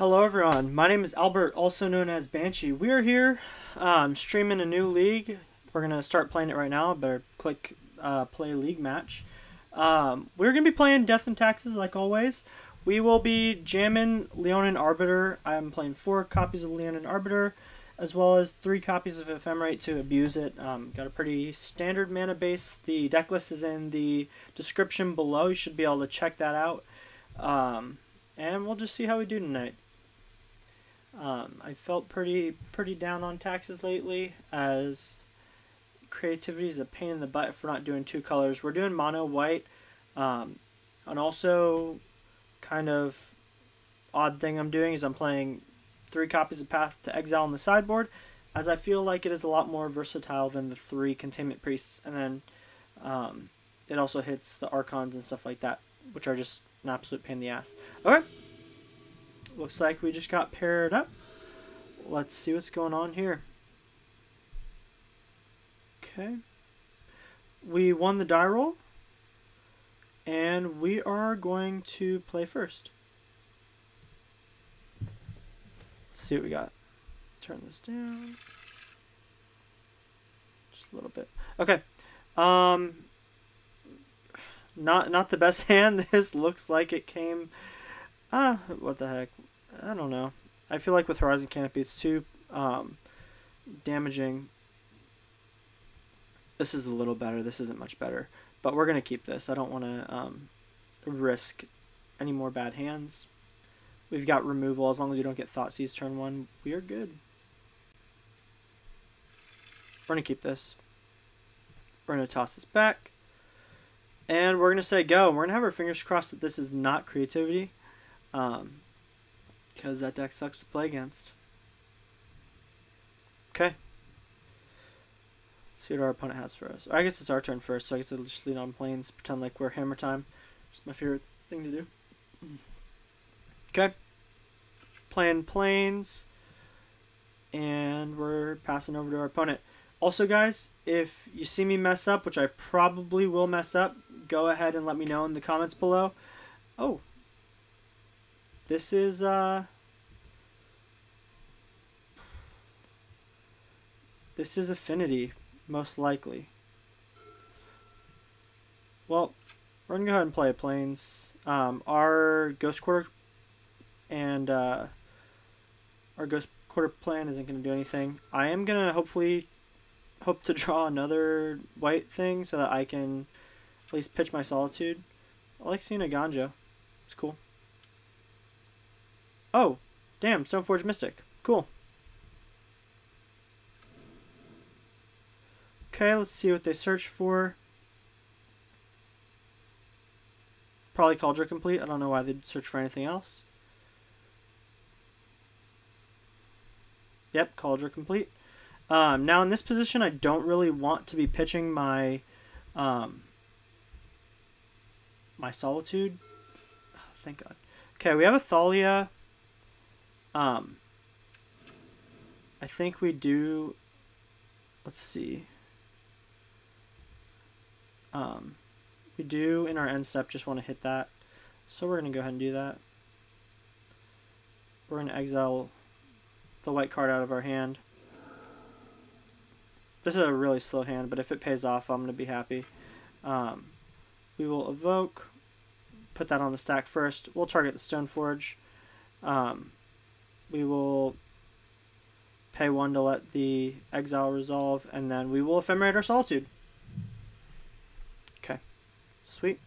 Hello everyone, my name is Albert, also known as Banshee. We are here um, streaming a new league. We're going to start playing it right now. Better click uh, play league match. Um, we're going to be playing Death and Taxes like always. We will be jamming Leonin Arbiter. I'm playing four copies of Leonin Arbiter as well as three copies of Ephemerate to abuse it. Um, got a pretty standard mana base. The deck list is in the description below. You should be able to check that out. Um, and we'll just see how we do tonight. Um, I felt pretty pretty down on taxes lately as creativity is a pain in the butt if we're not doing two colors. We're doing mono white, um, and also kind of odd thing I'm doing is I'm playing three copies of Path to Exile on the sideboard, as I feel like it is a lot more versatile than the three Containment Priests, and then um, it also hits the Archons and stuff like that, which are just an absolute pain in the ass. Okay. Looks like we just got paired up. Let's see what's going on here. Okay. We won the die roll. And we are going to play first. Let's see what we got. Turn this down. Just a little bit. Okay. Um not not the best hand. This looks like it came Ah, what the heck? I don't know. I feel like with Horizon Canopy, it's too um, damaging. This is a little better. This isn't much better. But we're going to keep this. I don't want to um, risk any more bad hands. We've got removal. As long as we don't get Thoughtseize turn one, we are good. We're going to keep this. We're going to toss this back. And we're going to say go. We're going to have our fingers crossed that this is not creativity. Um, because that deck sucks to play against. Okay. Let's see what our opponent has for us. I guess it's our turn first, so I get to just lead on Plains, pretend like we're hammer time. It's my favorite thing to do. Okay. Playing Plains. And we're passing over to our opponent. Also, guys, if you see me mess up, which I probably will mess up, go ahead and let me know in the comments below. Oh, this is, uh... This is Affinity, most likely. Well, we're to go ahead and play Plains. Um, our Ghost Quarter and uh, our Ghost Quarter plan isn't to do anything. I am to hopefully hope to draw another white thing so that I can at least pitch my Solitude. I like seeing Eiganjo. It's cool. Oh, damn, Stoneforge Mystic. Cool. Okay, let's see what they search for. Probably Kaldra Compleat. I don't know why they'd search for anything else. Yep, Kaldra Compleat. Um, now in this position, I don't really want to be pitching my um, my Solitude. Oh, thank God. Okay, we have a Thalia. Um, I think we do. Let's see. Um, we do in our end step just want to hit that, so we're gonna go ahead and do that. We're gonna exile the white card out of our hand. This is a really slow hand, but if it pays off, I'm gonna be happy. Um, we will evoke, put that on the stack first. We'll target the Stoneforge. Um, we will pay one to let the exile resolve, and then we will ephemerate our solitude. Okay, sweet.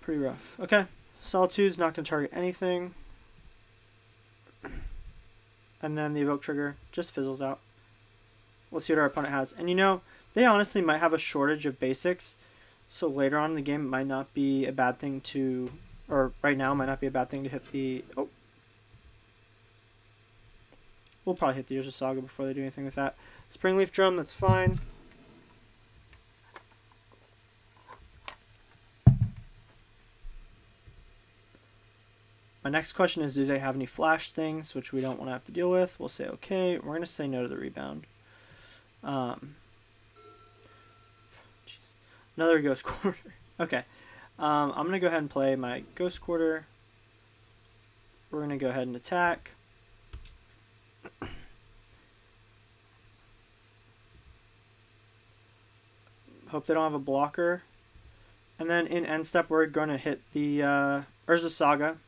Pretty rough. Okay, solitude's not going to target anything. And then the evoke trigger just fizzles out. Let's see what our opponent has. And you know, they honestly might have a shortage of basics, so later on in the game it might not be a bad thing to or right now might not be a bad thing to hit the... Oh. We'll probably hit the Urza Saga before they do anything with that. Springleaf Drum, that's fine. My next question is, do they have any flash things, which we don't want to have to deal with? We'll say okay. We're going to say no to the rebound. Um. Another ghost quarter. okay. Um, I'm going to go ahead and play my Ghost Quarter. we're going to go ahead and attack. Hope they don't have a blocker. And then in end step, we're going to hit the uh, Urza Saga.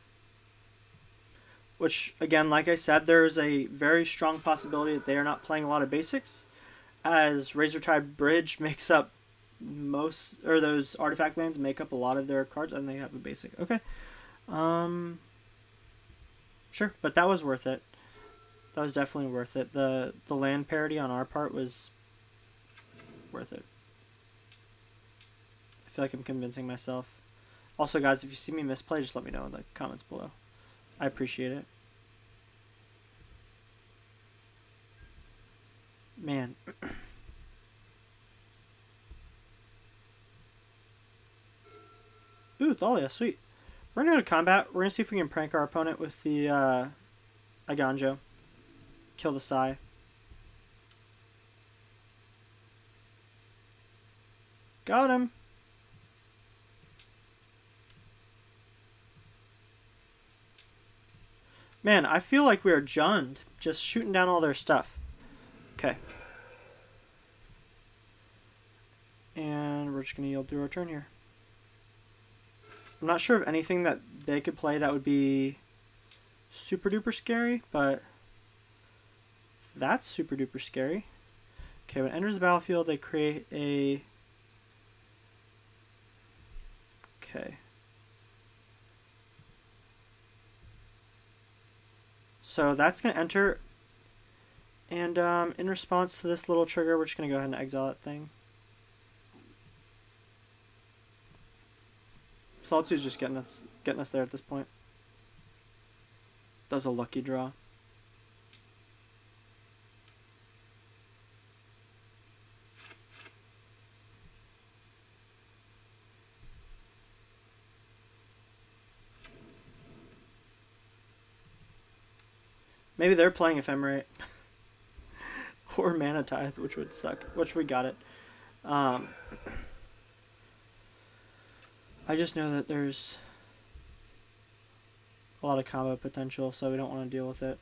Which, again, like I said, there's a very strong possibility that they are not playing a lot of basics. As Razortide Bridge makes up most, or those artifact lands make up a lot of their cards, and they have a basic. Okay. Um, sure, but that was worth it. That was definitely worth it. The the land parity on our part was worth it I feel like I'm convincing myself. Also, guys, if you see me misplay, just let me know in the comments below. I appreciate it. Man. Ooh, Thalia, sweet. We're gonna go to combat. We're gonna see if we can prank our opponent with the uh, Eiganjo. Kill the Sai. Got him. Man, I feel like we are Jund, just shooting down all their stuff. Okay. And we're just going to yield through our turn here. I'm not sure of anything that they could play that would be super duper scary, but that's super duper scary. Okay, when it enters the battlefield, they create a... Okay. So that's going to enter. And um, in response to this little trigger, we're just going to go ahead and exile that thing. Solitude's just getting us getting us there at this point. Does a lucky draw. Maybe they're playing Ephemerate. or Mana Tithe, which would suck. Which we got it. Um, I just know that there's a lot of combo potential, so we don't want to deal with it.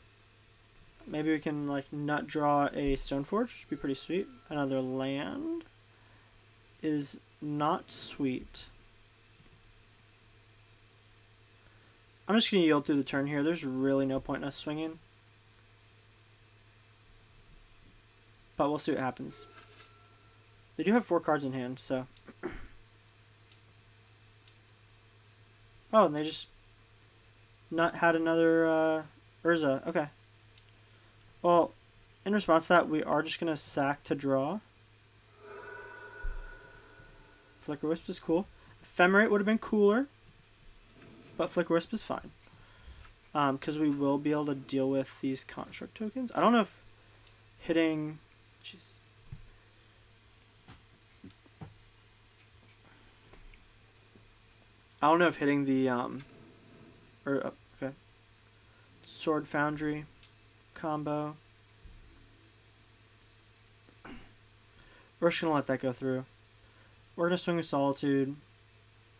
Maybe we can like not draw a Stoneforge, which would be pretty sweet. Another land is not sweet. I'm just going to yield through the turn here. There's really no point in us swinging. But we'll see what happens. They do have four cards in hand, so... oh, and they just not had another uh, Urza. Okay. Well, in response to that, we are just going to sack to draw. Flickerwisp is cool. Ephemerate would have been cooler, but Flickerwisp is fine. Um, because um, we will be able to deal with these construct tokens. I don't know if hitting Jeez. I don't know if hitting the um or uh, okay sword foundry combo. We're just gonna let that go through. We're gonna swing with solitude.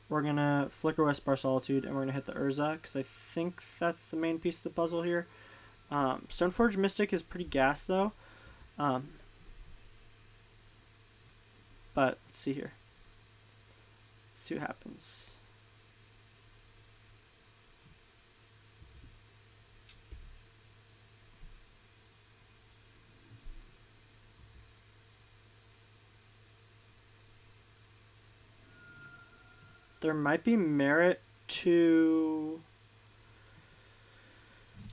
We're gonna Flickerwisp our solitude, and we're gonna hit the Urza because I think that's the main piece of the puzzle here. Um, Stoneforge Mystic is pretty gas though. Um, but let's see here. Let's see what happens. There might be merit to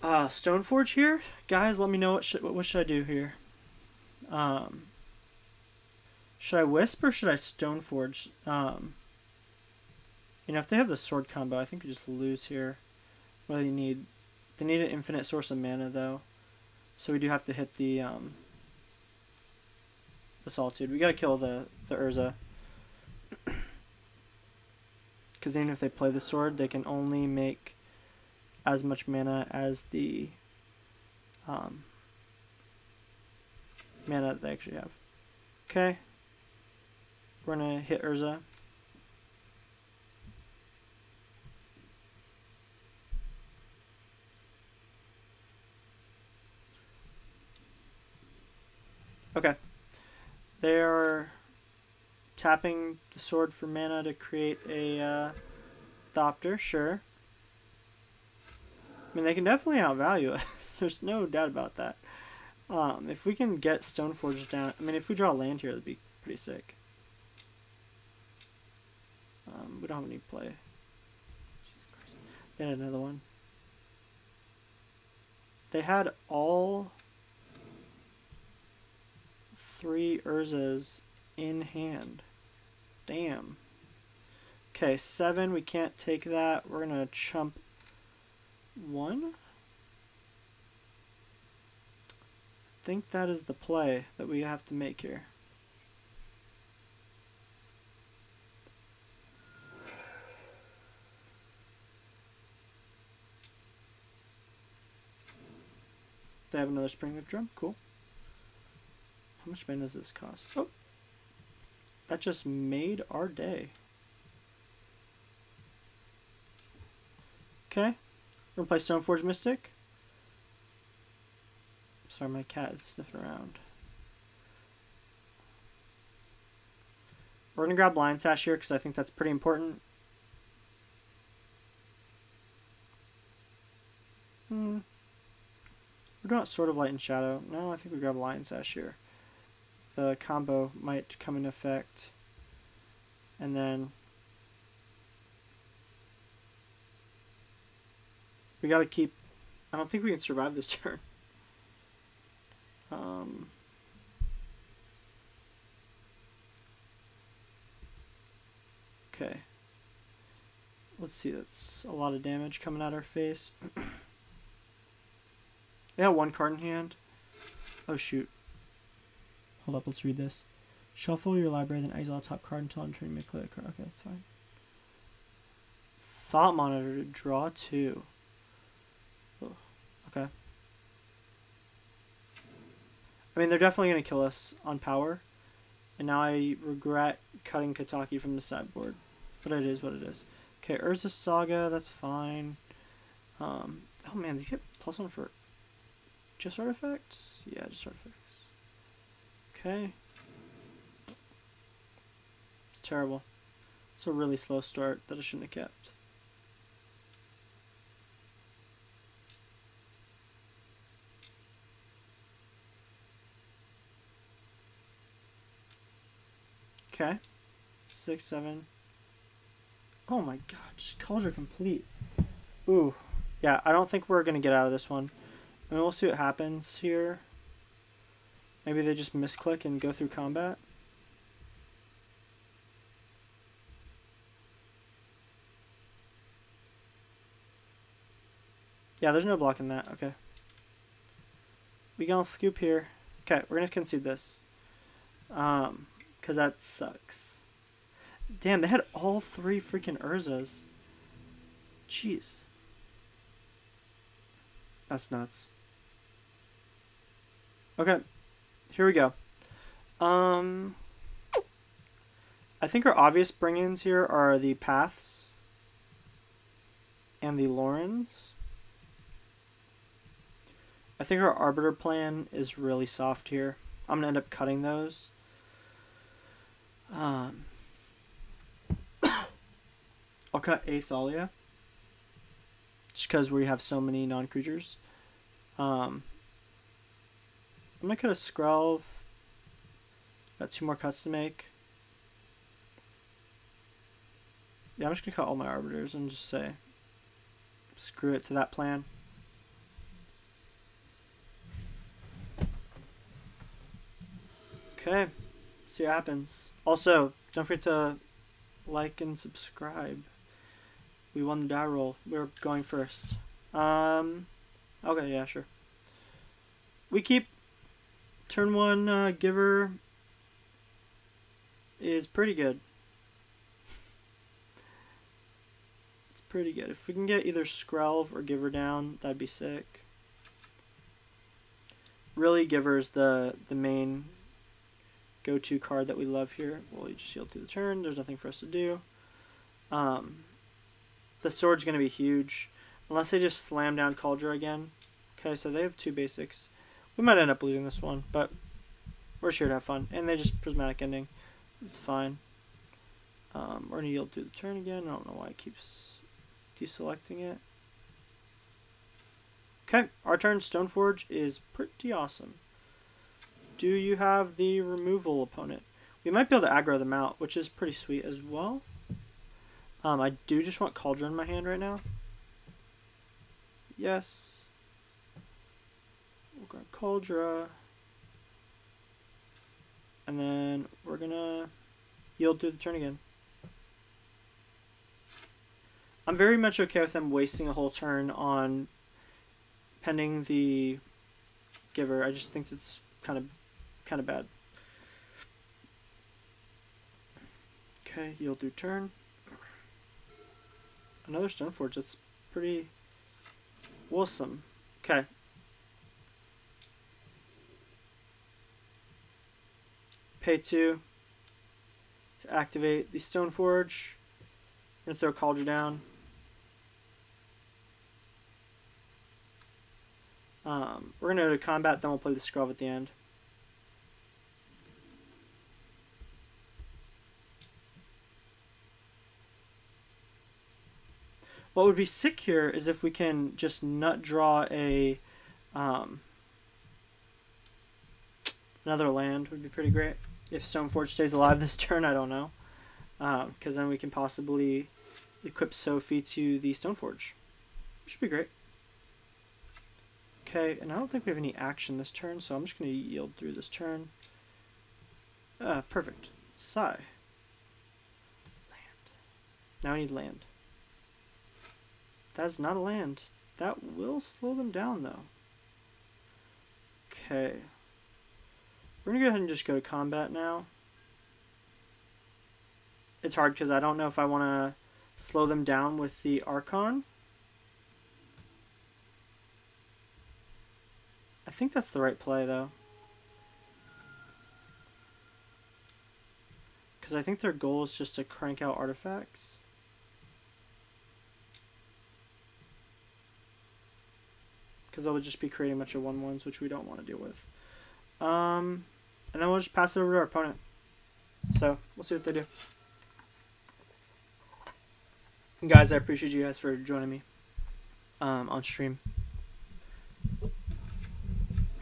uh, Stoneforge here. Guys, let me know what should, what should I do here. Um, should I Wisp or should I Stoneforge? Um, you know, if they have the sword combo, I think we just lose here. What do they need? They need an infinite source of mana, though. So we do have to hit the um, the Solitude. We gotta kill the, the Urza. Because even if they play the sword, they can only make as much mana as the um, mana that they actually have. Okay. We're going to hit Urza. Okay. They are tapping the sword for mana to create a uh, Thopter, sure. I mean, they can definitely outvalue us. There's no doubt about that. Um, if we can get Stoneforge down, I mean, if we draw land here, that'd be pretty sick. Um, we don't have any play. Had another one. They had all three Urzas in hand. Damn. Okay, seven. We can't take that. We're to chump one. I think that is the play that we have to make here. They have another Springleaf Drum. Cool. How much mana does this cost? Oh, that just made our day. Okay. We're gonna play Stoneforge Mystic. Sorry, my cat is sniffing around. We're gonna grab Lion Sash here because I think that's pretty important. Hmm. We're doing Sword of Light and Shadow. No, I think we grab Lion Sash here. The combo might come into effect. And then we gotta keep I don't think we can survive this turn. Um Okay. Let's see, that's a lot of damage coming at our face. Yeah, one card in hand. Oh shoot. Hold up, let's read this. Shuffle your library, then exile top card until I'm to make play card. Okay, that's fine. Thought monitor to draw two. Oh, okay. I mean, they're definitely going to kill us on power. And now I regret cutting Kataki from the sideboard. But it is what it is. Okay, Urza Saga, that's fine. Um, oh man, these get plus one for just artifacts? Yeah, just artifacts. Okay. It's terrible. It's a really slow start that I shouldn't have kept. Okay. Six, seven. Oh my god, Kaldra Compleat. Ooh. Yeah, I don't think we're going to get out of this one. I mean, we'll see what happens here. Maybe they just misclick and go through combat. Yeah, there's no blocking that. Okay. We gonna scoop here. Okay, we're gonna concede this. Um, cause that sucks. Damn, they had all three freaking Urzas. Jeez. That's nuts. Okay, here we go. Um, I think our obvious bring-ins here are the Paths and the Lorans. I think our Arbiter plan is really soft here. I'm going to end up cutting those. Um, I'll cut a Thalia. Just because we have so many non-creatures. Um, I'm gonna cut a Skrelv. Got two more cuts to make. Yeah, I'm just gonna cut all my arbiters and just say screw it to that plan. Okay, see what happens. Also, don't forget to like and subscribe. We won the die roll. We're going first. Um, okay, yeah, sure. We keep Turn one uh, giver is pretty good. It's pretty good. If we can get either Skrelv or Giver down, that'd be sick. Really, Giver's the, the main go-to card that we love here. Well, you just yield to the turn. There's nothing for us to do. Um, the sword's going to be huge. Unless they just slam down Kaldra again. Okay, so they have two basics. We might end up losing this one, but We're sure to have fun. And they just prismatic ending. It's fine. Um, we're going to yield through the turn again. I don't know why it keeps deselecting it. Okay, our turn. Stoneforge is pretty awesome. Do you have the removal opponent? We might be able to aggro them out, which is pretty sweet as well. Um, I do just want Kaldra in my hand right now. Yes. We'll grab Kaldra. And then we're to yield through the turn again. I'm very much okay with them wasting a whole turn on pending the giver. I just think it's kind of kind of bad. Okay, yield through turn. Another Stoneforge. That's pretty awesome. Okay. Pay two to activate the Stoneforge. I'm gonna throw Kaldra down. Um, we're gonna go to combat, then we'll play the Scrub at the end. What would be sick here is if we can just nut draw a um, another land would be pretty great. If Stoneforge stays alive this turn, I don't know. Because um, then we can possibly equip Sophie to the Stoneforge. Which would be great. Okay, and I don't think we have any action this turn, so I'm just going to yield through this turn. Ah, perfect. Sigh. Land. Now I need land. That is not a land. That will slow them down, though. Okay. We're going to go ahead and just go to combat now. It's hard because I don't know if I want to slow them down with the Archon. I think that's the right play, though. Because I think their goal is just to crank out artifacts. because they'll just be creating a bunch of one ones, which we don't want to deal with. Um, and then we'll just pass it over to our opponent. So we'll see what they do. Guys, I appreciate you guys for joining me um, on stream.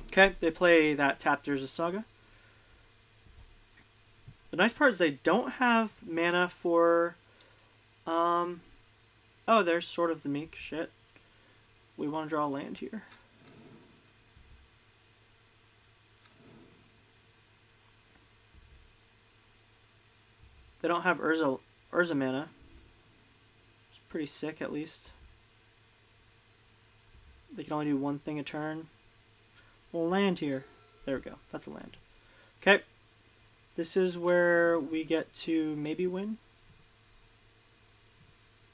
Okay, they play that tap. There's saga. The nice part is they don't have mana for. Um, oh, there's Sword of the Meek. Shit we want to draw land here. They don't have Urza, Urza mana. It's pretty sick, at least. They can only do one thing a turn. We'll land here. There we go. That's a land. Okay. This is where we get to maybe win.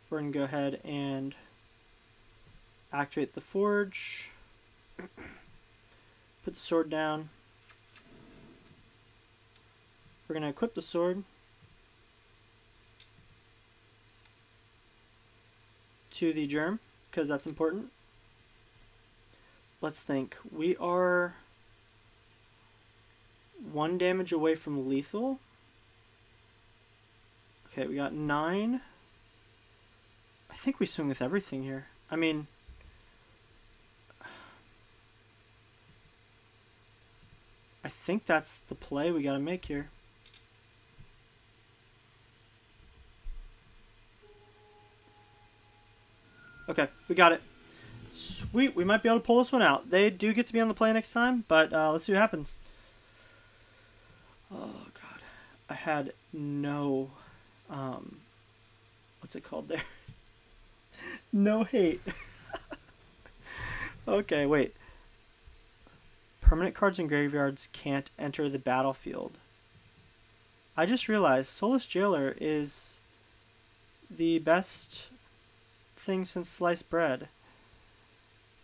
We're going to go ahead and activate the forge, put the sword down. We're going to equip the sword to the germ because that's important. Let's think. We are one damage away from lethal. Okay, we got nine. I think we swing with everything here. I mean, I think that's the play we got to make here. Okay, we got it. Sweet, we might be able to pull this one out. They do get to be on the play next time, but uh, let's see what happens. Oh, God. I had no... Um, what's it called there? no hate. okay, wait. Permanent cards and graveyards can't enter the battlefield. I just realized Soulless Jailer is the best thing since sliced bread.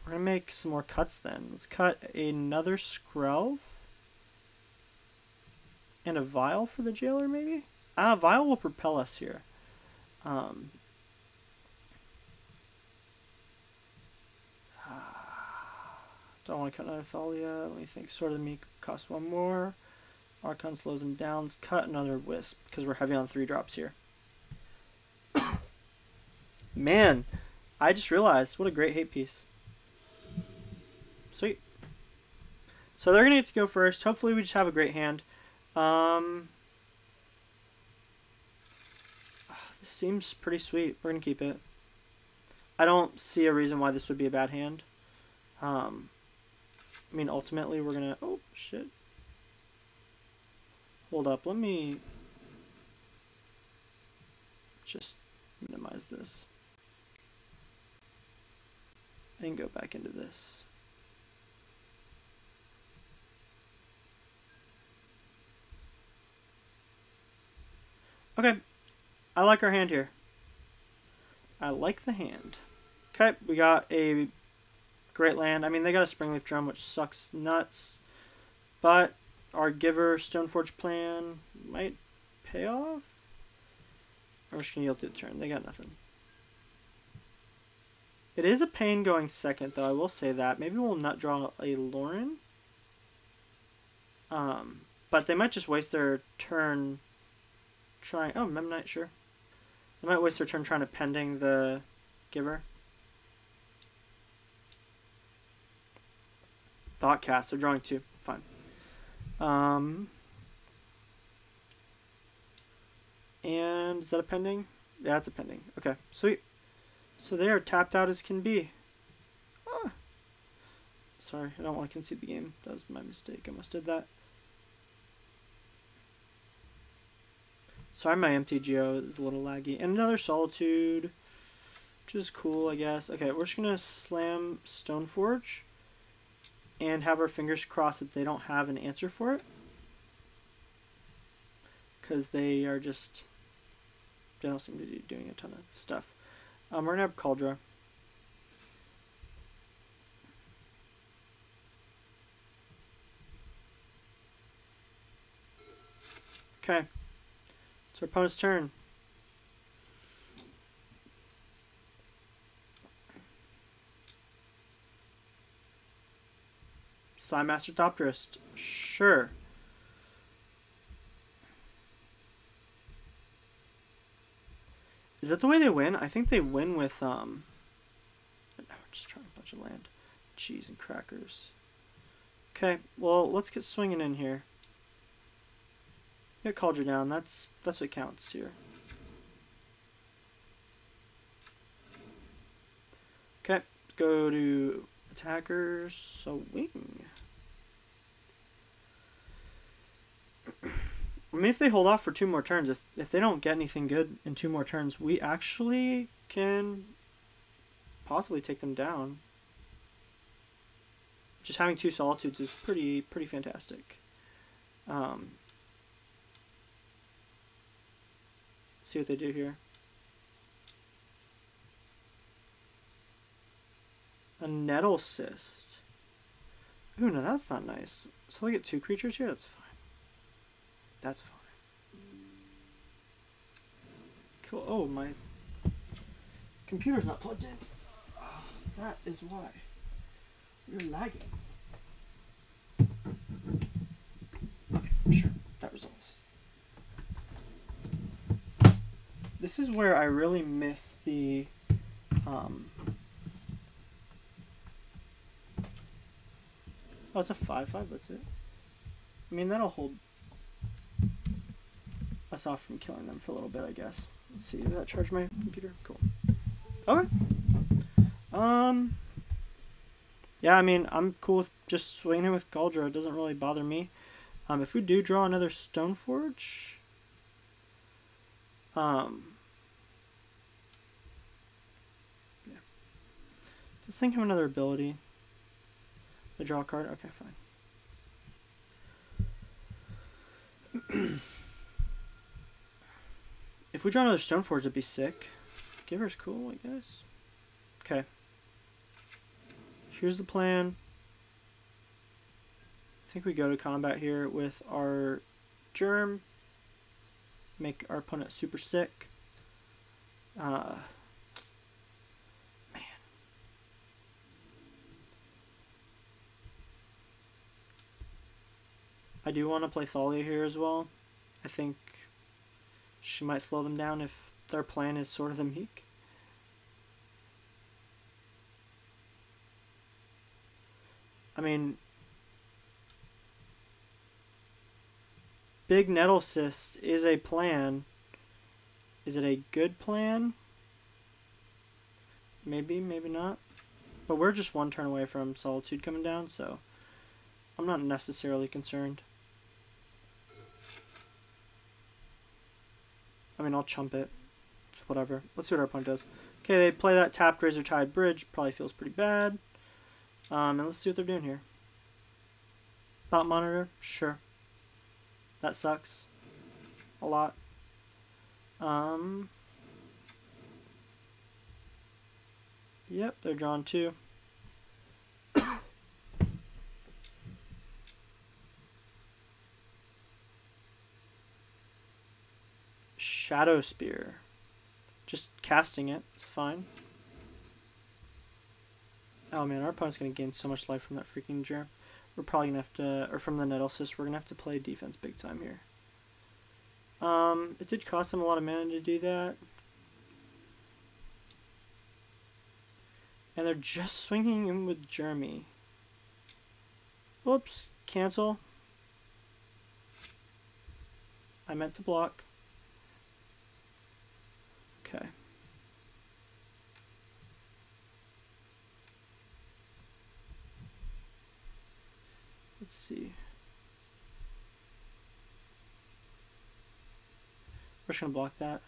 We're to make some more cuts then. Let's cut another Skrelv. And a Vial for the Jailer, maybe? Ah, Vial will propel us here. Um, Don't want to cut another Thalia. Let me think. Sword of the Meek cost one more. Archon slows him down. Let's cut another Wisp because we're heavy on three drops here. Man, I just realized what a great hate piece. Sweet. So they're going to get to go first. Hopefully we just have a great hand. Um, this seems pretty sweet. We're going to keep it. I don't see a reason why this would be a bad hand. Um, I mean, ultimately we're going to... Oh, shit. Hold up. Let me just minimize this. And go back into this. Okay. I like our hand here. I like the hand. Okay, we got a great land. I mean, they got a Springleaf Drum, which sucks nuts. But our Giver Stoneforge plan might pay off. I'm just going to yield to the turn. They got nothing. It is a pain going second, though. I will say that. Maybe we'll not draw a Loran. Um, but they might just waste their turn trying... Oh, Memnite, sure. They might waste their turn trying to pending the giver. Thoughtcast, they're drawing two. Fine. Um, and is that a pending? Yeah, it's a pending. Okay, sweet. So they are tapped out as can be. Ah. Sorry, I don't want to concede the game. That was my mistake. I must have did that. Sorry, my MTGO is a little laggy. And another Solitude, which is cool, I guess. Okay, we're just going to slam Stoneforge and have our fingers crossed that they don't have an answer for it. Because they are just, they don't seem to be doing a ton of stuff. Um, we're to have. Okay. It's our opponent's turn. Master Thopterist. Sure. Is that the way they win? I think they win with, um... We're just trying a bunch of land. Cheese and crackers. Okay, well, let's get swinging in here. Get Kaldra down. That's, that's what counts here. Okay, go to attackers. So wing. I mean, if they hold off for two more turns, if, if they don't get anything good in two more turns, we actually can possibly take them down. Just having two Solitudes is pretty pretty fantastic. Um, see what they do here. A Nettle Cyst. Ooh, no, that's not nice. So I get two creatures here? That's fine. That's fine. Cool. Oh, my computer's not plugged in. Oh, that is why. You're lagging. Okay, sure. That resolves. This is where I really miss the um, Oh, it's a 5-5, that's it. I mean, that'll hold us off from killing them for a little bit, I guess. Let's see, did that charge my computer? Cool. Okay. Um, yeah, I mean, I'm cool with just swinging with Kaldra. It doesn't really bother me. Um, if we do draw another Stoneforge, um, yeah. Just think of another ability. The draw card? Okay, fine. if we draw another Stoneforge, it'd be sick. Giver's cool, I guess. Okay. Here's the plan. I think we go to combat here with our Germ. Make our opponent super sick. Uh, I do want to play Thalia here as well. I think she might slow them down if their plan is Sword of the Meek. I mean, Big Nettle Cyst is a plan. Is it a good plan? Maybe, maybe not. But we're just one turn away from Solitude coming down, so I'm not necessarily concerned. I mean, I'll chump it. Whatever. Let's see what our opponent does. Okay, they play that tapped Razortide Bridge. Probably feels pretty bad. Um, and let's see what they're doing here. Thought Monitor? Sure. That sucks. A lot. Um... Yep, they're drawn too. Shadow Spear. Just casting it is fine. Oh man, our opponent's gonna gain so much life from that freaking germ. We're probably gonna have to, or from the Nettle Cyst, we're gonna have to play defense big time here. Um, it did cost them a lot of mana to do that. And they're just swinging in with Jeremy. Whoops, cancel. I meant to block. Okay. Let's see. We're just to block that.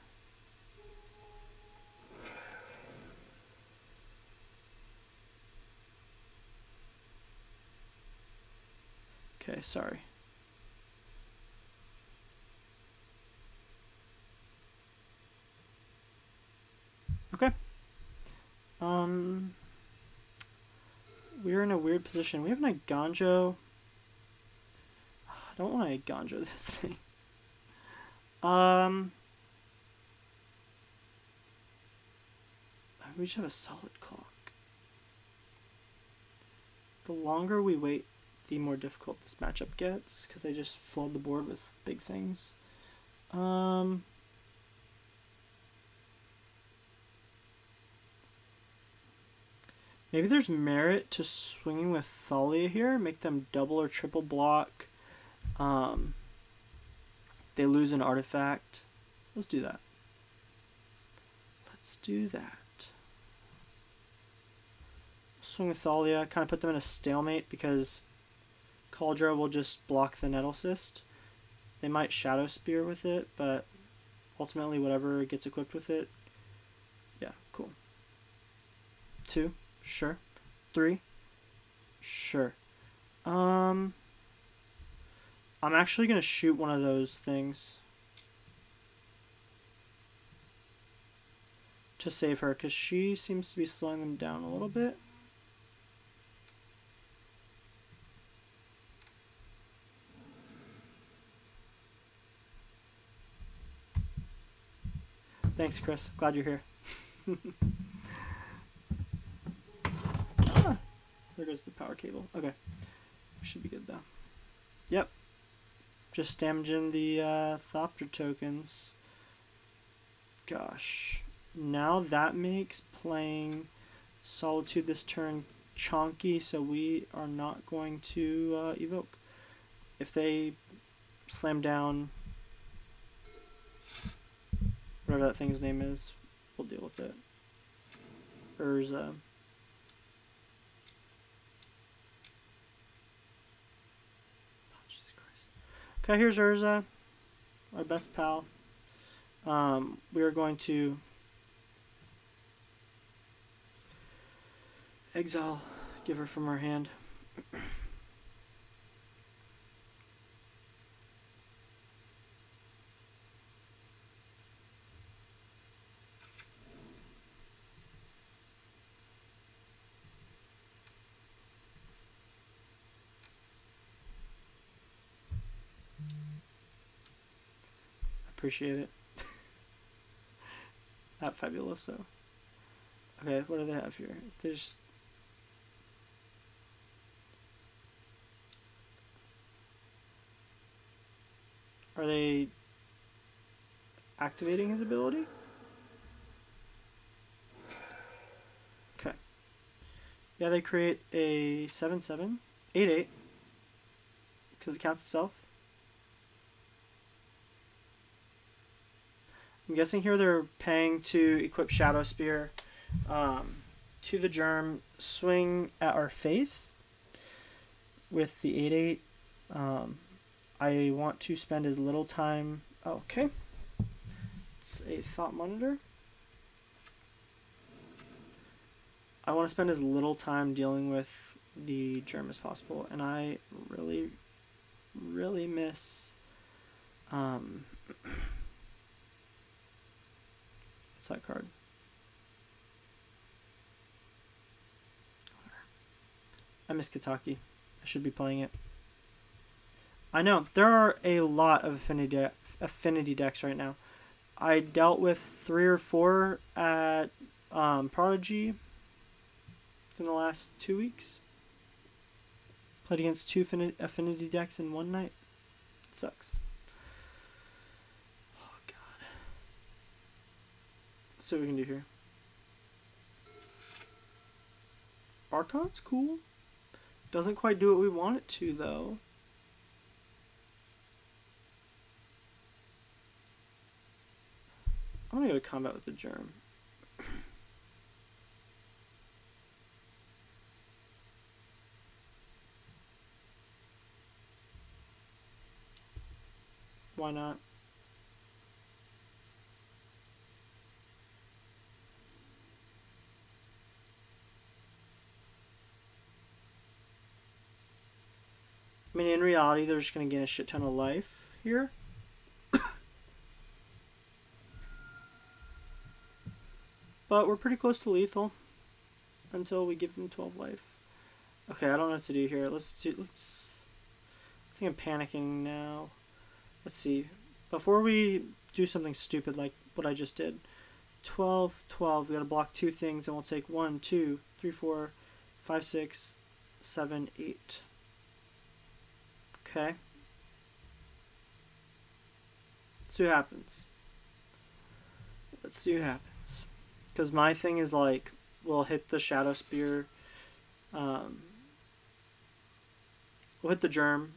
Okay, sorry. Okay. Um, we're in a weird position. We have an Eiganjo. I don't want to Eiganjo this thing. Um, we should have a solid clock. The longer we wait, the more difficult this matchup gets because they just flood the board with big things. Um, maybe there's merit to swinging with Thalia here. Make them double or triple block. Um, they lose an artifact. Let's do that. Let's do that. Swing with Thalia, kind of put them in a stalemate because Kaldra will just block the Nettle Cyst. They might Shadow Spear with it, but ultimately whatever gets equipped with it. Yeah, cool. Two, sure. Three, sure. Um, I'm actually going to shoot one of those things. To save her, because she seems to be slowing them down a little bit. Thanks, Chris. Glad you're here. ah, there goes the power cable. Okay. Should be good, though. Yep. Just damaging the uh, Thopter tokens. Gosh. Now that makes playing Solitude this turn chonky, so we are not going to uh, evoke. If they slam down whatever that thing's name is, we'll deal with it. Urza. Okay, here's Urza, our best pal. Um, we are going to exile, Giver from our hand. Appreciate it. Not fabuloso. Okay, what do they have here? There's Are they activating his ability? Okay. Yeah, they create a 7 7, 8 8, because it counts itself. I'm guessing here they're paying to equip Shadow Spear um, to the germ, swing at our face with the 8 8. Um, I want to spend as little time. Oh, okay. It's a thought monitor. I want to spend as little time dealing with the germ as possible, and I really, really miss. Um, that card? I miss Kataki. I should be playing it. I know there are a lot of affinity de- affinity decks right now. I dealt with three or four at um, Prodigy in the last two weeks. Played against two affinity decks in one night. It sucks. Oh god. Let's see what we can do here. Archon's cool. Doesn't quite do what we want it to though. I'm gonna go to combat with the germ. Why not? I mean, in reality, they're just going to gain a shit ton of life here. But we're pretty close to lethal until we give them 12 life. Okay, I don't know what to do here. Let's do, let's, I think I'm panicking now. Let's see. Before we do something stupid like what I just did, 12, 12, we gotta block two things and we'll take 1, 2, 3, 4, 5, 6, 7, 8. Okay. Let's see what happens. Let's see what happens. Because my thing is like, we'll hit the Shadow Spear. Um, we'll hit the Germ.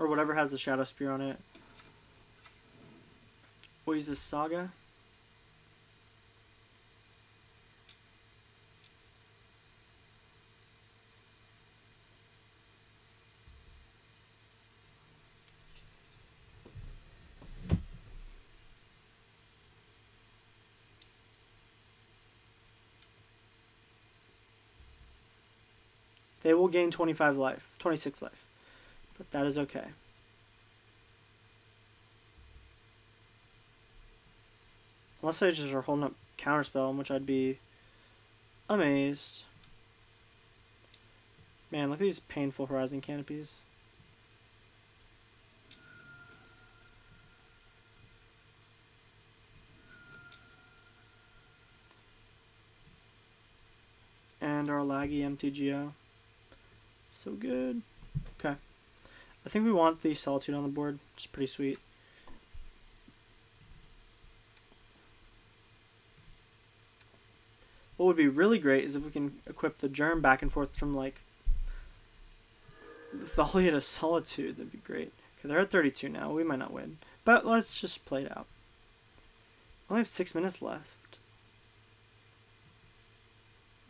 Or whatever has the Shadow Spear on it. We'll use this Saga. They will gain 25 life, 26 life. But that is okay. Unless they just are holding up counterspell, which I'd be amazed. Man, look at these painful horizon canopies. And our laggy MTGO. So good. Okay. I think we want the Solitude on the board. It's pretty sweet. What would be really great is if we can equip the Germ back and forth from, like, Thalia to Solitude. That'd be great. Okay, they're at 32 now. We might not win. But let's just play it out. I only have six minutes left.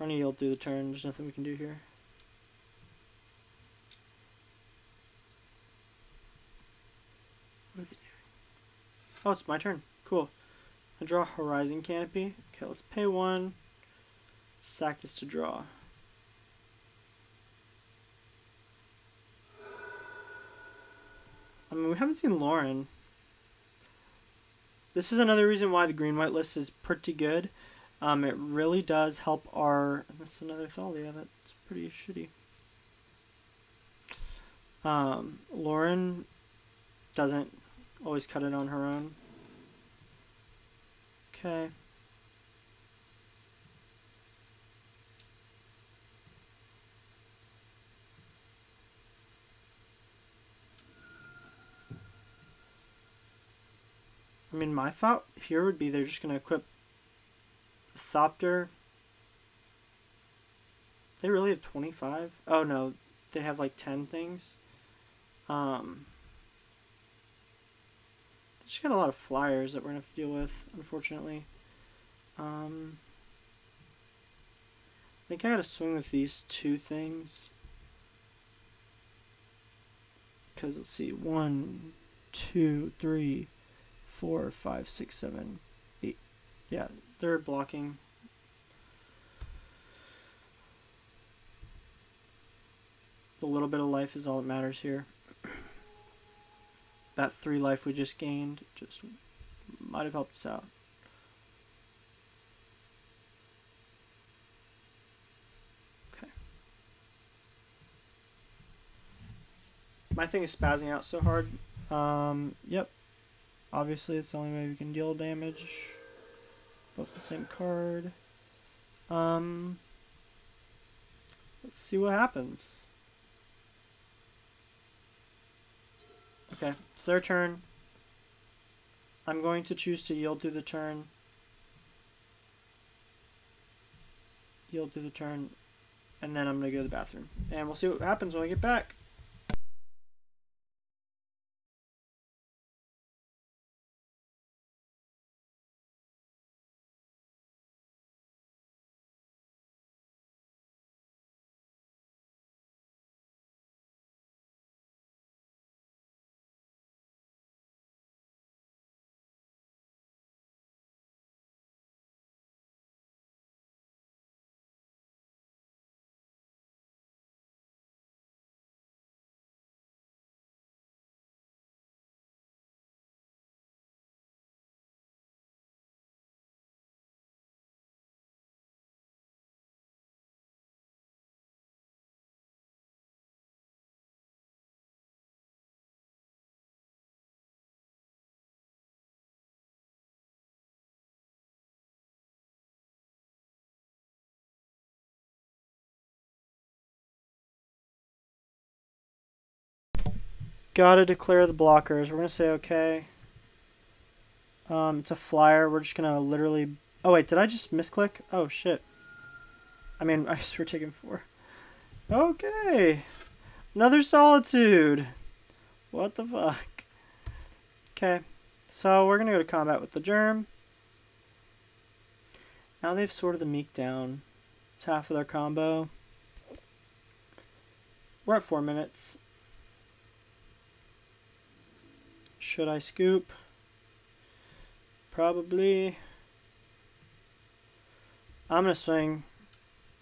Arnie, you'll do the turn. There's nothing we can do here. What are they doing? Oh, it's my turn. Cool. I draw Horizon Canopy. Okay, let's pay one. Sack this to draw. I mean, we haven't seen Loran. This is another reason why the green-white list is pretty good. Um, it really does help our... That's another Thalia. That's pretty shitty. Um, Loran doesn't always cut it on her own. Okay. I mean, my thought here would be they're just going to equip Thopter. They really have 25? Oh, no. They have like 10 things. Um, just got a lot of flyers that we're going to have to deal with, unfortunately. Um, I think I got to swing with these two things. Because, let's see. One, two, three, four, five, six, seven, eight. Yeah, they're blocking. A little bit of life is all that matters here. That three life we just gained just might have helped us out. Okay. My thing is spazzing out so hard. Um, yep, Obviously, it's the only way we can deal damage. Both the same card. Um, let's see what happens. Okay, it's their turn. I'm going to choose to yield through the turn. Yield through the turn. And then I'm going to go to the bathroom. And we'll see what happens when we get back. Gotta declare the blockers. We're gonna say okay. Um, it's a flyer. We're just gonna literally. Oh wait, did I just misclick? Oh shit. I mean, I we're taking four. Okay, another solitude. What the fuck? Okay, so we're gonna go to combat with the germ. Now they've Sword of the Meek down. It's half of their combo. We're at four minutes. Should I scoop? Probably. I'm going to swing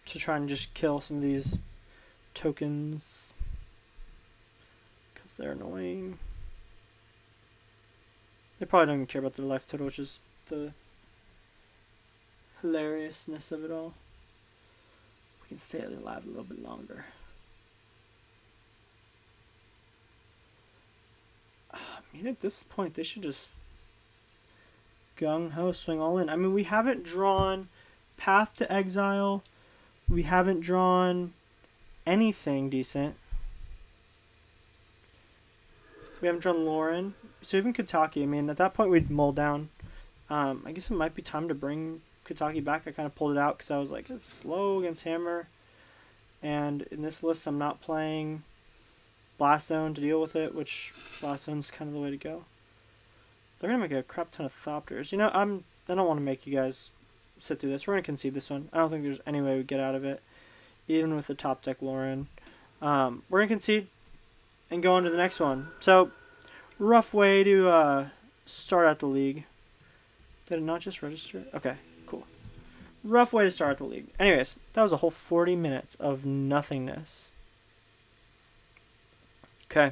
to try and just kill some of these tokens. Because they're annoying. They probably don't even care about their life total, which is the hilariousness of it all. We can stay alive a little bit longer. I mean, at this point, they should just gung ho swing all in. I mean, we haven't drawn Path to Exile. We haven't drawn anything decent. We haven't drawn Loran. So even Kataki, I mean, at that point, we'd mull down. Um, I guess it might be time to bring Kataki back. I kind of pulled it out because I was like, it's slow against Hammer. And in this list, I'm not playing Blast Zone to deal with it, which Blast Zone's kind of the way to go. They're gonna make a crap ton of Thopters. You know, I'm I don't want to make you guys sit through this. We're gonna concede this one. I don't think there's any way we get out of it, even with the top deck Loran. Um, we're gonna concede and go on to the next one. So, rough way to uh, start out the league. Did it not just register? Okay, cool. Rough way to start the league. Anyways, that was a whole 40 minutes of nothingness. Okay.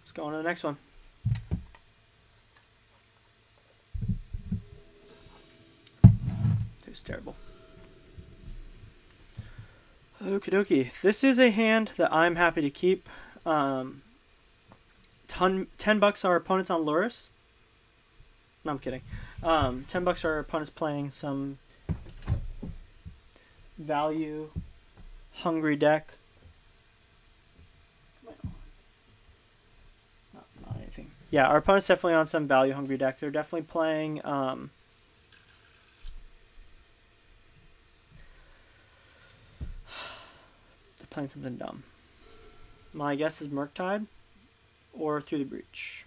Let's go on to the next one. It's terrible. Okie dokie. This is a hand that I'm happy to keep. Um, ton, 10 bucks our opponents on Lurrus. No, I'm kidding. Um, 10 bucks our opponents playing some value hungry deck. Yeah, our opponent's definitely on some value hungry deck. They're definitely playing. Um, they're playing something dumb. My guess is Murktide or Through the Breach.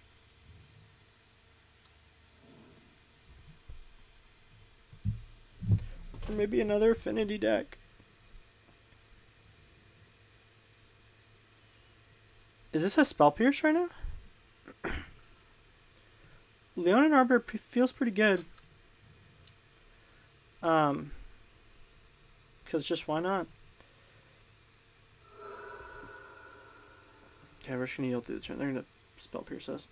Or maybe another affinity deck. Is this a Spell Pierce right now? Leonin Arbiter feels pretty good. Um, because just why not? Okay, we're just gonna yield to the turn. They're gonna spell pierce us.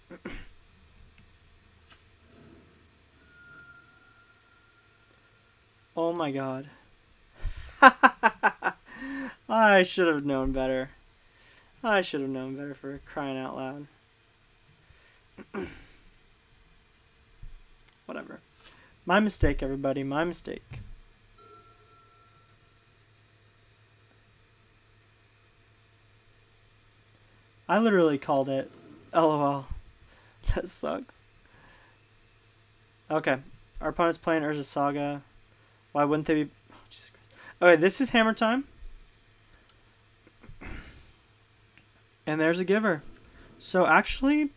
oh my god. I should have known better. I should have known better for crying out loud. Whatever. My mistake, everybody. My mistake. I literally called it. LOL. that sucks. Okay. Our opponent's playing Urza Saga. Why wouldn't they be... Oh, Jesus Christ. Okay, this is hammer time. And there's a giver. So actually,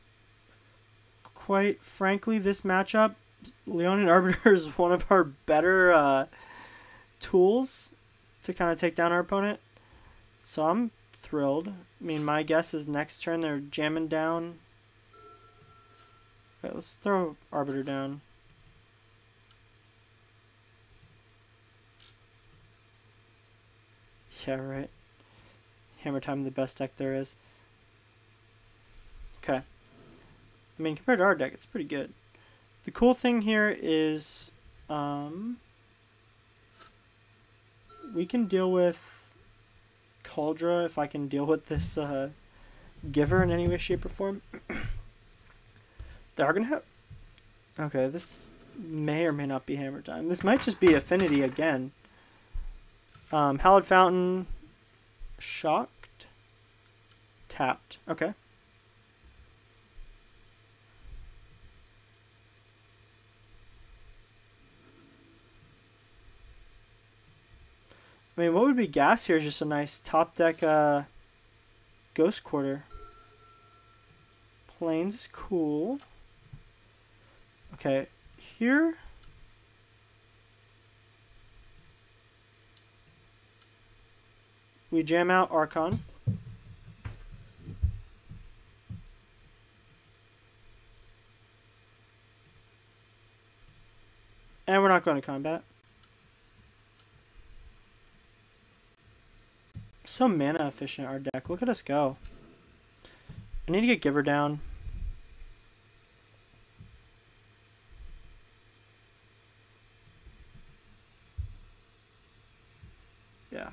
quite frankly, this matchup, Leonin Arbiter is one of our better uh, tools to kind of take down our opponent. So I'm thrilled. I mean, my guess is next turn they're jamming down. Okay, let's throw Arbiter down. Yeah, right. Hammer Time, the best deck there is. Okay. I mean, compared to our deck, it's pretty good. The cool thing here is um, we can deal with Kaldra if I can deal with this uh, Giver in any way, shape, or form. they are going to have... Okay, this may or may not be Hammer Time. This might just be Affinity again. Um, Hallowed Fountain, Shocked, Tapped. Okay. I mean, what would be gas here is just a nice top deck uh, Ghost Quarter. Plains is cool. Okay, here... We jam out Archon. And we're not going to combat. So mana efficient, our deck. Look at us go. I need to get Giver down. Yeah.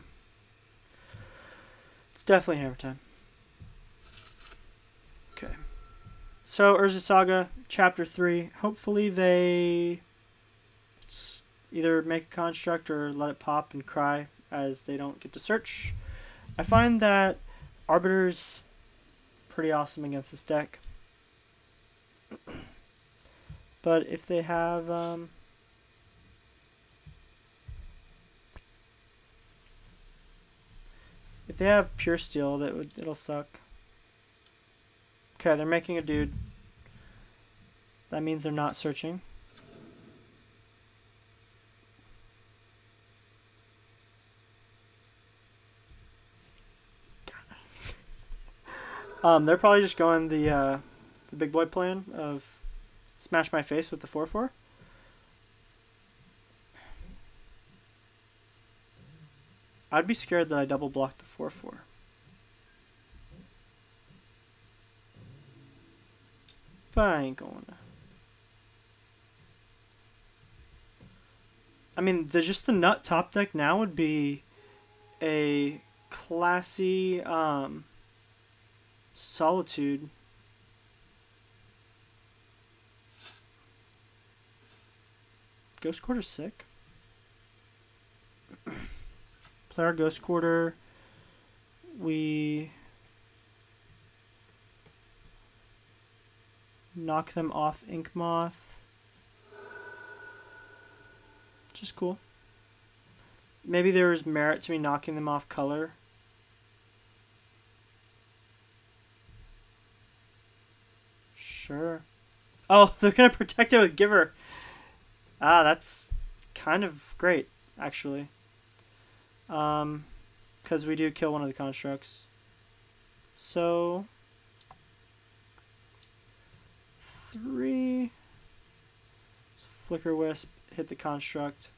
It's definitely hammer time. Okay. So, Urza Saga, Chapter 3. Hopefully they either make a construct or let it pop and cry as they don't get to search. I find that Arbiter's pretty awesome against this deck. but if they have... Um, if they have Puresteel, that would it'll suck. Okay, they're making a dude. That means they're not searching. Um, they're probably just going the uh, the big boy plan of smash my face with the four four. I'd be scared that I double blocked the four four. But I ain't to. I mean, the just the nut top deck now would be a classy um Solitude. Ghost Quarter sick. Play our Ghost Quarter. We knock them off Ink Moth. Just cool. Maybe there was merit to me knocking them off color. Sure. Oh, they're to protect it with Giver. Ah, that's kind of great, actually. Um, because we do kill one of the constructs. So, three. Flickerwisp, hit the construct.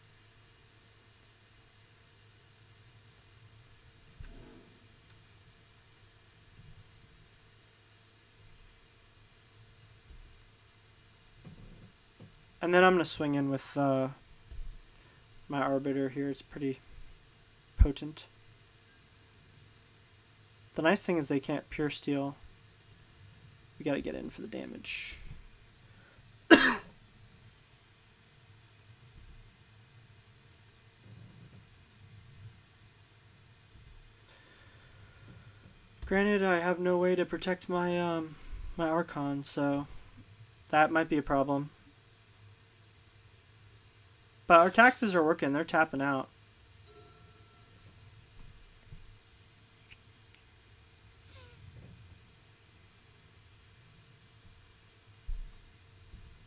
And then I'm going to swing in with uh, my Arbiter here. It's pretty potent. The nice thing is they can't Puresteel. We got to get in for the damage. Granted, I have no way to protect my um, my Archon, so that might be a problem. But our taxes are working. They're tapping out.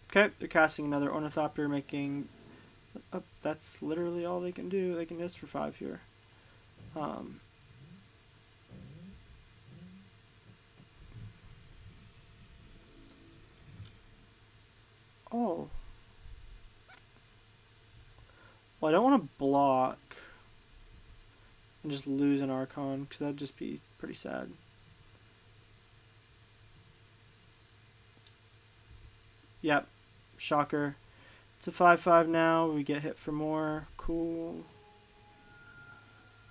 Okay, they're casting another Ornithopter, making... Oh, that's literally all they can do. They can miss for five here. Um, oh. Well, I don't want to block and just lose an Archon, because that'd just be pretty sad. Yep, shocker. It's a 5-5 now. We get hit for more. Cool.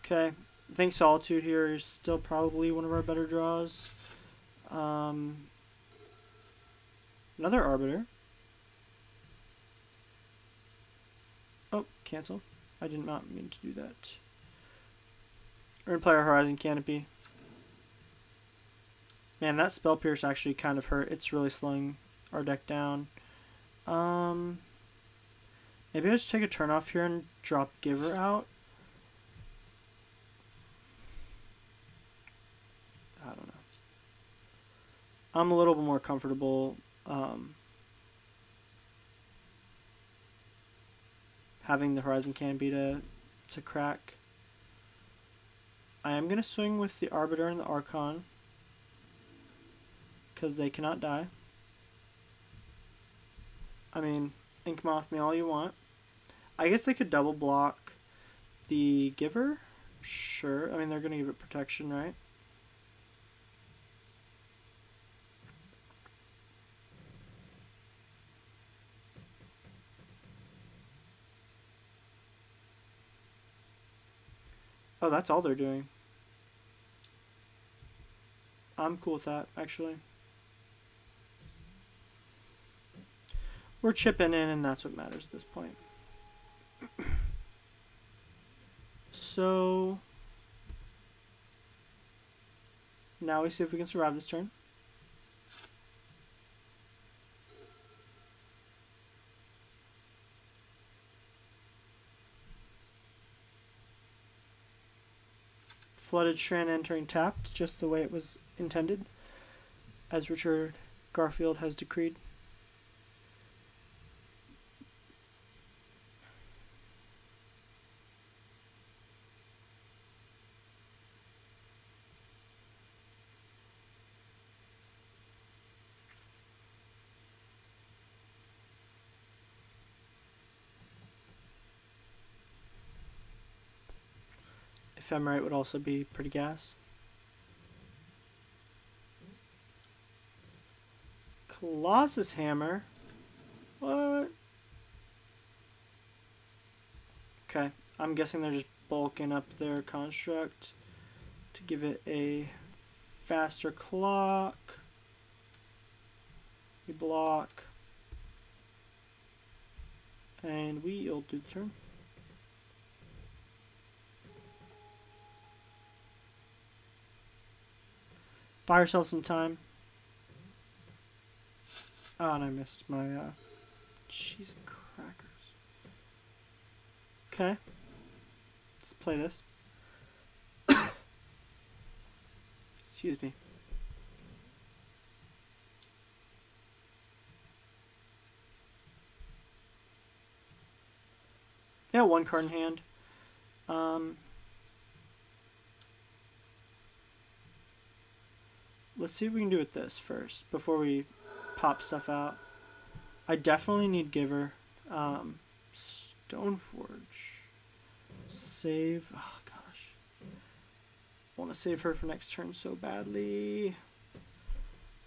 Okay. I think Solitude here is still probably one of our better draws. Um, another Arbiter. Oh, cancel. I did not mean to do that. Earn player Horizon Canopy. Man, that Spell Pierce actually kind of hurt. It's really slowing our deck down. Um, maybe I just take a turn off here and drop Giver out. I don't know. I'm a little bit more comfortable um, having the Horizon Canopy to, to crack. I am going to swing with the Arbiter and the Archon because they cannot die. I mean, Ink Moth me all you want. I guess they could double block the Giver. Sure. I mean, they're going to give it protection, right? Oh, that's all they're doing. I'm cool with that, actually. We're chipping in, and that's what matters at this point. so... Now we see if we can survive this turn. Flooded Strand entering tapped, just the way it was intended, as Richard Garfield has decreed. Ephemerate would also be pretty gas. Colossus Hammer? What? Okay, I'm guessing they're just bulking up their construct to give it a faster clock. A block. And we'll do the turn. Buy yourself some time. Oh, and I missed my uh, cheese and crackers. Okay. Let's play this. Excuse me. Yeah, one card in hand. Um, let's see what we can do with this first before we pop stuff out. I definitely need Giver. Um, Stoneforge. Save. Oh gosh. want to save her for next turn so badly.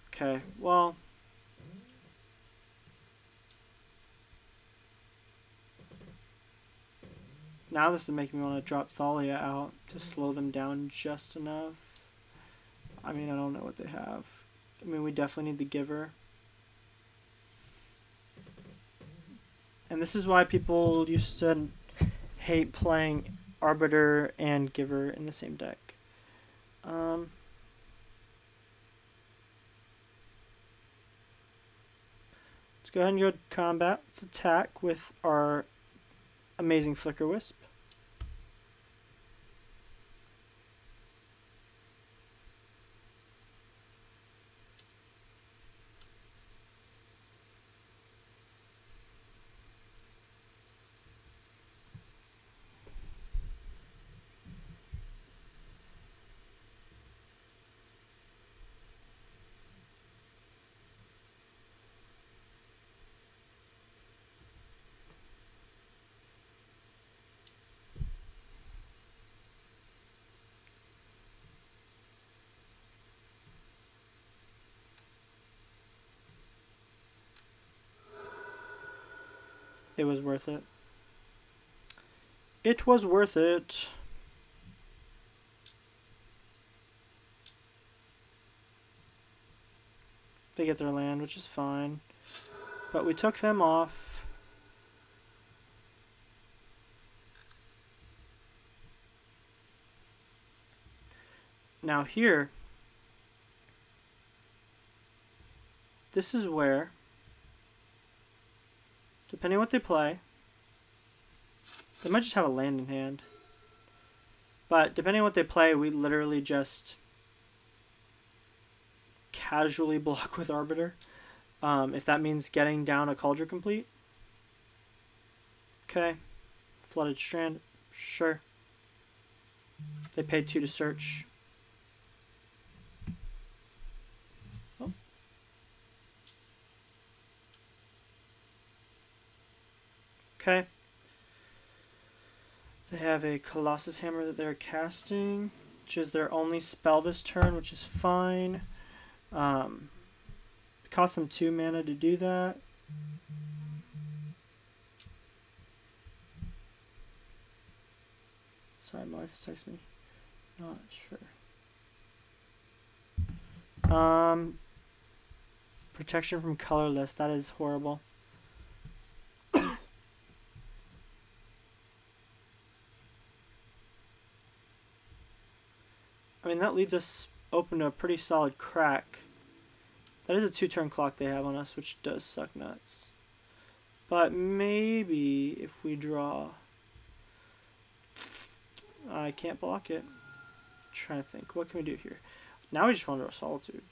Okay, well. Now this is making me want to drop Thalia out to slow them down just enough. I mean, I don't know what they have. I mean, we definitely need the Giver. And this is why people used to hate playing Arbiter and Giver in the same deck. Um, let's go ahead and go to combat. Let's attack with our amazing Flickerwisp. It was worth it. It was worth it. They get their land, which is fine. But we took them off. Now here, this is where Depending what they play, they might just have a land in hand. But depending what they play, we literally just casually block with Arbiter. Um, if that means getting down a Kaldra Compleat. Okay. Flooded Strand. Sure. They pay two to search. Okay. They have a Colossus Hammer that they're casting, which is their only spell this turn, which is fine. Um, it costs them two mana to do that. Sorry, my wife texts me. Not sure. Um, protection from colorless. That is horrible. Mean, that leads us open to a pretty solid crack. That is a two-turn clock they have on us, which does suck nuts. But maybe if we draw... I can't block it. I'm trying to think. What can we do here? Now we just want to draw Solitude.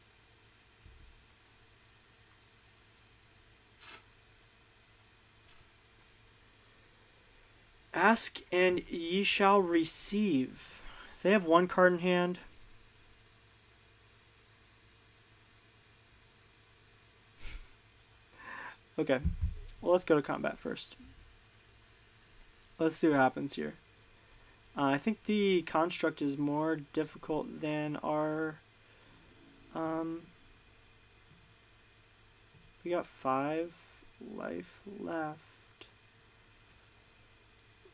Ask and ye shall receive. They have one card in hand. Okay. Well, let's go to combat first. Let's see what happens here. Uh, I think the construct is more difficult than our... Um, we got five life left.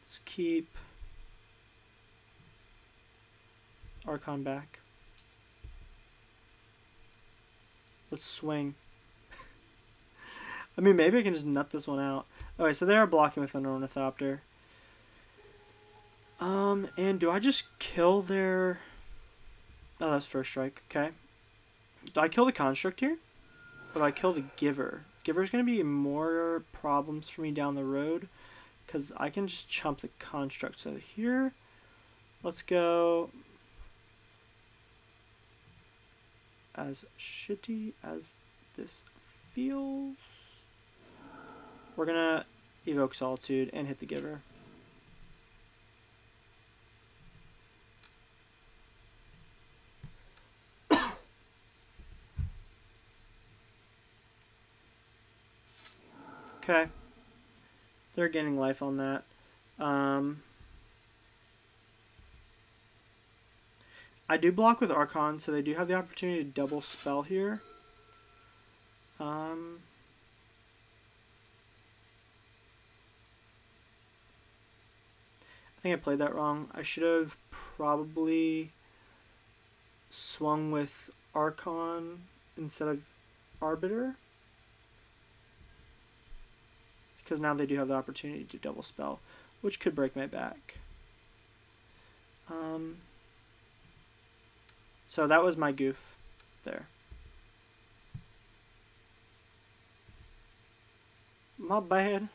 Let's keep... Archon back. Let's swing. I mean, maybe I can just nut this one out. Alright, so they are blocking with an Ornithopter. Um, and do I just kill their... Oh, that's first strike. Okay. Do I kill the Construct here? But I kill the Giver. Giver's going to be more problems for me down the road because I can just chump the construct. So here, let's go as shitty as this feels. We're going to evoke Solitude and hit the Giver. Okay. They're gaining life on that. Um, I do block with Archon, so they do have the opportunity to double spell here. Um, think I played that wrong. I should have probably swung with Archon instead of Arbiter. because now they do have the opportunity to double spell, which could break my back. Um, so that was my goof there. Not bad.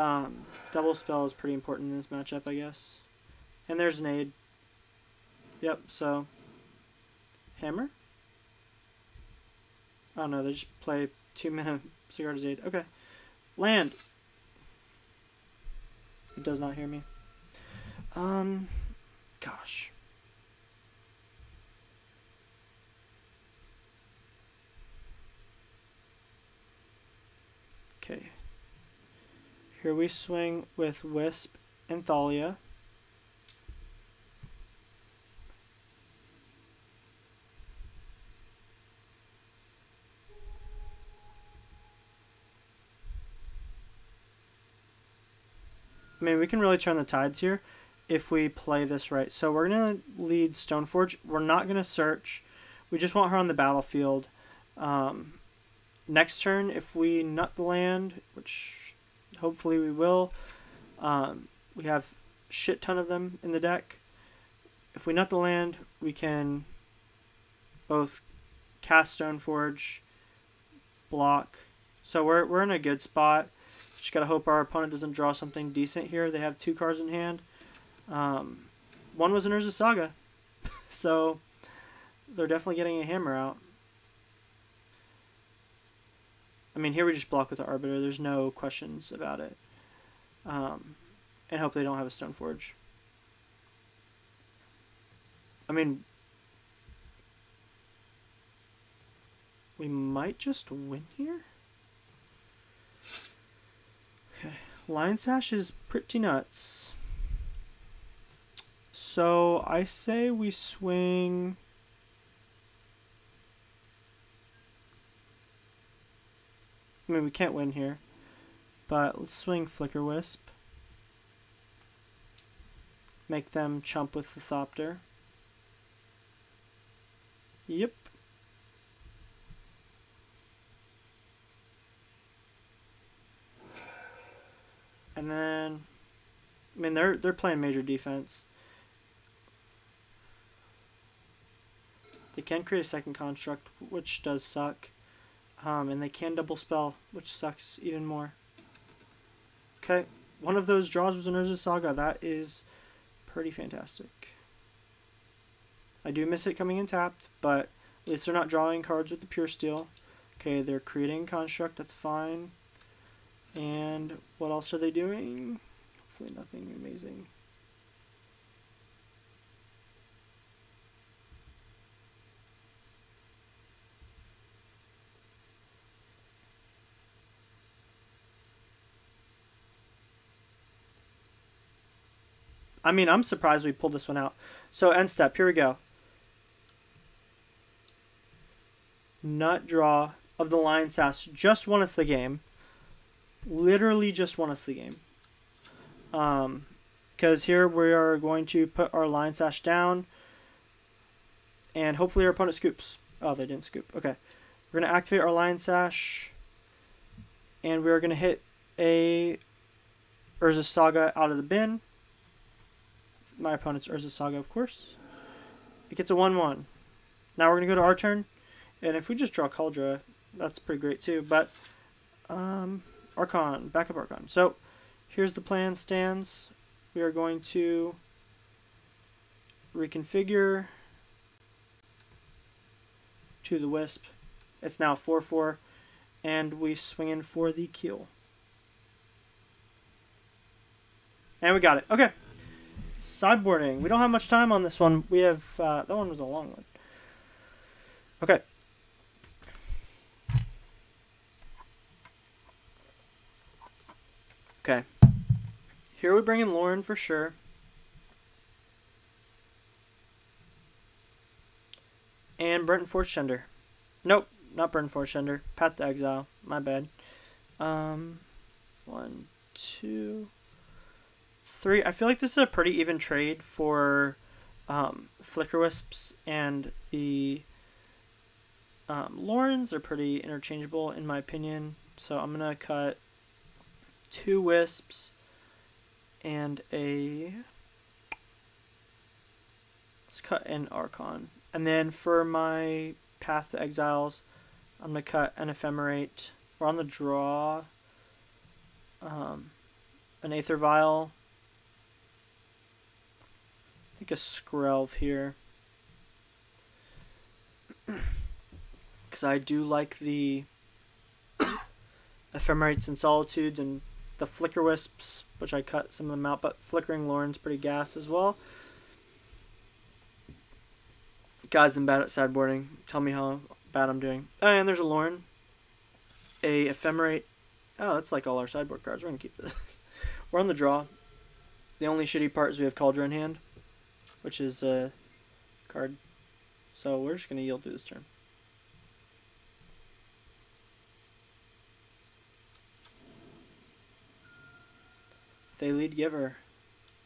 Um, double spell is pretty important in this matchup, I guess. And there's an aid. Yep, so hammer. Oh no, they just play two mana Sigarda's aid. Okay. Land. It does not hear me. Um, gosh. Okay. Here we swing with Wisp and Thalia. I mean, we can really turn the tides here if we play this right. So we're going to lead Stoneforge. We're not going to search. We just want her on the battlefield. Um, next turn, if we nut the land, which hopefully we will, um, we have shit ton of them in the deck. If we nut the land, we can both cast Stoneforge, block. So we're, we're in a good spot. Just gotta hope our opponent doesn't draw something decent here. They have two cards in hand. Um, one was an Urza Saga, so they're definitely getting a hammer out. I mean, here we just block with the Arbiter. There's no questions about it. Um, and hope they don't have a Stoneforge. I mean, we might just win here? Okay, Lion Sash is pretty nuts. So I say we swing. I mean, we can't win here. But let's swing Flickerwisp. Make them chump with the Thopter. Yep. And then, I mean, they're they're playing major defense. They can create a second construct, which does suck. Um, and they can double spell, which sucks even more. Okay, one of those draws was an Urza Saga. That is pretty fantastic. I do miss it coming in tapped, but at least they're not drawing cards with the Puresteel. Okay, they're creating construct, that's fine. And what else are they doing? Hopefully nothing amazing. I mean, I'm surprised we pulled this one out. So end step, here we go. Nut draw of the Lion Sash just won us the game literally just won us the game. Um, because here we are going to put our Lion Sash down, and hopefully our opponent scoops. Oh, they didn't scoop. Okay, we're gonna activate our Lion Sash, and we are gonna hit a Urza Saga out of the bin. My opponent's Urza Saga, of course. It gets a 1-1. Now we're going to go to our turn. And if we just draw Kaldra, That's pretty great too. But um, Archon, backup Archon. So here's the plan stands. We are going to reconfigure to the Wisp. It's now 4-4, and we swing in for the kill. And we got it. Okay. Sideboarding. We don't have much time on this one. We have, uh, that one was a long one. Okay. Okay. Here we bring in Loran for sure. And Burrenton Forge-Tender. Nope, not Burrenton Forge-Tender. Path to Exile. My bad. Um, one, two, three. I feel like this is a pretty even trade for um, Flickerwisps and the um, Lorans are pretty interchangeable in my opinion. So I'm going to cut two Wisps and a... Let's cut an Archon. And then for my Path to Exiles, I'm going to cut an Ephemerate. We're on the draw. Um, an Aether Vial think a Skrelv here. Because I do like the Ephemerates and Solitudes and the Flickerwisps, which I cut some of them out, but Flickering Loran's pretty gas as well. Guys, I'm bad at sideboarding. Tell me how bad I'm doing. Oh, and there's a Lauren. A Ephemerate. Oh, that's like all our sideboard cards. We're going to keep this. We're on the draw. The only shitty part is we have Kaldra in hand which is a card. So we're just going to yield to this turn. They lead Giver.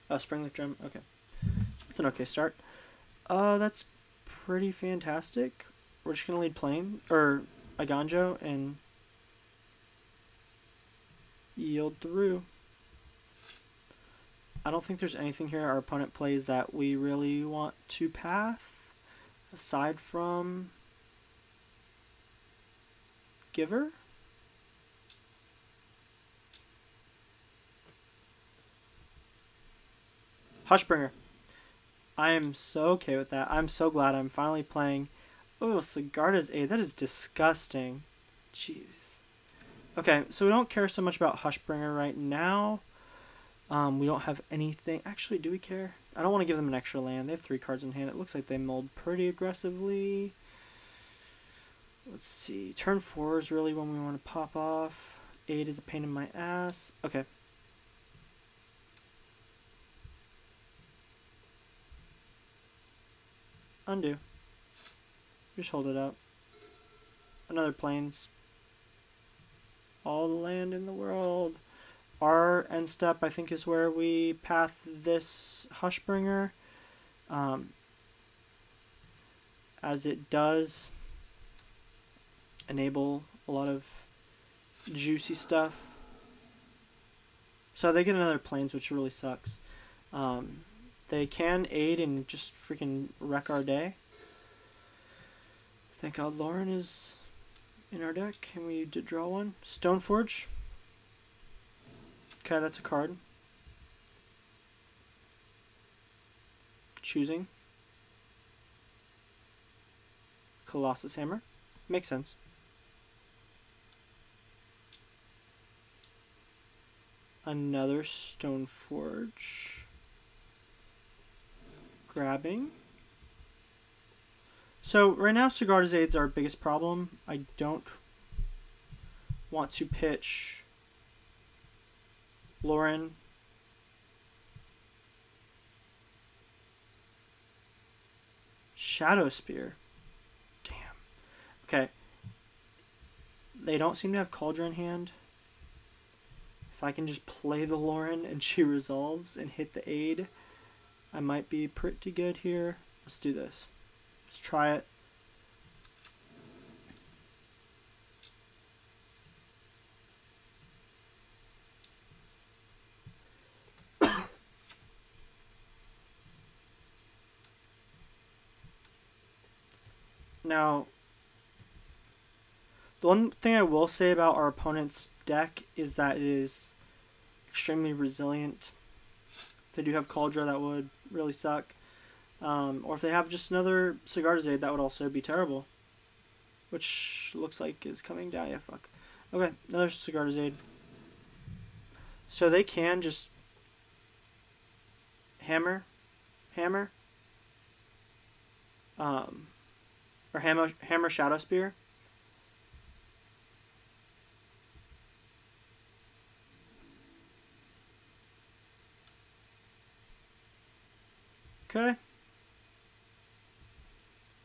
Oh, Springleaf Drum. Okay. That's an okay start. Uh, that's pretty fantastic. We're just going to lead Plane, or Eiganjo, and yield through. I don't think there's anything here our opponent plays that we really want to path aside from Giver. Hushbringer. I am so okay with that. I'm so glad I'm finally playing. Oh, Sigarda's Aid. That is disgusting. Jeez. Okay, so we don't care so much about Hushbringer right now. Um, we don't have anything. Actually, do we care? I don't want to give them an extra land. They have three cards in hand. It looks like they mold pretty aggressively. Let's see. Turn four is really when we want to pop off. Eight is a pain in my ass. Okay. Undo. Just hold it up. Another Plains. All the land in the world. Our end step, I think, is where we path this Hushbringer. Um, as it does enable a lot of juicy stuff. So they get another Plains, which really sucks. Um, they can aid and just freaking wreck our day. Thank God Loran is in our deck. Can we draw one? Stoneforge. Okay, that's a card. Choosing. Colossus Hammer. Makes sense. Another Stoneforge. Grabbing. So right now Sigarda's Aid's our biggest problem. I don't want to pitch Loran. Shadow Spear. Damn. Okay. They don't seem to have Cauldron hand. If I can just play the Loran and she resolves and hit the aid, I might be pretty good here. Let's do this. Let's try it. Now, The one thing I will say about our opponent's deck is that it is extremely resilient. If they do have Kaldra, that would really suck. Um, or if they have just another Sigarda's Aid, that would also be terrible. Which looks like is coming down. Yeah, fuck. Okay, another Sigarda's Aid. So they can just hammer, hammer, um, or hammer, hammer Shadow Spear. Okay.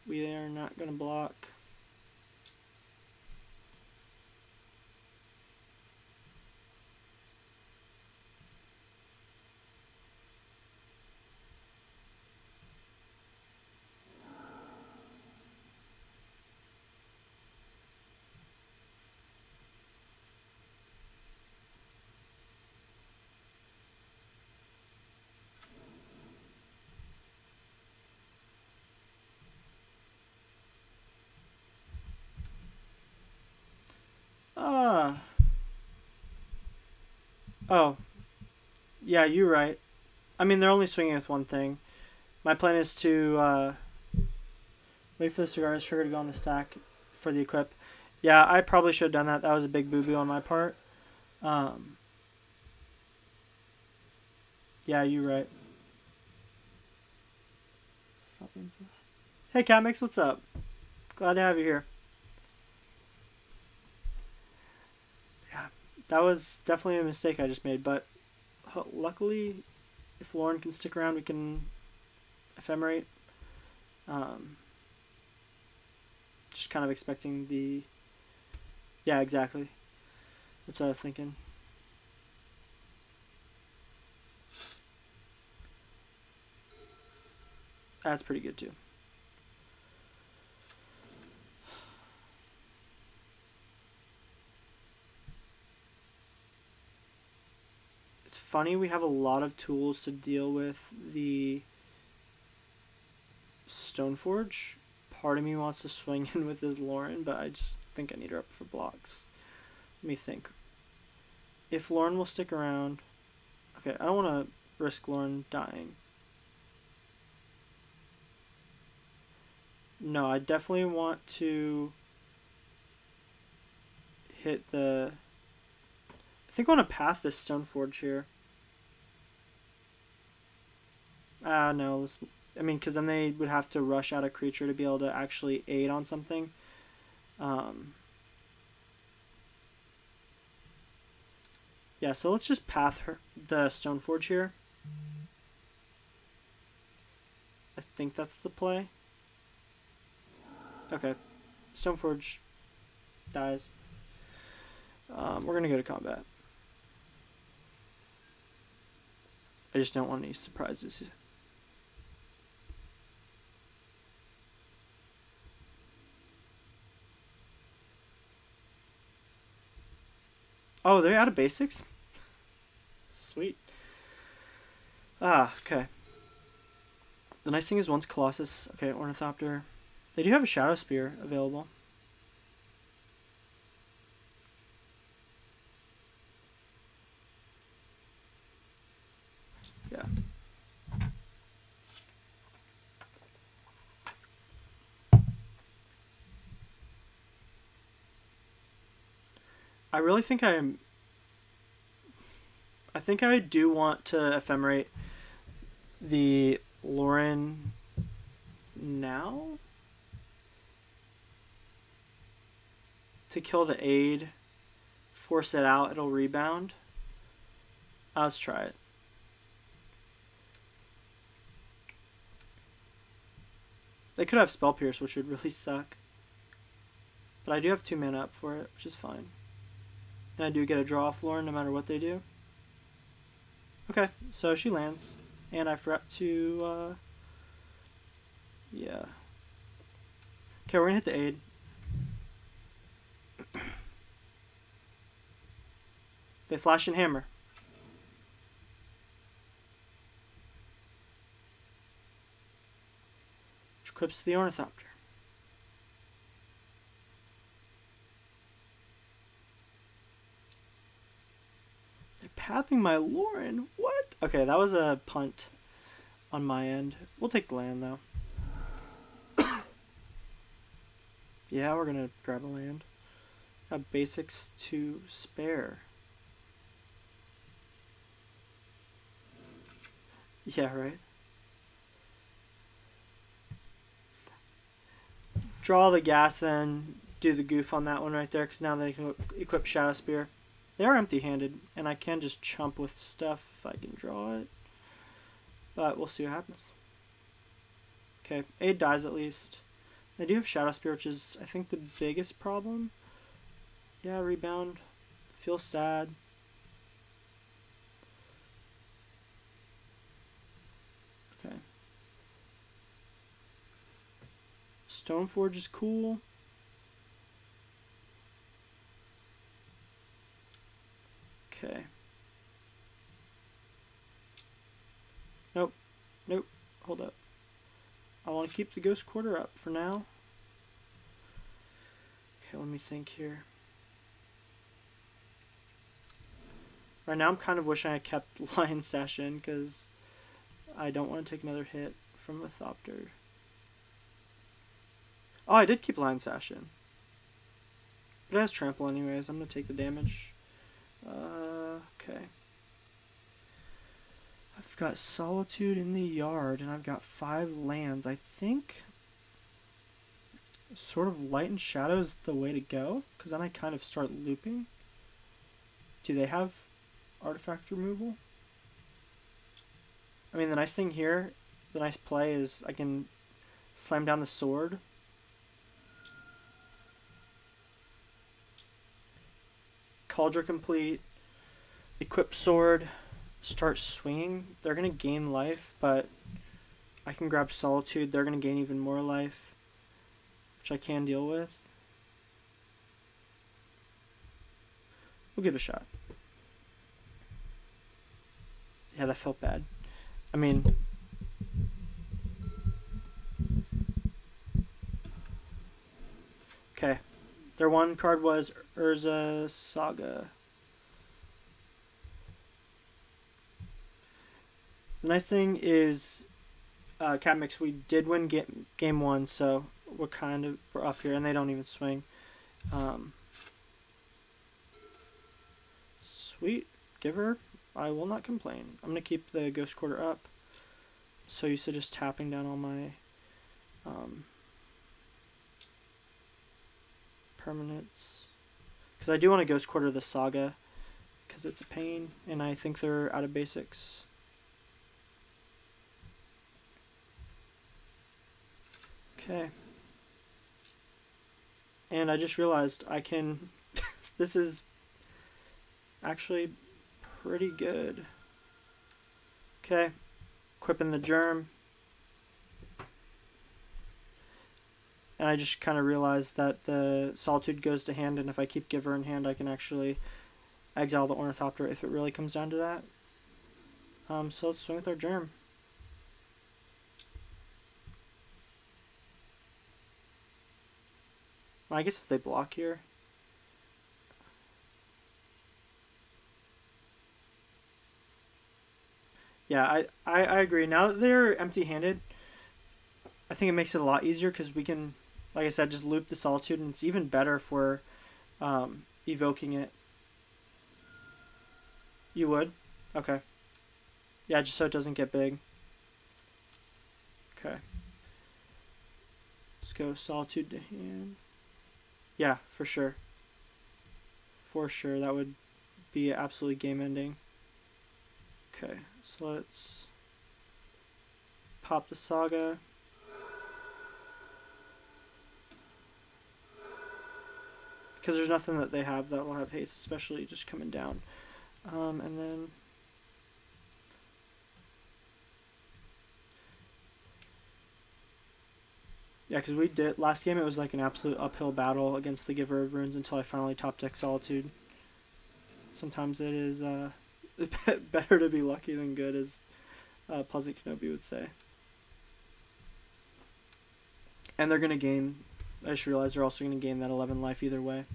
We are not going to block. Ah. Oh. Yeah, you're right. I mean, they're only swinging with one thing. My plan is to uh, wait for the Sigarda's trigger to go on the stack for the equip. Yeah, I probably should have done that. That was a big boo-boo on my part. Um, yeah, you're right. Hey, Catmix, what's up? Glad to have you here. That was definitely a mistake I just made, but luckily, if Loran can stick around, we can ephemerate. Um, just kind of expecting the. Yeah, exactly. That's what I was thinking. That's pretty good too. Funny we have a lot of tools to deal with the Stoneforge. Part of me wants to swing in with his Loran, but I just think I need her up for blocks. Let me think. If Loran will stick around... Okay, I don't want to risk Loran dying. No, I definitely want to hit the... I think I want to path this Stoneforge here. Ah, uh, no. I mean, because then they would have to rush out a creature to be able to actually aid on something. Um, yeah, so let's just path her the Stoneforge here. I think that's the play. Okay. Stoneforge dies. Um, we're going to go to combat. I just don't want any surprises Oh, they're out of basics? Sweet. Ah, okay. The nice thing is once Colossus... Okay, Ornithopter. They do have a Shadow Spear available. Yeah. I really think I'm. I think I do want to ephemerate the Loran now to kill the aid, force it out, it'll rebound. Let's try it. They could have Spell Pierce, which would really suck. But I do have two mana up for it, which is fine. And I do get a draw floor no matter what they do. Okay, so she lands. And I forgot to, uh, yeah. Okay, we're gonna hit the aid. they flash and hammer. Which the ornithopter. Pathing my Loran. What? Okay, that was a punt on my end. We'll take land though. yeah, we're gonna grab a land. Have basics to spare. Yeah, right. Draw the gas and do the goof on that one right there, because now they can equip Shadow Spear. They are empty-handed, and I can just chump with stuff if I can draw it. But we'll see what happens. Okay, aid dies at least. They do have Shadow Spear, which is, I think, the biggest problem. Yeah, rebound. Feel sad. Okay. Stoneforge is cool. Okay. Nope. Nope. Hold up. I want to keep the ghost quarter up for now. Okay, let me think here. Right now I'm kind of wishing I kept Lion Sash in because I don't want to take another hit from a Thopter. Oh, I did keep Lion Sash in. But it has Trample anyways. I'm going to take the damage. Uh, okay. I've got Solitude in the yard, and I've got five lands. I think Sword of Light and Shadow is the way to go, because then I kind of start looping. Do they have artifact removal? I mean, the nice thing here, the nice play is I can slam down the sword Kaldra Compleat, equip sword, start swinging. They're going to gain life, but I can grab Solitude. They're going to gain even more life, which I can deal with. We'll give it a shot. Yeah, that felt bad. I mean... Okay, their one card was Urza Saga. The nice thing is, uh, Catmix, we did win game, game one, so we're kind of we're up here, and they don't even swing. Um, sweet, give her. I will not complain. I'm gonna keep the Ghost Quarter up. So used to just tapping down all my um, permanents. Because I do want to Ghost Quarter the Saga, because it's a pain, and I think they're out of basics. Okay. And I just realized I can... this is actually pretty good. Okay. Equipping the germ. And I just kind of realized that the Solitude goes to hand, and if I keep Giver in hand, I can actually exile the Ornithopter if it really comes down to that. Um, so let's swing with our Germ. I guess they block here. Yeah, I, I, I agree. Now that they're empty-handed, I think it makes it a lot easier because we can like I said, just loop the Solitude, and it's even better for um, evoking it. You would? Okay. Yeah, just so it doesn't get big. Okay. Let's go Solitude to hand. Yeah, for sure. For sure, that would be absolutely game ending. Okay, so let's pop the Saga. Because there's nothing that they have that will have haste, especially just coming down. Um, and then yeah, because we did last game. It was like an absolute uphill battle against the Giver of Runes until I finally top deck Solitude. Sometimes it is uh, better to be lucky than good, as uh, Pleasant Kenobi would say. And they're gonna gain I just realized they're also going to gain that 11 life either way.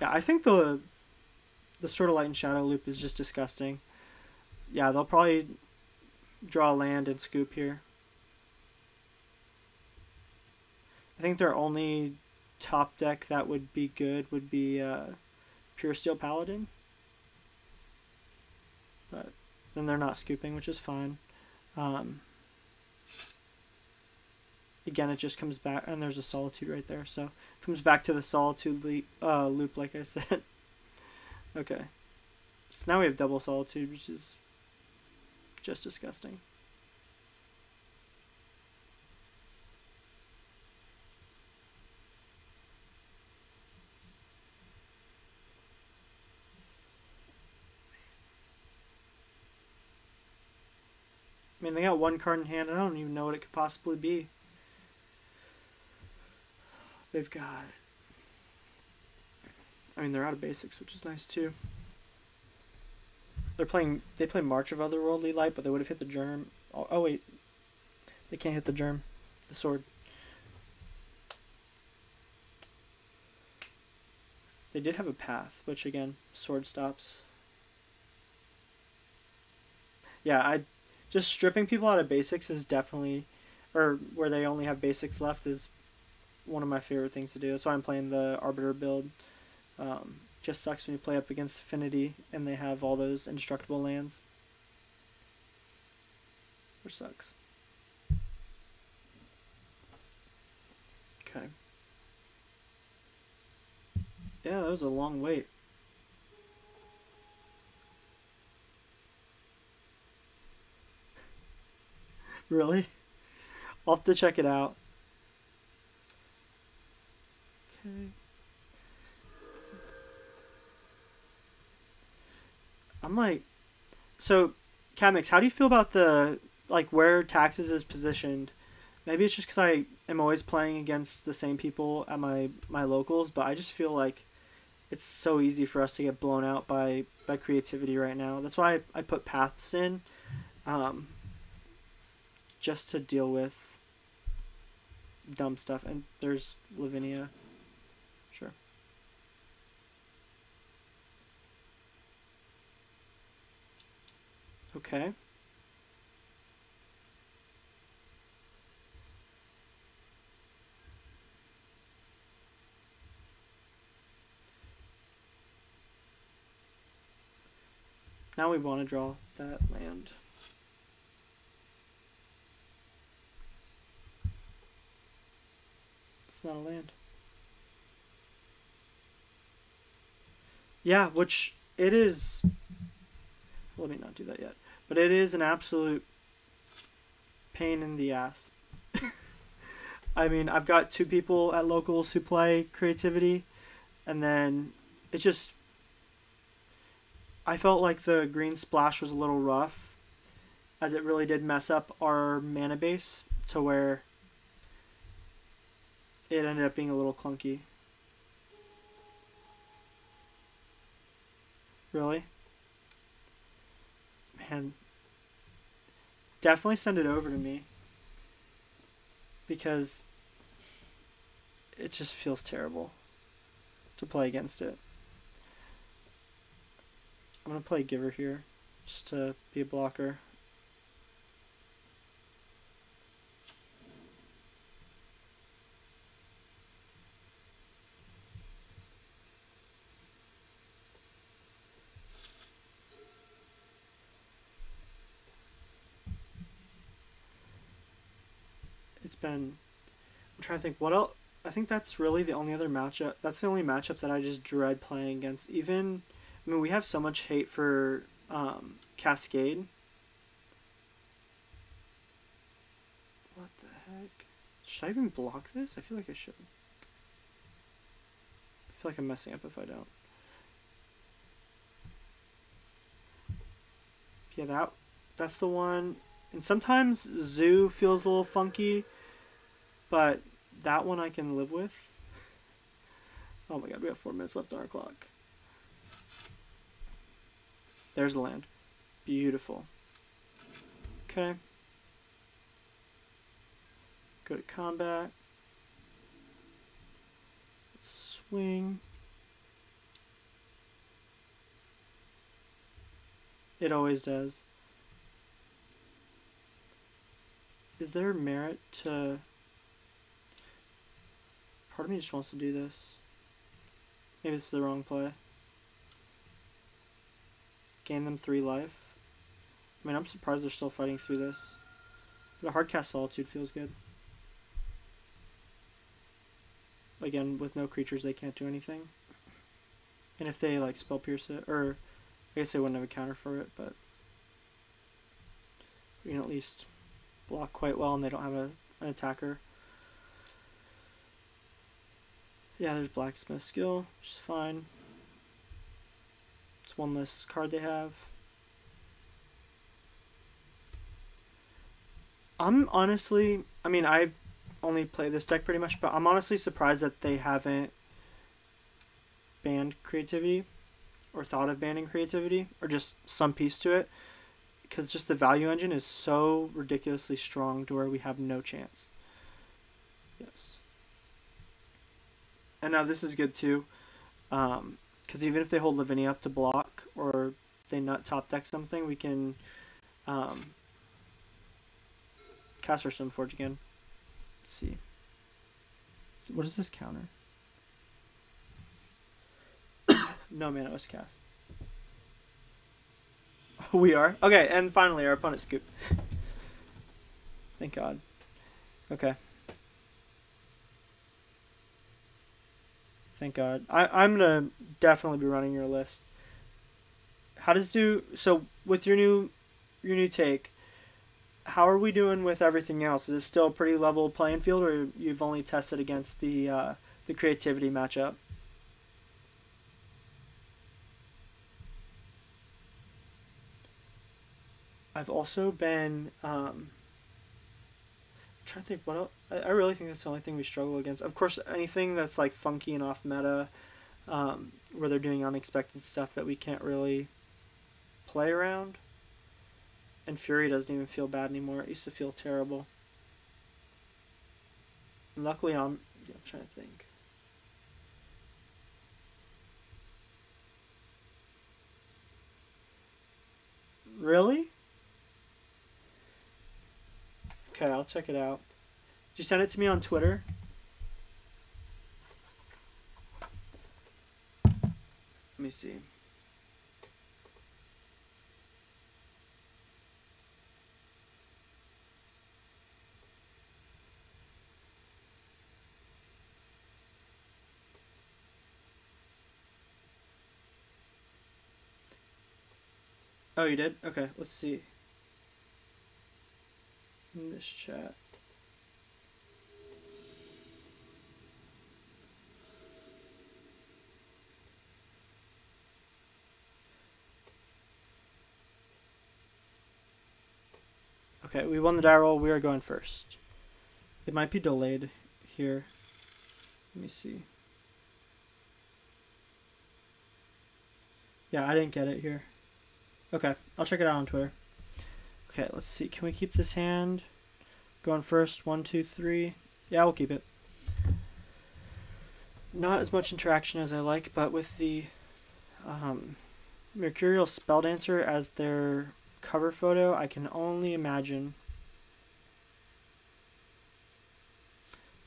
Yeah, I think the the Sword of Light and Shadow loop is just disgusting. Yeah, they'll probably draw land and scoop here. I think their only top deck that would be good would be uh, Puresteel Paladin. But then they're not scooping, which is fine. Um, again, it just comes back, and there's a Solitude right there, so comes back to the Solitude leap, uh, loop, like I said. okay. So now we have double Solitude, which is just disgusting. They got one card in hand. I don't even know what it could possibly be. They've got. I mean, they're out of basics, which is nice too. They're playing. They play March of Otherworldly Light, but they would have hit the germ. Oh, oh wait, they can't hit the germ, the sword. They did have a path, which again, sword stops. Yeah, I just stripping people out of basics is definitely, or where they only have basics left is one of my favorite things to do. That's why I'm playing the Arbiter build. Um, just sucks when you play up against Affinity and they have all those indestructible lands. Which sucks. Okay. Yeah, that was a long wait. Really? I'll have to check it out. Okay. I'm like, so, Catmix, how do you feel about the like where taxes is positioned? Maybe it's just because I am always playing against the same people at my my locals, but I just feel like it's so easy for us to get blown out by by creativity right now. That's why I, I put paths in, um, just to deal with dumb stuff. And there's Lavinia. Sure. Okay. Now we want to draw that land. It's not a land. Yeah, which it is. Let me not do that yet. But it is an absolute pain in the ass. I mean, I've got two people at locals who play creativity, and then it just. I felt like the green splash was a little rough, as it really did mess up our mana base to where it ended up being a little clunky. Really? Man. Definitely send it over to me. Because it just feels terrible to play against it. I'm going to play Giver here just to be a blocker. it's been. I'm trying to think what else. I think that's really the only other matchup. That's the only matchup that I just dread playing against. Even, I mean, we have so much hate for um, Cascade. What the heck? Should I even block this? I feel like I should. I feel like I'm messing up if I don't. Yeah, that that's the one. And sometimes Zoo feels a little funky. But that one I can live with. Oh my god, we have four minutes left on our clock. There's the land. Beautiful. Okay. Go to combat. Let's swing. It always does. Is there merit to Part of me just wants to do this. Maybe this is the wrong play. Gain them three life. I mean, I'm surprised they're still fighting through this. But a hard cast Solitude feels good. Again, with no creatures, they can't do anything. And if they, like, Spell Pierce it, or I guess they wouldn't have a counter for it, but we can at least block quite well and they don't have a, an attacker. Yeah, there's Blacksmith skill, which is fine. It's one less card they have. I'm honestly, I mean, I only play this deck pretty much, but I'm honestly surprised that they haven't banned creativity or thought of banning creativity or just some piece to it because just the value engine is so ridiculously strong to where we have no chance. Yes. And now this is good too, because um, even if they hold Lavinia up to block or they nut top deck something, we can um, cast our Stoneforge again. Let's see. What is this counter? no mana was cast. We are. Okay, and finally our opponent scoop. Thank God. Okay. Thank God. I, I'm gonna definitely be running your list. How does do so with your new your new take? How are we doing with everything else? Is it still a pretty level playing field, or you've only tested against the uh, the creativity matchup? I've also been um, trying to think what else. I, I really think that's the only thing we struggle against. Of course, anything that's like funky and off meta, um, where they're doing unexpected stuff that we can't really play around. And Fury doesn't even feel bad anymore. It used to feel terrible. And luckily, I'm, yeah, I'm trying to think. Really? Okay, I'll check it out. Did you send it to me on Twitter? Let me see. Oh, you did? Okay, let's see in this chat. Okay, we won the die roll. We are going first. It might be delayed here. Let me see. Yeah, I didn't get it here. Okay, I'll check it out on Twitter. Okay, let's see. Can we keep this hand? Going first. One, two, three. Yeah, we'll keep it. Not as much interaction as I like, but with the um, Mercurial Spelldancer as their cover photo, I can only imagine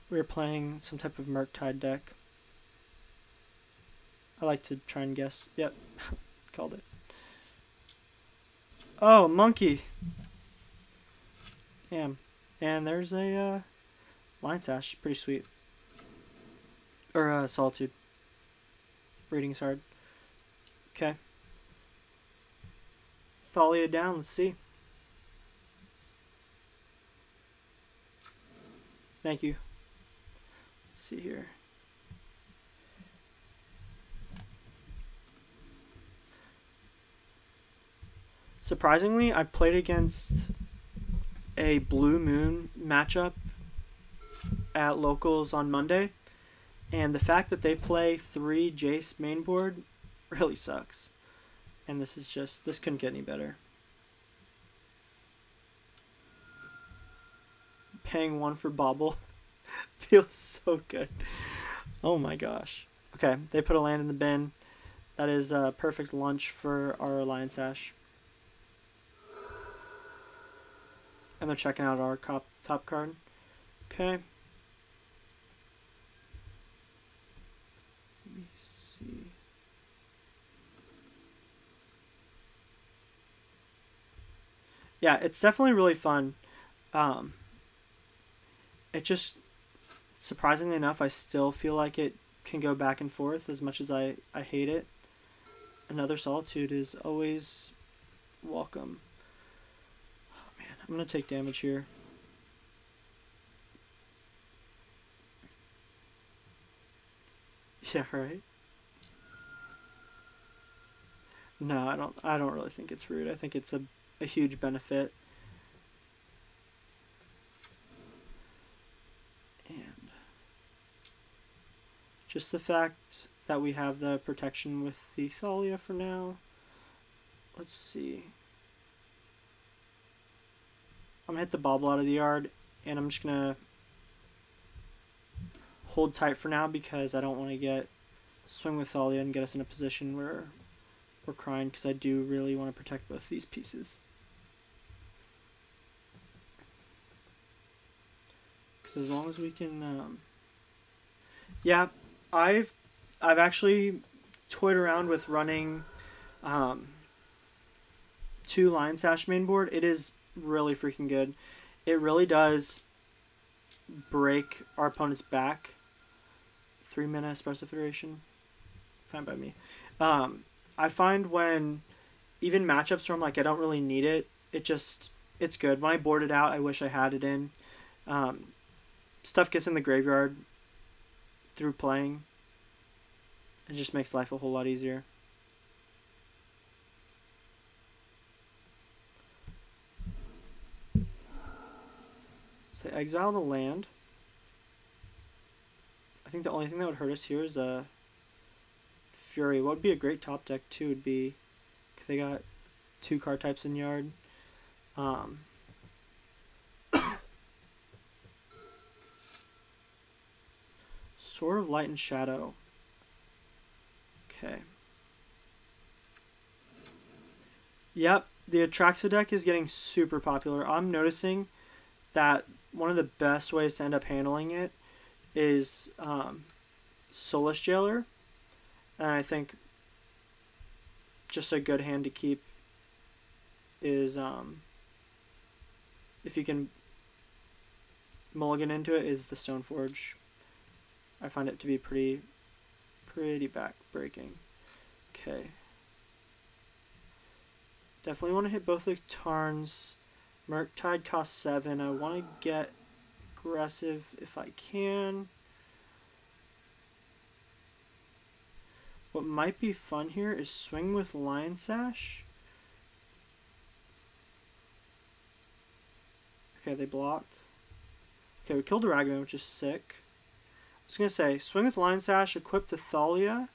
we're playing some type of Murktide deck. I like to try and guess. Yep, called it. Oh, monkey. Damn. And there's a uh, sash. Pretty sweet. Or uh, solitude. Reading's hard. Okay. Thalia down. Let's see. Thank you. Let's see here. Surprisingly, I played against a Blue Moon matchup at locals on Monday, and the fact that they play three Jace mainboard really sucks. And this is just, this couldn't get any better. Paying one for Bobble feels so good. Oh my gosh. Okay, they put a land in the bin. That is a perfect lunch for our a Lion Sash. And they're checking out our top card. Okay. Yeah, it's definitely really fun. Um, it just, surprisingly enough, I still feel like it can go back and forth as much as I, I hate it. Another solitude is always welcome. Oh man, I'm gonna take damage here. Yeah, right. No, I don't. I don't really think it's rude. I think it's a a huge benefit. And just the fact that we have the protection with the Thalia for now. Let's see. I'm gonna hit the bobble out of the yard and I'm just gonna hold tight for now because I don't want to get swing with Thalia and get us in a position where we're crying because I do really want to protect both these pieces. Because as long as we can, um, yeah, I've I've actually toyed around with running um, two Lion Sash main board. It is really freaking good. It really does break our opponent's back. Three mana Expressive Iteration. Fine by me. Um, I find when even matchups where I'm like I don't really need it, it just it's good. When I board it out, I wish I had it in. Um, stuff gets in the graveyard through playing. It just makes life a whole lot easier. So exile the land. I think the only thing that would hurt us here is uh, Fury. What would be a great top deck too would be, cause they got two card types in yard. Um, Sword of Light and Shadow. Okay. Yep, the Atraxa deck is getting super popular. I'm noticing that one of the best ways to end up handling it is um, Soulless Jailer. And I think just a good hand to keep is um, if you can mulligan into it is the Stoneforge I find it to be pretty, pretty back-breaking. Okay. Definitely want to hit both the Tarns. Murktide costs 7. I want to get aggressive if I can. What might be fun here is swing with Lion Sash. Okay, they block. Okay, we killed the Ragavan, which is sick was going to say, swing with Lion Sash, equip to Thalia,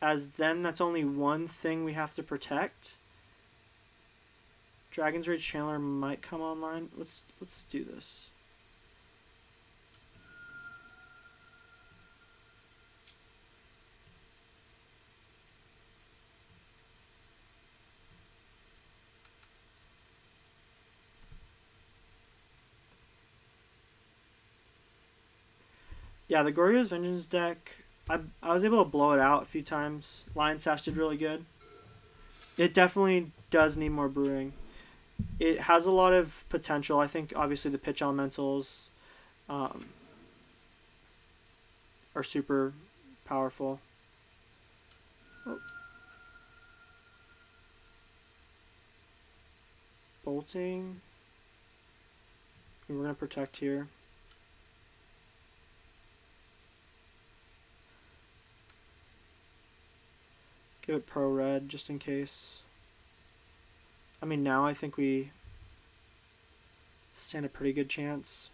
as then that's only one thing we have to protect. Dragon's Rage Channeler might come online. Let's let's do this. Yeah, the Goryo's Vengeance deck, I, I was able to blow it out a few times. Lion Sash did really good. It definitely does need more brewing. It has a lot of potential. I think obviously the pitch elementals um, are super powerful. Oh. Bolting. We're going to protect here. Give it pro red just in case. I mean, now I think we stand a pretty good chance.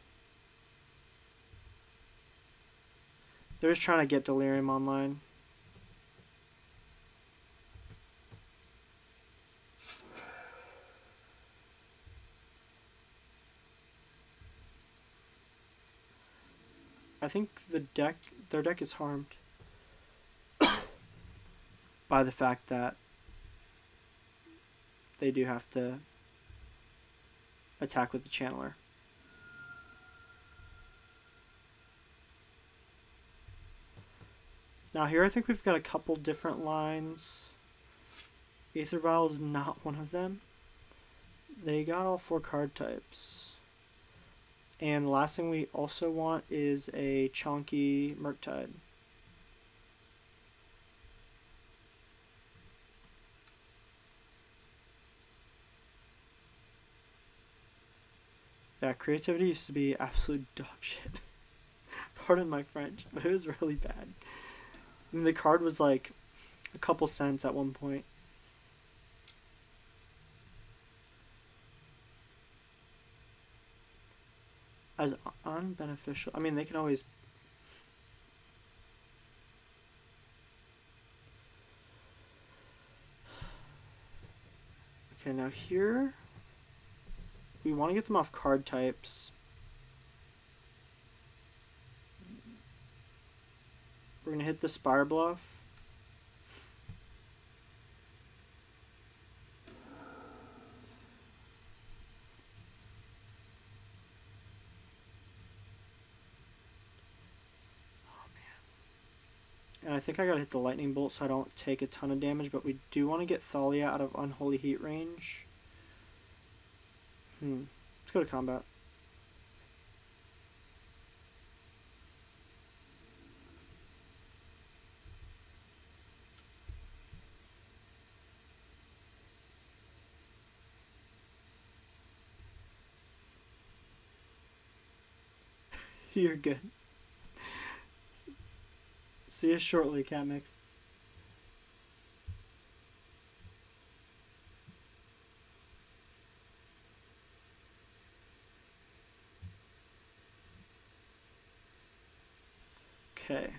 They're just trying to get Delirium online. I think the deck, their deck is harmed by the fact that they do have to attack with the channeler. Now here I think we've got a couple different lines. Aether Vial is not one of them. They got all four card types. And last thing we also want is a chunky Murktide. Yeah, creativity used to be absolute dog shit. Pardon my French, but it was really bad. Mean, the card was like a couple cents at one point. As unbeneficial. I mean, they can always. Okay, now here we want to get them off card types. We're going to hit the Spirebluff. Oh, and I think I gotta hit the lightning bolt so I don't take a ton of damage, but we do want to get Thalia out of unholy heat range. Hmm. Let's go to combat. You're good. See you shortly, Catmix. Okay.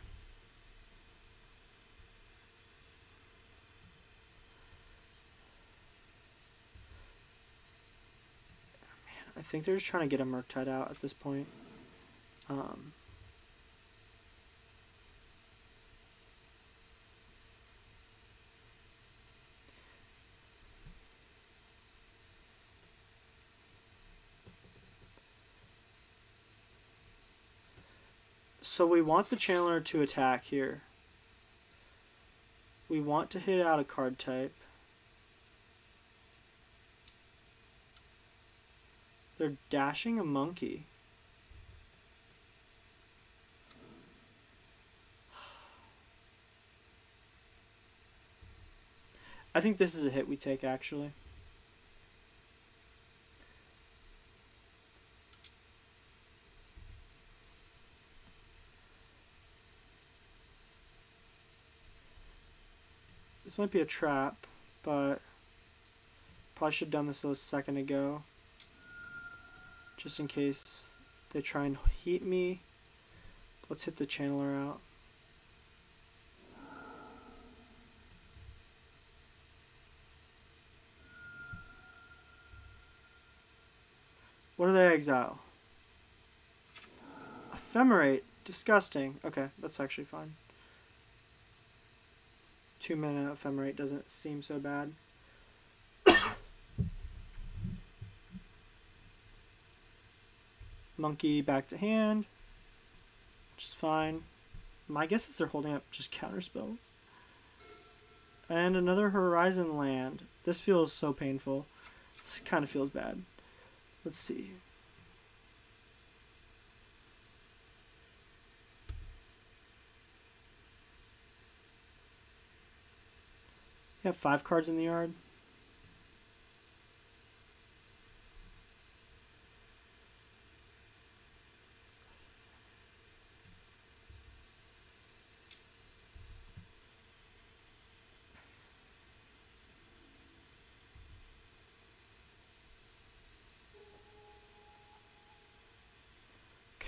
Man, I think they're just trying to get a Murktide out at this point. Um, So we want the Channeler to attack here. We want to hit out a card type. They're dashing a monkey. I think this is a hit we take actually. This might be a trap, but probably should have done this a second ago. Just in case they try and heat me. Let's hit the channeler out. What do they exile? Ephemerate. Disgusting. Okay, that's actually fine two mana ephemerate doesn't seem so bad. Monkey back to hand, which is fine. My guess is they're holding up just counter spells. And another Horizon Land. This feels so painful. This kind of feels bad. Let's see. You have five cards in the yard.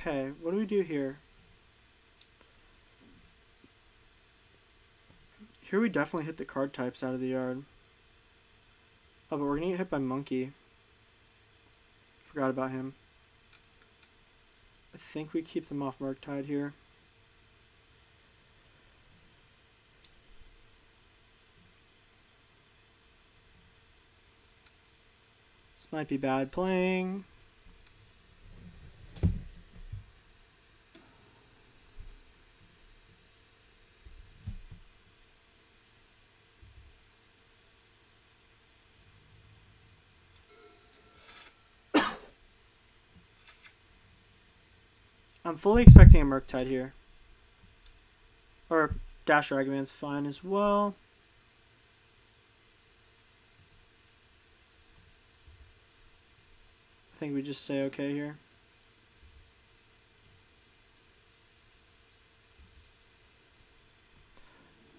Okay, what do we do here? Here we definitely hit the card types out of the yard. Oh, but we're gonna get hit by Monkey. Forgot about him. I think we keep them off Murktide here. This might be bad playing. I'm fully expecting a Murktide here. Or Dash Ragavan's fine as well. I think we just say okay here.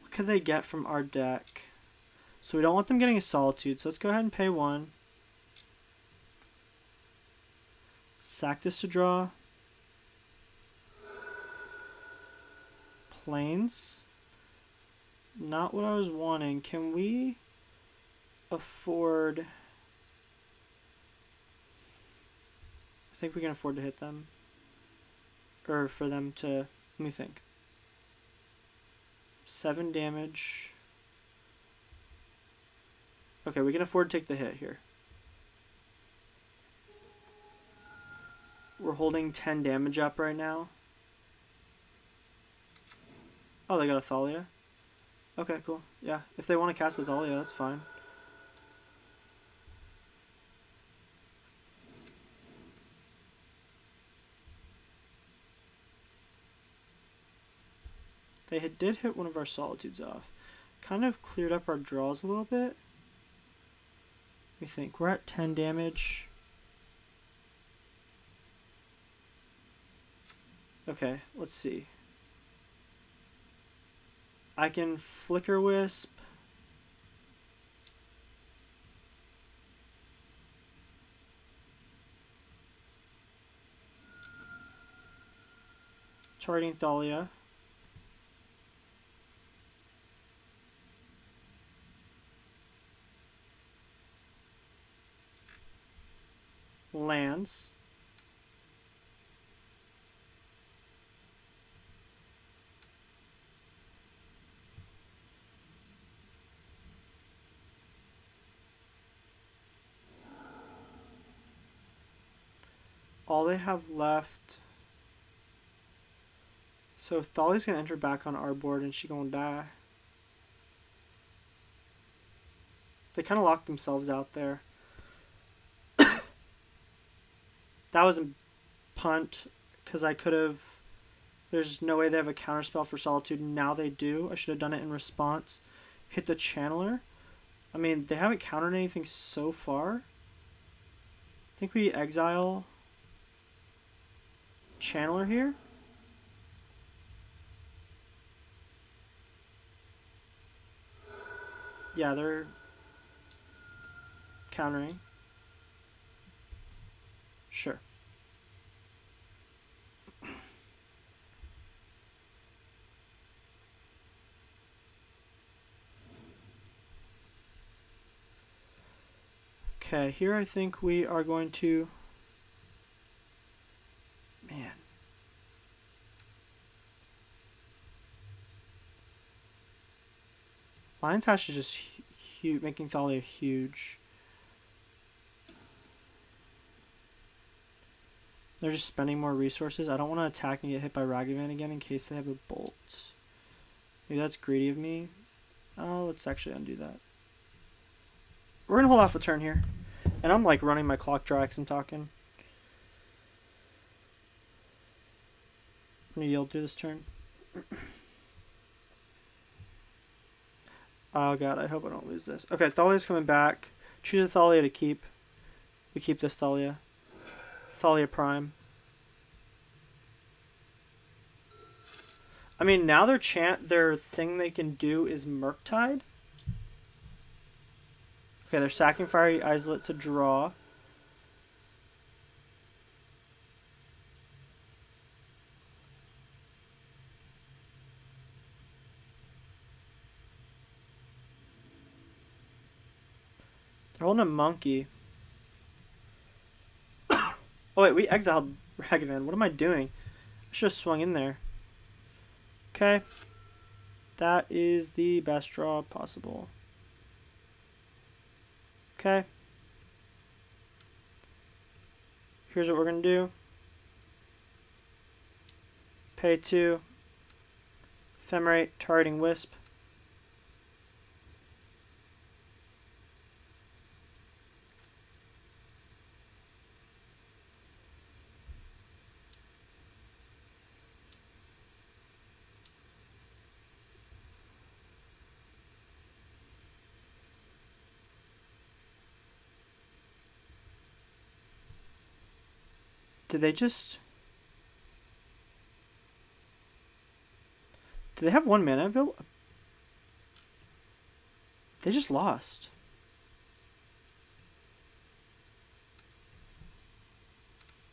What could they get from our deck? So we don't want them getting a Solitude, so let's go ahead and pay one. Sack this to draw. Plains. Not what I was wanting. Can we afford... I think we can afford to hit them. Or for them to... Let me think. Seven damage. Okay, we can afford to take the hit here. We're holding 10 damage up right now. Oh, they got a Thalia. Okay, cool. Yeah, if they want to cast a Thalia, that's fine. They had, did hit one of our Solitudes off. Kind of cleared up our draws a little bit. We think we're at 10 damage. Okay, let's see. I can Flickerwisp. Targeting Thalia. Lands. All they have left. So Thalia's gonna enter back on our board and she gonna die. They kind of locked themselves out there. that was a punt because I could have. There's no way they have a counterspell for Solitude. Now they do. I should have done it in response. Hit the Channeler. I mean, they haven't countered anything so far. I think we exile channeler here. Yeah, they're countering. Sure. Okay, here I think we are going to Man. Lion's Sash is just huge, making Thalia huge. They're just spending more resources. I don't want to attack and get hit by Ragavan again in case they have a bolt. Maybe that's greedy of me. Oh, let's actually undo that. We're going to hold off a turn here. And I'm like running my clock dry and talking. Gonna yield through this turn. oh god, I hope I don't lose this. Okay, Thalia's coming back. Choose a Thalia to keep. We keep this Thalia. Thalia Prime. I mean, now their chant, their thing they can do is Murktide. Okay, they're sacking Fiery Islet to draw. They're a monkey. oh wait, we exiled Ragavan. What am I doing? I should have swung in there. Okay. That is the best draw possible. Okay. here's what we're going to do. Pay 2. Ephemerate, targeting Wisp. Did they just... Do they have one mana available? They just lost.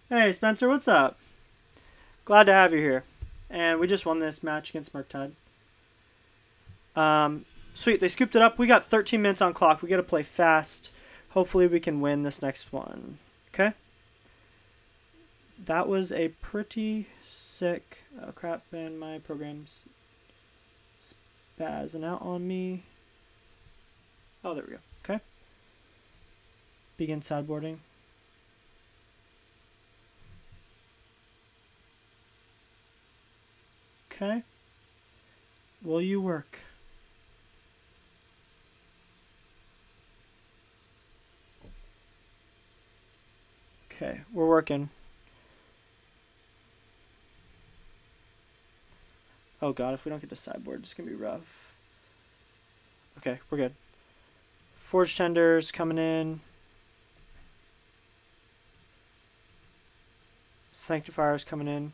Hey, Spencer, what's up? Glad to have you here. And we just won this match against Murktide. Um, sweet, they scooped it up. We got 13 minutes on clock. We got to play fast. Hopefully we can win this next one. Okay? That was a pretty sick oh crap man my program's spazzing out on me. Oh there we go. Okay. Begin sideboarding. Okay. Will you work? Okay we're working Oh god, if we don't get to sideboard, it's going to be rough. Okay, we're good. Forge Tenders coming in. Sanctifiers coming in.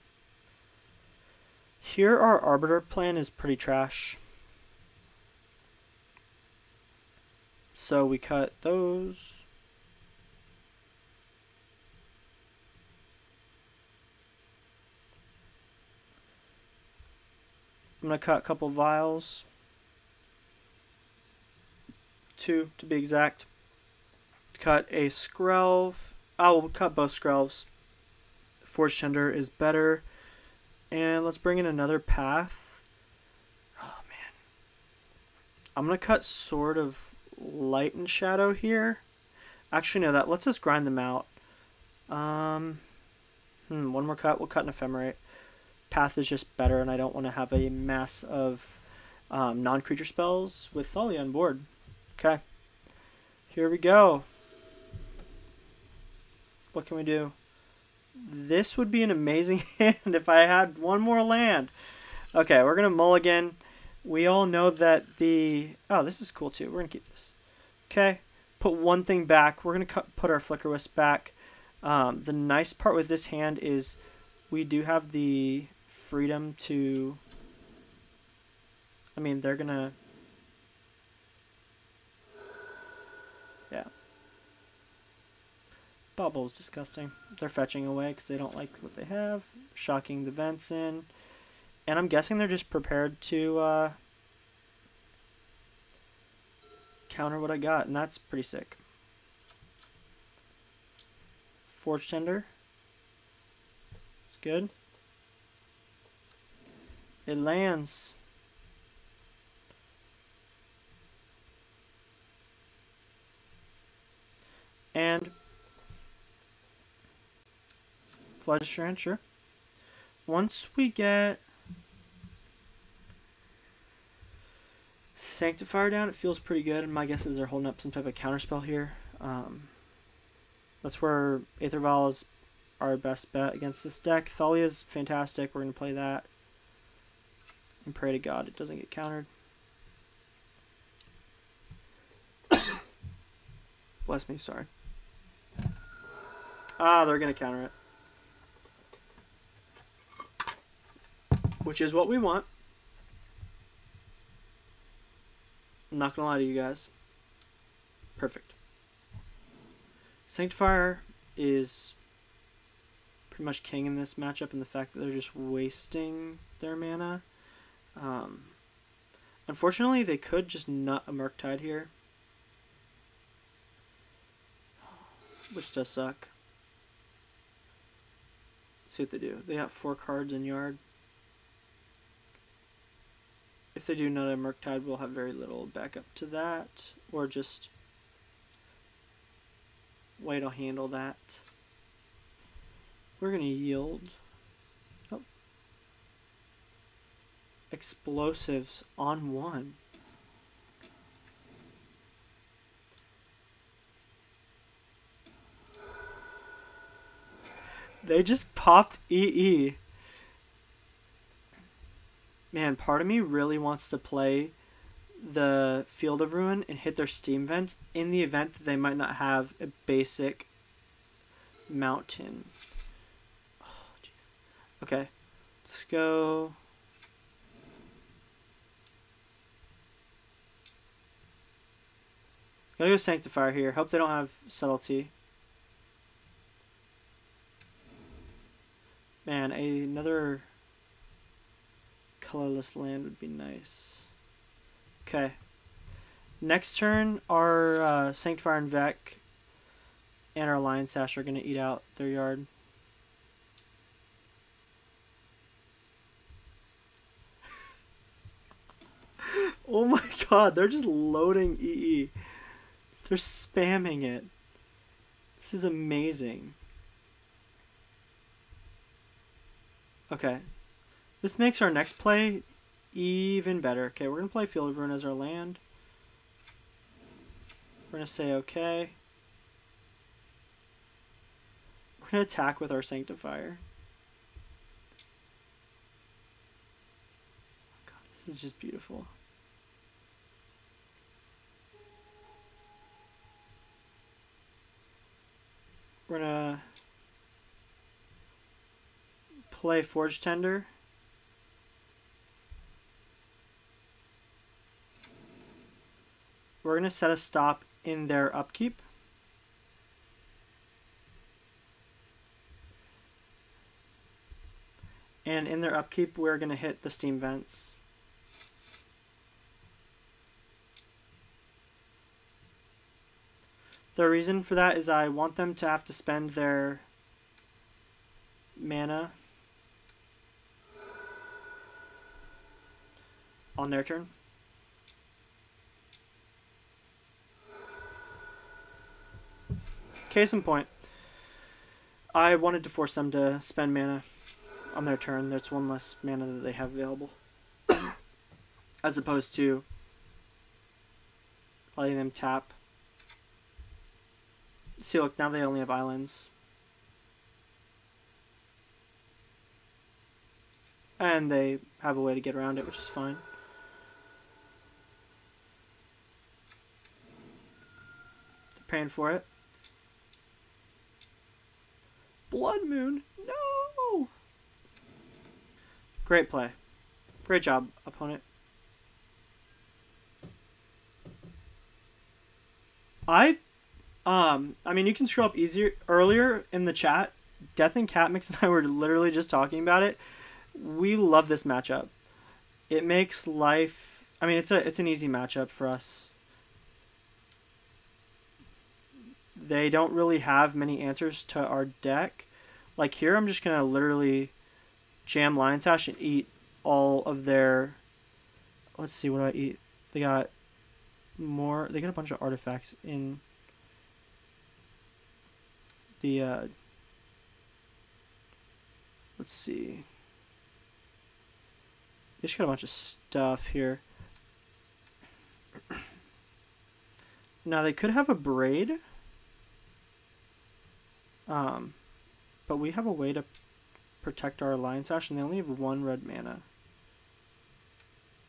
Here our Arbiter plan is pretty trash. So we cut those. I'm going to cut a couple vials. Two, to be exact. Cut a Skrelv. I will cut both Skrelvs. Forge Tender is better. And let's bring in another path. Oh, man. I'm going to cut Sword of Light and Shadow here. Actually, no, that lets us grind them out. Um, hmm, one more cut. We'll cut an Ephemerate path is just better, and I don't want to have a mass of um, non-creature spells with Thalia on board. Okay. Here we go. What can we do? This would be an amazing hand if I had one more land. Okay, we're going to mulligan. We all know that the... Oh, this is cool too. We're going to keep this. Okay. Put one thing back. We're going to put our Flickerwisp back. Um, the nice part with this hand is we do have the freedom to I mean they're gonna yeah. Bauble's disgusting. They're fetching away because they don't like what they have shocking the vents in. And I'm guessing they're just prepared to uh, counter what I got and that's pretty sick. Forge Tender. It's good it lands. And Strand, sure. Once we get Sanctifier down, it feels pretty good. And my guess is they're holding up some type of counterspell here. Um, that's where Aether Vial is our best bet against this deck. Thalia is fantastic. We're going to play that and pray to God it doesn't get countered. Bless me, sorry. Ah, they're going to counter it. Which is what we want. I'm not going to lie to you guys. Perfect. Sanctifier is pretty much king in this matchup in the fact that they're just wasting their mana. Um, unfortunately, they could just nut a Murktide here. Which does suck. Let's see what they do. They got four cards in yard. If they do nut a Murktide, we'll have very little backup to that. Or just wait, I'll handle that. we're gonna yield. Explosives on one. They just popped EE. Man, part of me really wants to play the Field of Ruin and hit their steam vents in the event that they might not have a basic mountain. Oh, jeez. Okay, let's go. Gotta go Sanctifier here. Hope they don't have Subtlety. Man, another colorless land would be nice. Okay. Next turn, our uh, Sanctifier en-Vec and our Lion Sash are going to eat out their yard. oh my god, they're just loading EE. They're spamming it. This is amazing. Okay. This makes our next play even better. Okay, we're going to play Field of Ruin as our land. We're going to say okay. We're going to attack with our Sanctifier. God, this is just beautiful. We're to play Forge Tender. We're going to set a stop in their upkeep. And in their upkeep, we're going to hit the steam vents. The reason for that is I want them to have to spend their mana on their turn. Case in point, I wanted to force them to spend mana on their turn. There's one less mana that they have available. As opposed to letting them tap. See, look, now they only have islands. And they have a way to get around it, which is fine. paying for it. Blood Moon? No! Great play. Great job, opponent. I, um, I mean, you can scroll up easier. Earlier in the chat, Death and Catmix and I were literally just talking about it. We love this matchup. It makes life. I mean, it's a it's an easy matchup for us. they don't really have many answers to our deck. Like here, I'm just going to literally jam Lion Sash and eat all of their... Let's see, what do I eat? They got more... They got a bunch of artifacts in the... Uh, let's see. They just got a bunch of stuff here. Now, they could have a braid. Um, but we have a way to protect our a Lion Sash, and they only have one red mana.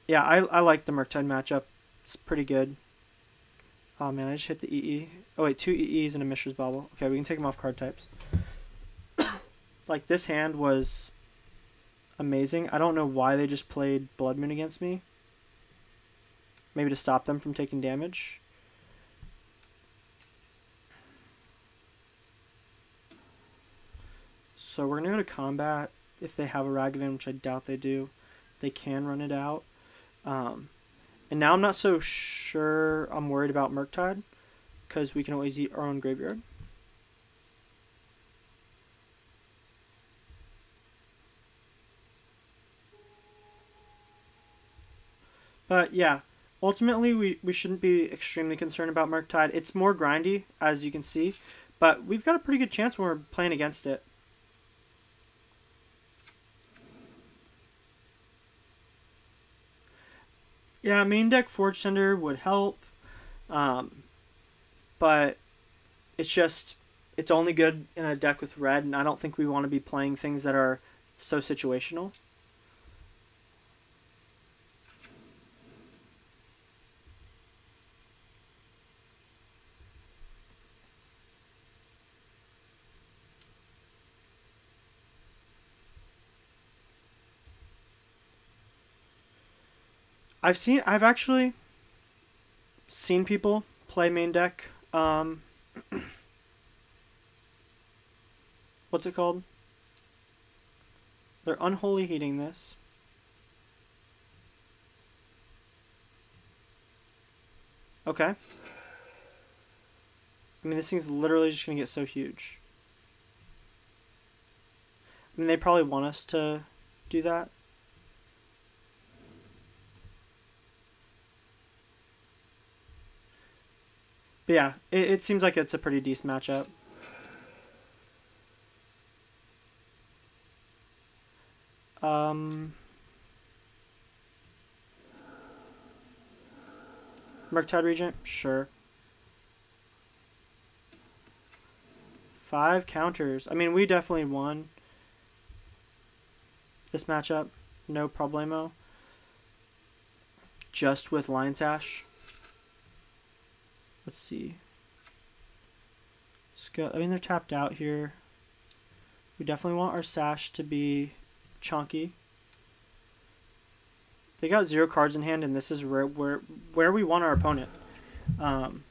Yeah, I, I like the Murktide matchup. It's pretty good. Oh man, I just hit the EE. Oh wait, two EEs and a Mishra's Bauble. Okay, we can take them off card types. like this hand was amazing. I don't know why they just played Blood Moon against me. Maybe to stop them from taking damage. So we're going to go to combat. If they have a Ragavan, which I doubt they do, they can run it out. Um, and now I'm not so sure I'm worried about Murktide because we can always eat our own graveyard. But yeah, ultimately we, we shouldn't be extremely concerned about Murktide. It's more grindy, as you can see, but we've got a pretty good chance when we're playing against it. Yeah, main deck Forge Tender would help, um, but it's just it's only good in a deck with red, and I don't think we want to be playing things that are so situational. I've seen I've actually seen people play main deck um, what's it called? They're unholy heating this. Okay. I mean, this thing's literally just going to get so huge. I mean, they probably want us to do that. But yeah, it, it seems like it's a pretty decent matchup. Um, Murktide Regent? Sure. Five counters. I mean, we definitely won this matchup. No problemo. Just with Lion's Sash. Let's see. I mean, they're tapped out here. We definitely want our Sash to be chunky. They got zero cards in hand, and this is where where where we want our opponent. Um,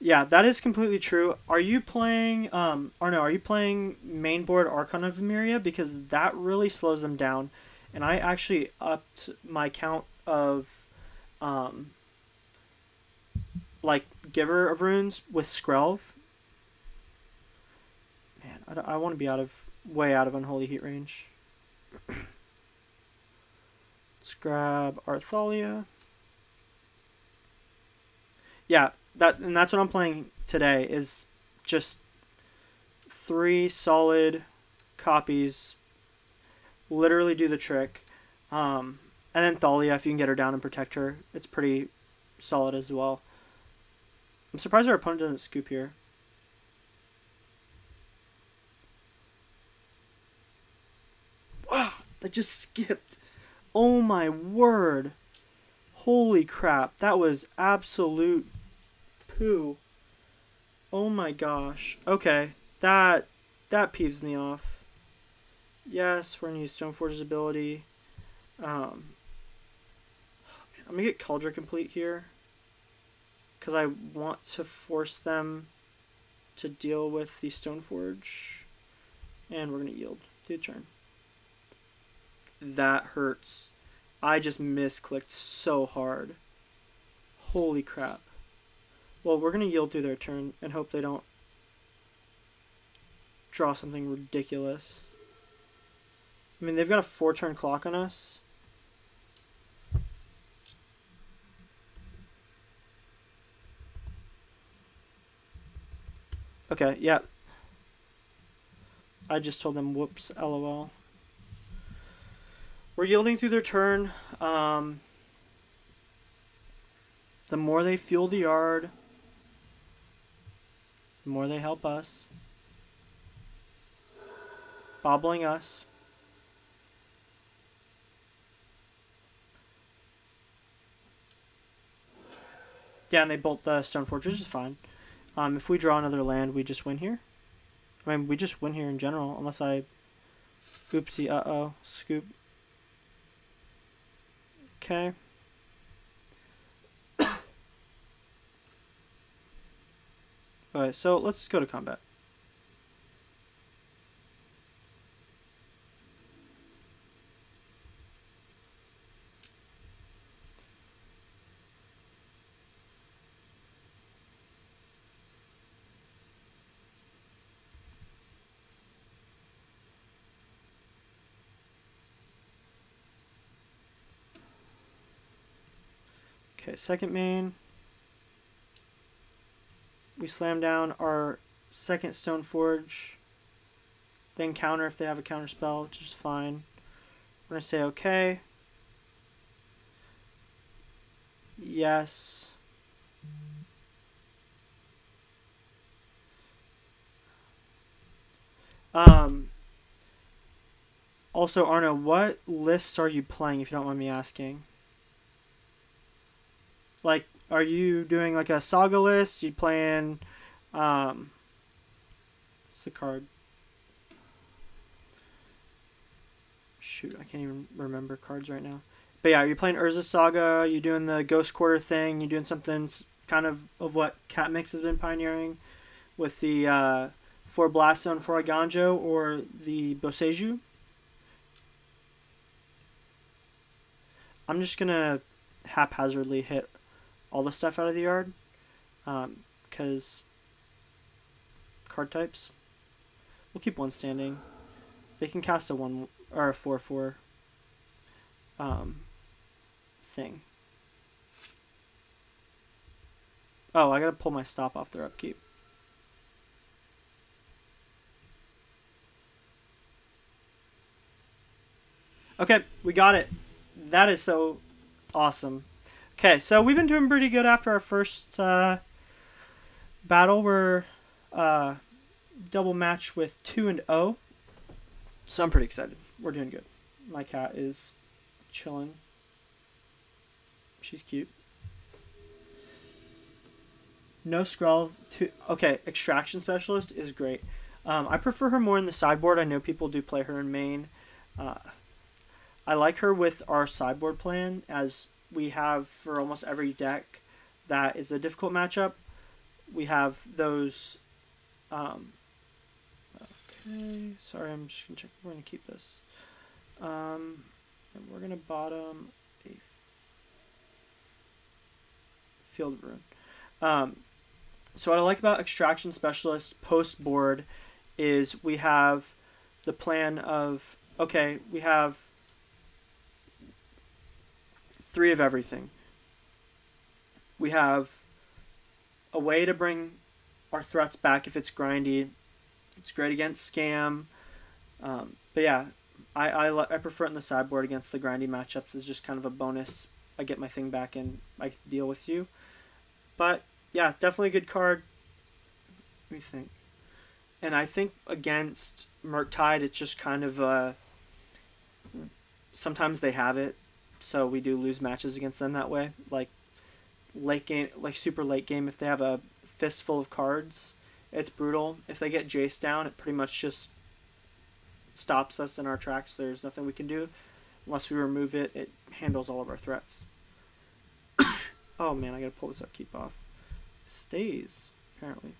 yeah, that is completely true. Are you playing, um, or no, are you playing main board Archon of Emeria? Because that really slows them down. And I actually upped my count of, um, like giver of runes with Skrelv. Man, I, I want to be out of way out of unholy heat range. Let's grab our Thalia. Yeah, that and that's what I'm playing today is just three solid copies. Literally do the trick. Um, and then Thalia, if you can get her down and protect her, it's pretty solid as well. I'm surprised our opponent doesn't scoop here. Wow, that just skipped. Oh my word. Holy crap, that was absolute poo. Oh my gosh. Okay, that that peeves me off. Yes, we're gonna use Stoneforge's ability. Um, I'm gonna get Kaldra Compleat here because I want to force them to deal with the Stoneforge. And we're going to yield. Do turn. That hurts. I just misclicked so hard. Holy crap. Well, we're going to yield through their turn and hope they don't draw something ridiculous. I mean, they've got a four turn clock on us. Okay, yeah. I just told them whoops, lol. We're yielding through their turn. Um, the more they fuel the yard, the more they help us. Bobbling us. Yeah, and they built the stone fortress is fine. Um, if we draw another land, we just win here. I mean, we just win here in general, unless I... Oopsie, uh-oh, scoop. Okay. Alright, so let's go to combat. Okay, second main. We slam down our second Stoneforge. then counter if they have a counter spell, which is fine. We're to say okay. Yes. Um, also, Arno, what lists are you playing, if you don't mind me asking? Like, are you doing like a saga list? You playing, um, what's the card? Shoot, I can't even remember cards right now. But yeah, you're playing Urza Saga. You're doing the Ghost Quarter thing. You're doing something kind of of what Catmix has been pioneering, with the uh, for Blast Zone for Eiganjo or the Boseiju. I'm just gonna haphazardly hit all the stuff out of the yard, because um, card types. We'll keep one standing. They can cast a one or a four four. Um, thing. Oh, I gotta pull my stop off their upkeep. Okay, we got it. That is so awesome. Okay, so we've been doing pretty good after our first uh, battle. We're uh, double match with 2 and 0. So I'm pretty excited. We're doing good. My cat is chilling. She's cute. No scroll To, okay, Extraction Specialist is great. Um, I prefer her more in the sideboard. I know people do play her in main. Uh, I like her with our sideboard plan as we have for almost every deck that is a difficult matchup. We have those. Um, okay, sorry, I'm just gonna check. We're gonna keep this. Um, and we're gonna bottom a field of ruin. Um, so what I like about extraction specialist post board is we have the plan of okay, we have three of everything. We have a way to bring our threats back if it's grindy. It's great against scam. Um, but yeah, I, I, I prefer it in the sideboard against the grindy matchups as just kind of a bonus. I get my thing back and I deal with you. But yeah, definitely a good card. Let me think. And I think against Murktide, it's just kind of uh, sometimes they have it so we do lose matches against them that way. Like late game, like super late game, if they have a fistful of cards, it's brutal. If they get Jace down, it pretty much just stops us in our tracks. There's nothing we can do unless we remove it. It handles all of our threats. oh man, I gotta pull this upkeep off. It stays apparently.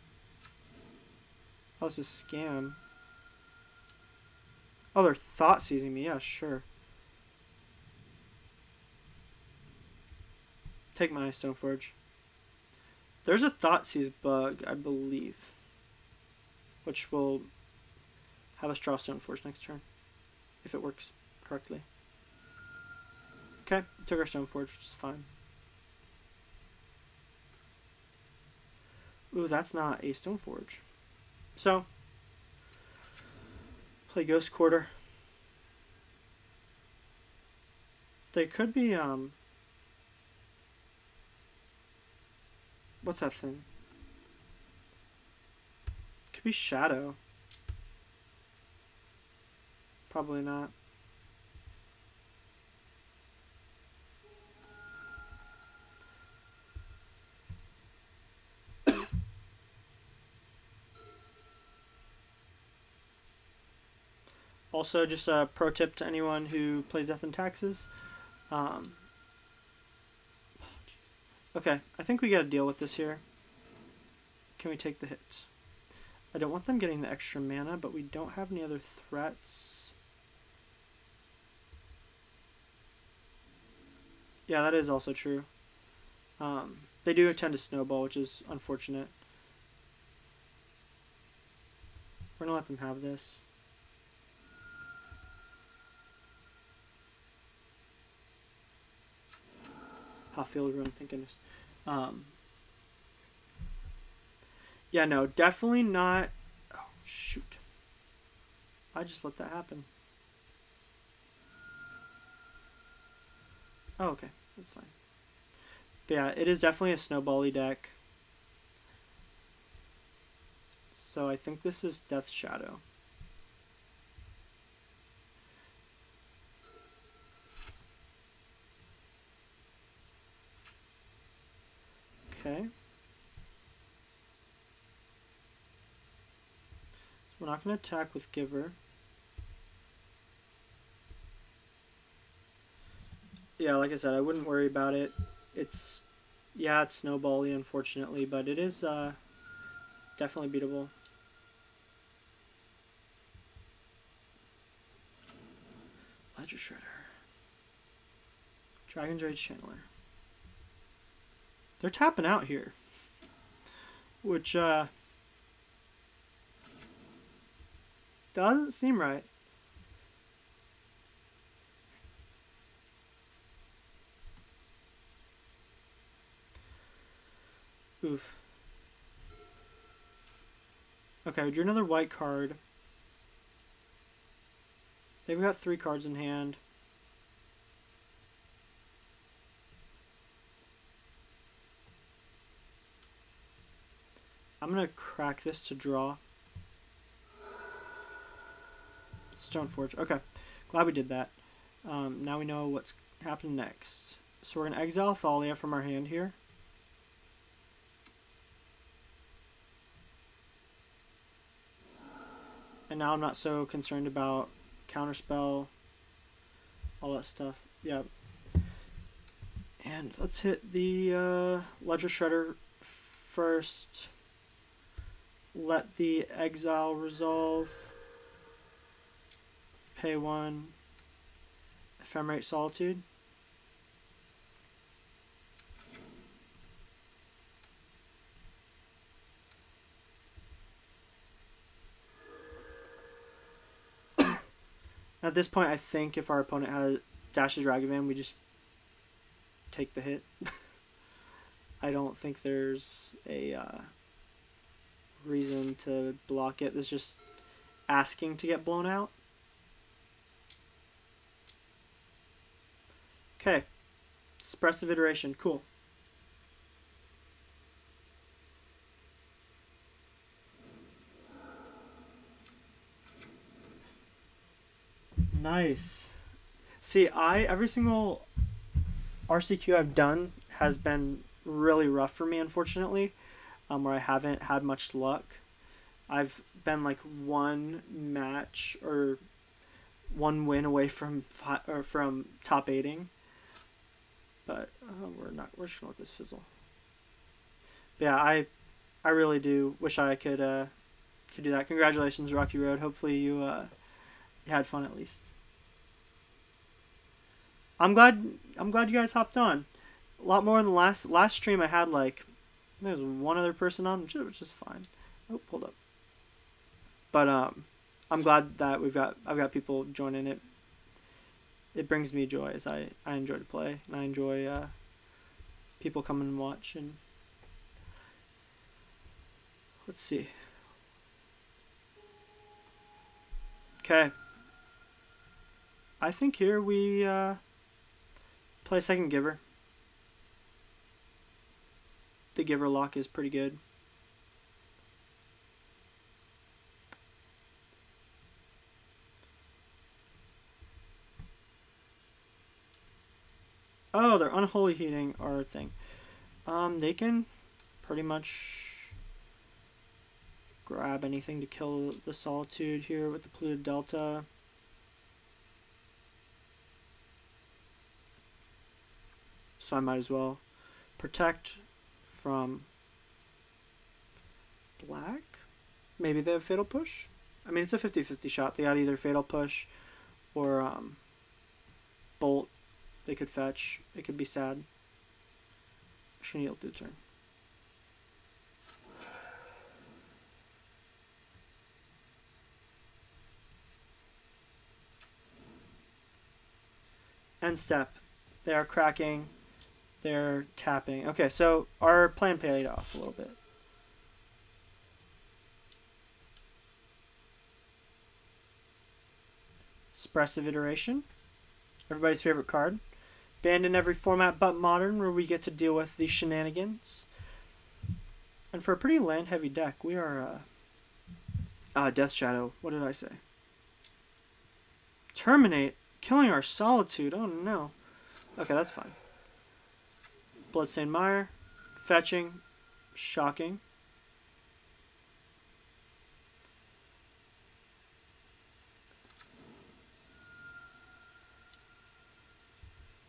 Oh, it's a scam. Oh, they're thought seizing me. Yeah, sure. Take my Stoneforge. There's a Thoughtseize bug, I believe, which will have us draw Stoneforge next turn, if it works correctly. Okay, took our Stoneforge, which is fine. Ooh, that's not a Stoneforge. So, play Ghost Quarter. They could be, um, What's that thing? Could be Shadow. Probably not. also, just a pro tip to anyone who plays Death and Taxes. Um, Okay, I think we gotta deal with this here. Can we take the hits? I don't want them getting the extra mana, but we don't have any other threats. Yeah, that is also true. Um, they do tend to snowball, which is unfortunate. We're gonna let them have this. Field Ruin, thank goodness. Um, yeah, no, definitely not. Oh, shoot. I just let that happen. Oh, okay. That's fine. But yeah, it is definitely a snowbally deck. So I think this is Death Shadow. Okay. So we're not going to attack with Giver. Yeah, like I said, I wouldn't worry about it. It's, yeah, it's snowbally, unfortunately, but it is uh, definitely beatable. Ledger Shredder. Dragon's Rage Channeler. They're tapping out here. Which, uh... Doesn't seem right. Oof. Okay, we drew another white card. They've got three cards in hand. I'm going to crack this to draw. Stoneforge. Okay. Glad we did that. Um, now we know what's happening next. So we're going to exile Thalia from our hand here. And now I'm not so concerned about counterspell, all that stuff. Yeah. And let's hit the uh, Ledger Shredder first let the exile resolve, pay one, ephemerate solitude. At this point, I think if our opponent has dashes Ragavan, we just take the hit. I don't think there's a uh, reason to block it. It's just asking to get blown out. Okay. Expressive iteration. Cool. Nice. See, I every single RCQ I've done has been really rough for me, unfortunately um, where I haven't had much luck. I've been like one match or one win away from fi- or from top eighting, but uh, we're not. We're just gonna let this fizzle. But yeah, I, I really do wish I could uh, could do that. Congratulations, Rocky Road. Hopefully you uh, you had fun at least. I'm glad. I'm glad you guys hopped on. A lot more than last last stream. I had like there's one other person on, which is fine. Oh, pulled up. But um, I'm glad that we've got I've got people joining it. It brings me joy as I I enjoy to play and I enjoy uh, people coming and watch and let's see. Okay. I think here we uh, play second giver the giver lock is pretty good. Oh, they're unholy heating our thing. Um, they can pretty much grab anything to kill the Solitude here with the Polluted Delta. So I might as well protect from black. Maybe they have Fatal Push. I mean, it's a 50-50 shot. They got either Fatal Push or um, Bolt. They could fetch. It could be sad. Chenille do turn. End step. They are cracking they're tapping. Okay, so our plan paid off a little bit. Expressive Iteration. Everybody's favorite card. Banned in every format but modern, where we get to deal with the shenanigans. And for a pretty land heavy deck, we are. Uh, uh, Death Shadow. What did I say? Terminate. Killing our Solitude. Oh no. Okay, that's fine. Bloodstained Mire. Fetching. Shocking.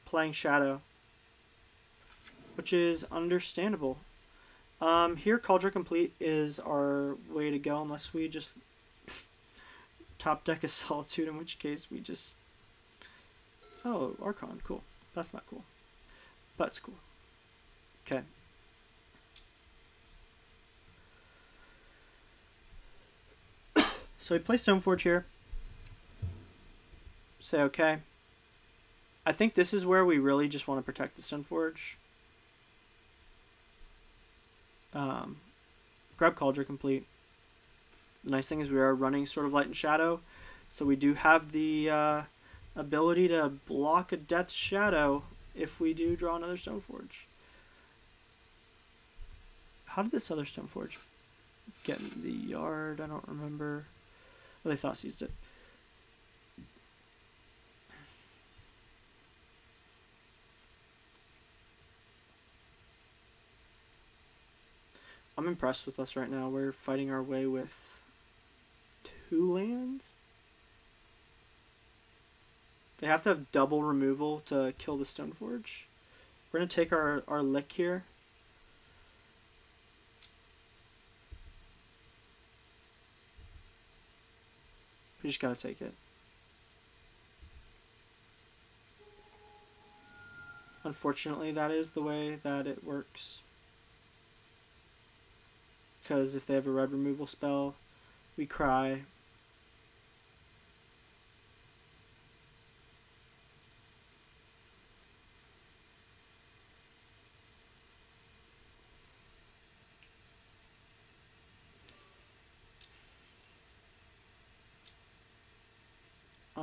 Playing Shadow. Which is understandable. Um, here, Kaldra Compleat is our way to go, unless we just top deck a Solitude, in which case we just... Oh, Archon, cool. That's not cool. But it's cool. Okay. so we play Stoneforge here. Say okay. I think this is where we really just want to protect the Stoneforge. Um, grab Kaldra Compleat. The nice thing is we are running Sword of Light and Shadow, so we do have the uh, ability to block a death shadow if we do draw another Stoneforge. How did this other Stoneforge get in the yard? I don't remember. Oh, they Thoughtseized it. I'm impressed with us right now. We're fighting our way with two lands. They have to have double removal to kill the Stoneforge. We're going to take our, our lick here. We just got to take it. Unfortunately, that is the way that it works because if they have a red removal spell, we cry.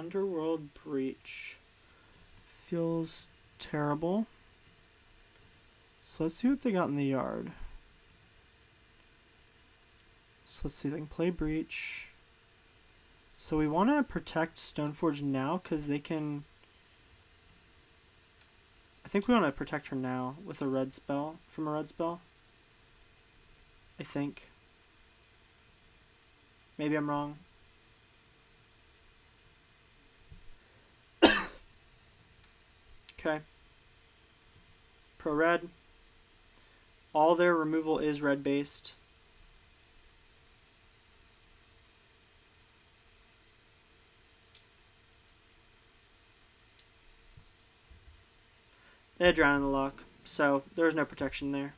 Underworld Breach feels terrible. So let's see what they got in the yard. So let's see, they can play Breach. So we want to protect Stoneforge now because they can... I think we want to protect her now with a red spell, from a red spell. I think. Maybe I'm wrong. Okay. Pro red. All their removal is red based. They Drown in the Loch, so there's no protection there.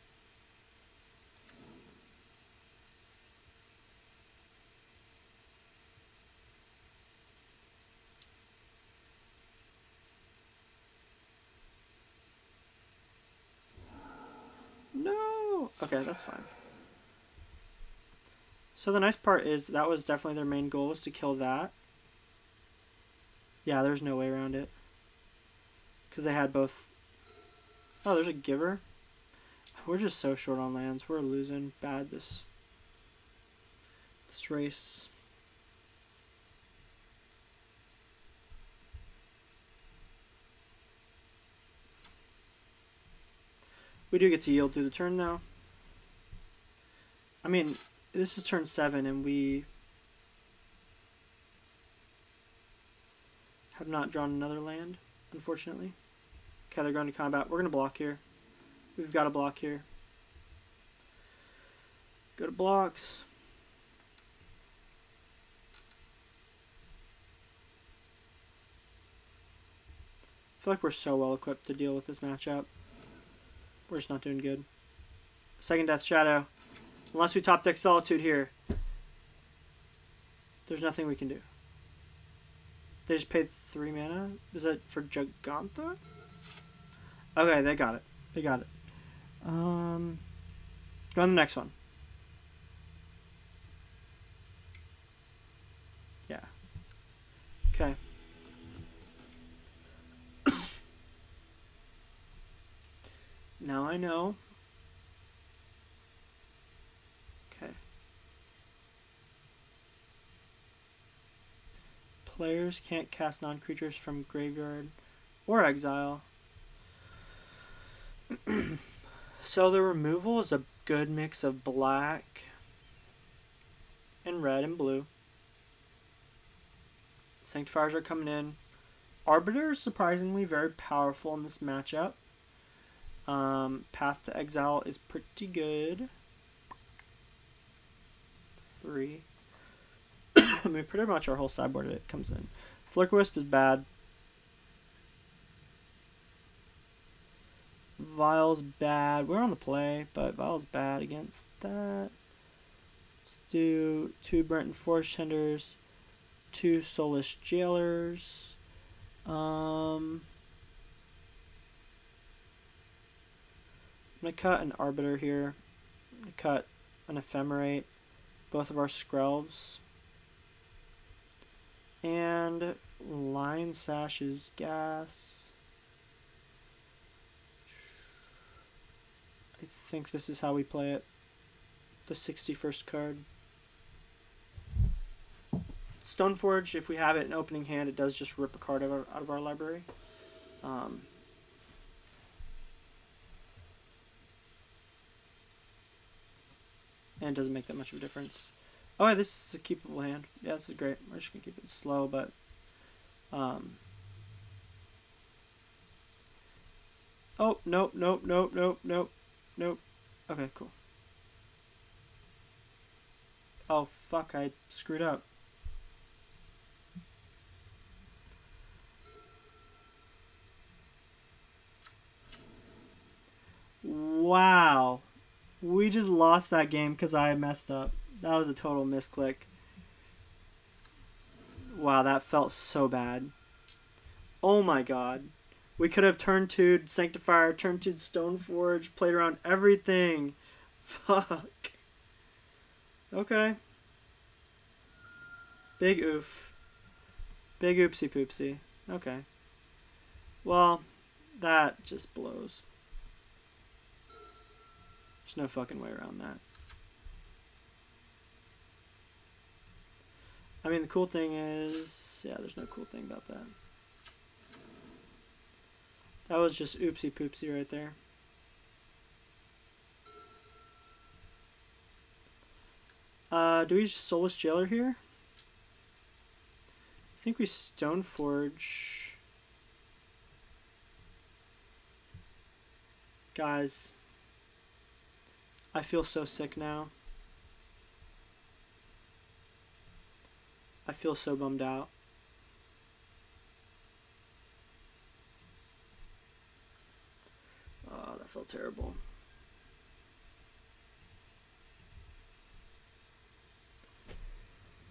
No! Okay, that's fine. So the nice part is that was definitely their main goal was to kill that. Yeah, there's no way around it. Because they had both Oh, there's a giver. We're just so short on lands. We're losing bad this this race. We do get to yield through the turn though. I mean, this is turn 7 and we have not drawn another land, unfortunately. Okay, they're going to combat. We're going to block here. We've got a block here. Go to blocks. I feel like we're so well equipped to deal with this matchup. We're just not doing good. Second Death Shadow. Unless we top deck Solitude here, there's nothing we can do. They just paid three mana? Is that for Giganta? Okay, they got it. They got it. Um, go on the next one. Yeah. Okay. now I know Players can't cast non-creatures from graveyard or exile. so the removal is a good mix of black and red and blue. Sanctifiers are coming in. Arbiter is surprisingly very powerful in this matchup. Um, Path to Exile is pretty good. Three. I mean, pretty much our whole sideboard it comes in. Flickerwisp is bad. Vial's bad. We're on the play, but Vial's bad against that. Let's do two Burrenton Forge-Tenders, two Soulless Jailers. Um, I'm going to cut an Arbiter here. I'm going to cut an Ephemerate, both of our Skrelvs. And Lion sashes Gas. I think this is how we play it. The 61st card. Stoneforge, if we have it in opening hand, it does just rip a card out of our, out of our library. Um, and it doesn't make that much of a difference. Oh, yeah, this is a keepable hand. Yeah, this is great. We're just going to keep it slow, but... Um, oh, nope, nope, nope, nope, nope, nope. Okay, cool. Oh, fuck, I screwed up. Wow. We just lost that game because I messed up. That was a total misclick. Wow, that felt so bad. Oh my god. We could have turned to Sanctifier, turned to Stoneforge, played around everything. Fuck. Okay. Big oof. Big oopsie poopsie. Okay. Well, that just blows. There's no fucking way around that. I mean, the cool thing is... Yeah, there's no cool thing about that. That was just oopsie poopsie right there. Uh, do we Soulless Jailer here? I think we Stoneforge. Guys, I feel so sick now. I feel so bummed out. Oh, that felt terrible.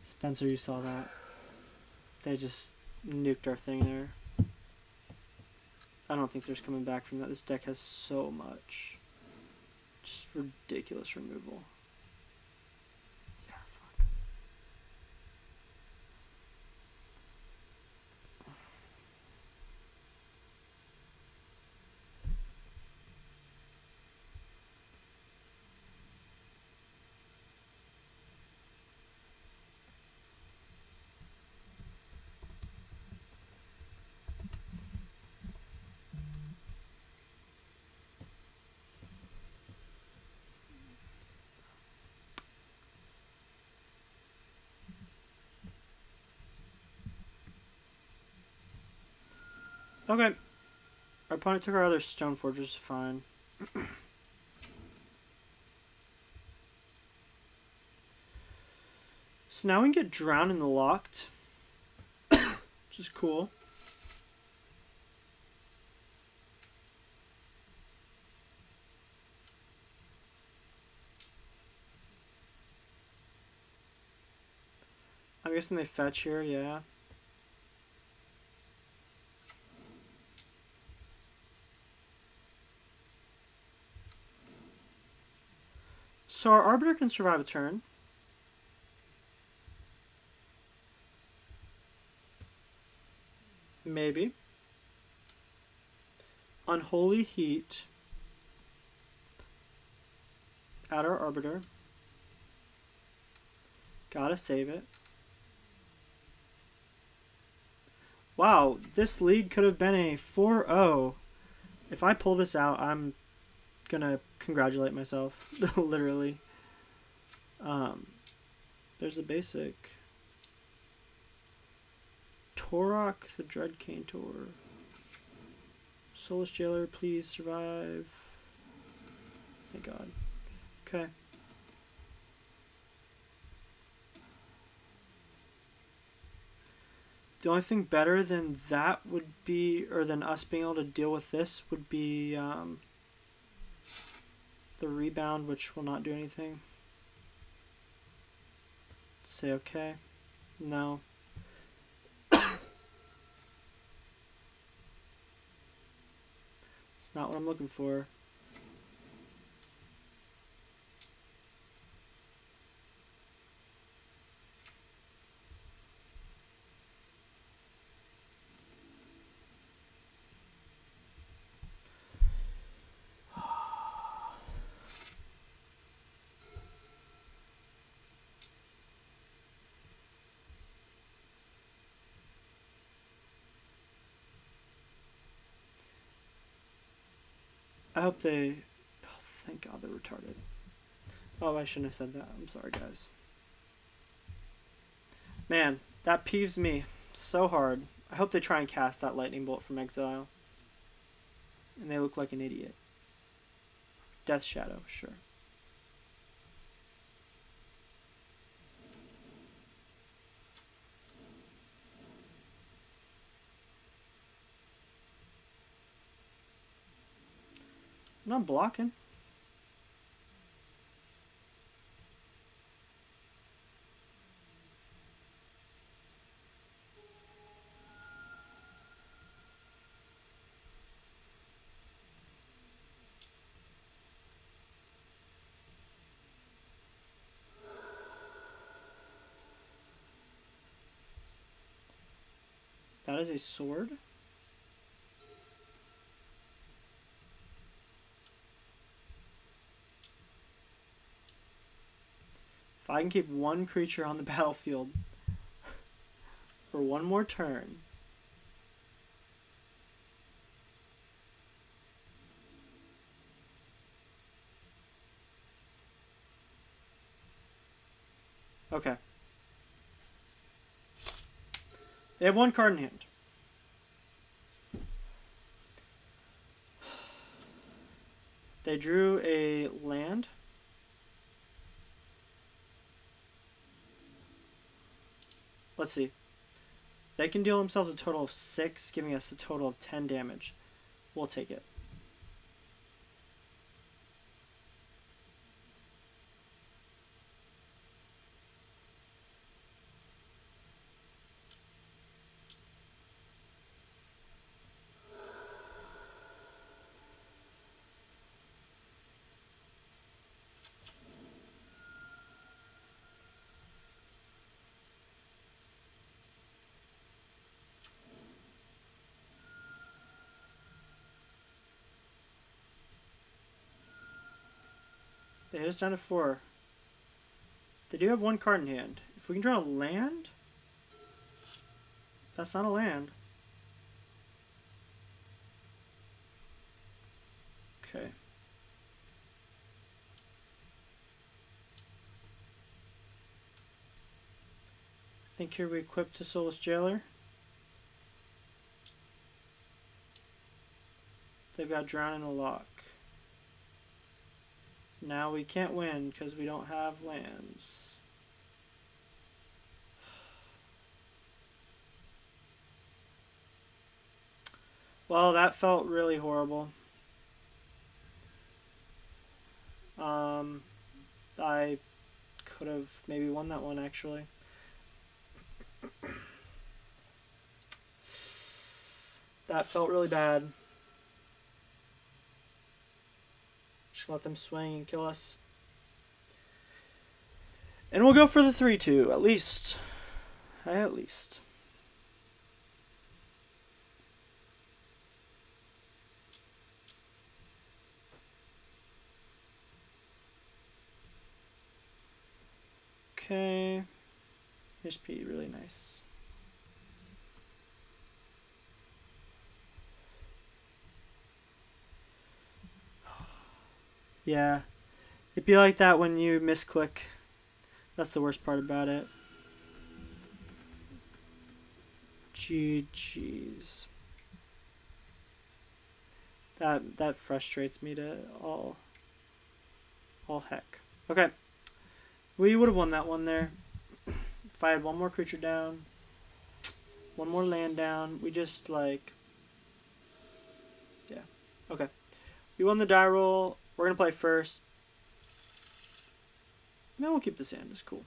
Spencer, you saw that. They just nuked our thing there. I don't think there's coming back from that. This deck has so much. Just ridiculous removal. Okay. Our opponent took our other stone fortress, fine. so now we can get drowned in the locked. which is cool. I'm guessing they fetch here, yeah. So our Arbiter can survive a turn. Maybe. Unholy Heat. add our arbiter. Gotta save it. Wow, this league could have been a 4-0. If I pull this out, I'm gonna congratulate myself, literally. Um, there's the basic. Tourach, the Dread Cantor. Soulless Jailer, please survive. Thank God. Okay. The only thing better than that would be, or than us being able to deal with this, would be um, the rebound, which will not do anything. Say okay. No. it's not what I'm looking for. I hope they. Oh, thank God they're retarded. Oh, I shouldn't have said that. I'm sorry, guys. Man, that peeves me so hard. I hope they try and cast that lightning bolt from exile. And they look like an idiot. Death Shadow, sure. Not blocking. That is a sword? I can keep one creature on the battlefield for one more turn. Okay. They have one card in hand. They drew a land. Let's see. They can deal themselves a total of 6, giving us a total of 10 damage. We'll take it. Hit us down to four. They do have one card in hand. If we can draw a land? That's not a land. Okay. I think here we equip the Soulless Jailer. They've got Drown in a Loch. Now we can't win because we don't have lands. Well, that felt really horrible. Um, I could have maybe won that one actually. that felt really bad. Just let them swing and kill us. And we'll go for the 3-2, at least. At least. Okay. HP, really nice. Yeah. It'd be like that when you misclick. That's the worst part about it. GG's. That that frustrates me to all all heck. Okay. We would have won that one there. if I had one more creature down, one more land down, we just like Yeah. Okay. We won the die roll. We're gonna play first. No, we'll keep the sand. It's cool.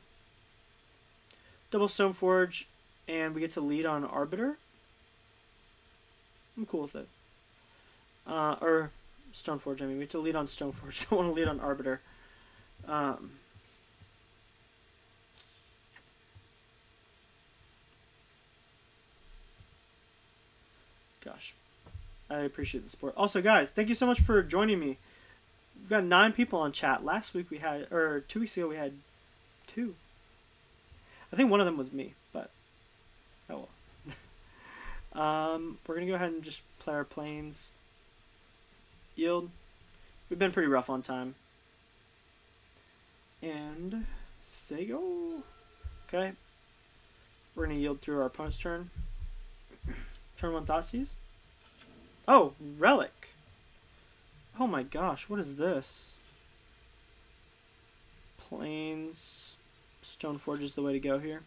Double Stoneforge, and we get to lead on Arbiter. I'm cool with it. Uh, or Stoneforge, I mean. We get to lead on Stoneforge. Don't want to lead on Arbiter. Um, gosh. I appreciate the support. Also, guys, thank you so much for joining me. We've got nine people on chat. Last week we had, or two weeks ago we had two. I think one of them was me, but oh well. um, we're gonna go ahead and just play our Plains. Yield. We've been pretty rough on time. And say go. Okay. We're gonna yield through our opponent's turn. turn one Thoughtseize. Oh, relic. Oh my gosh, what is this? Plains. Stoneforge is the way to go here.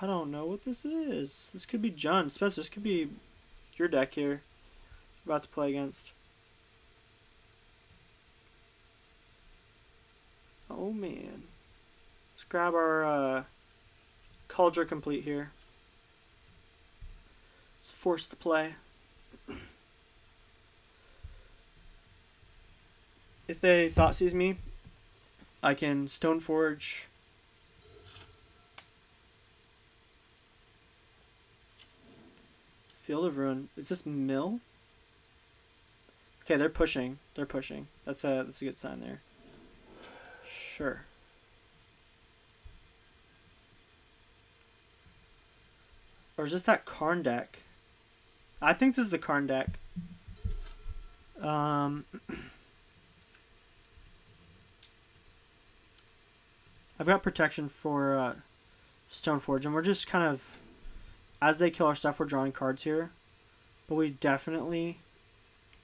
I don't know what this is. This could be John. Spencer, this could be your deck here. About to play against. Oh man. Let's grab our uh, Kaldra Compleat here. Let's force the play. if they Thoughtseize me, I can Stoneforge. Field of Ruin. Is this mill? Okay, they're pushing. They're pushing. That's a that's a good sign there. Sure. Or is this that Karn deck? I think this is the Karn deck. Um, I've got protection for uh, Stoneforge, and we're just kind of, as they kill our stuff, we're drawing cards here. But we definitely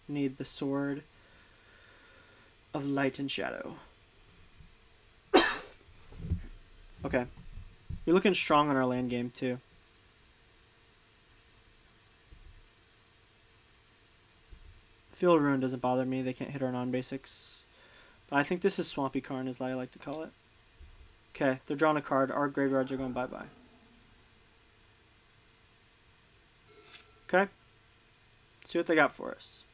need the Sword of Light and Shadow. okay. You're looking strong on our land game, too. Field Ruin doesn't bother me. They can't hit our non-basics. But I think this is Swampy Karn, as I like to call it. Okay, they're drawing a card. Our graveyards are going bye-bye. Okay. See what they got for us.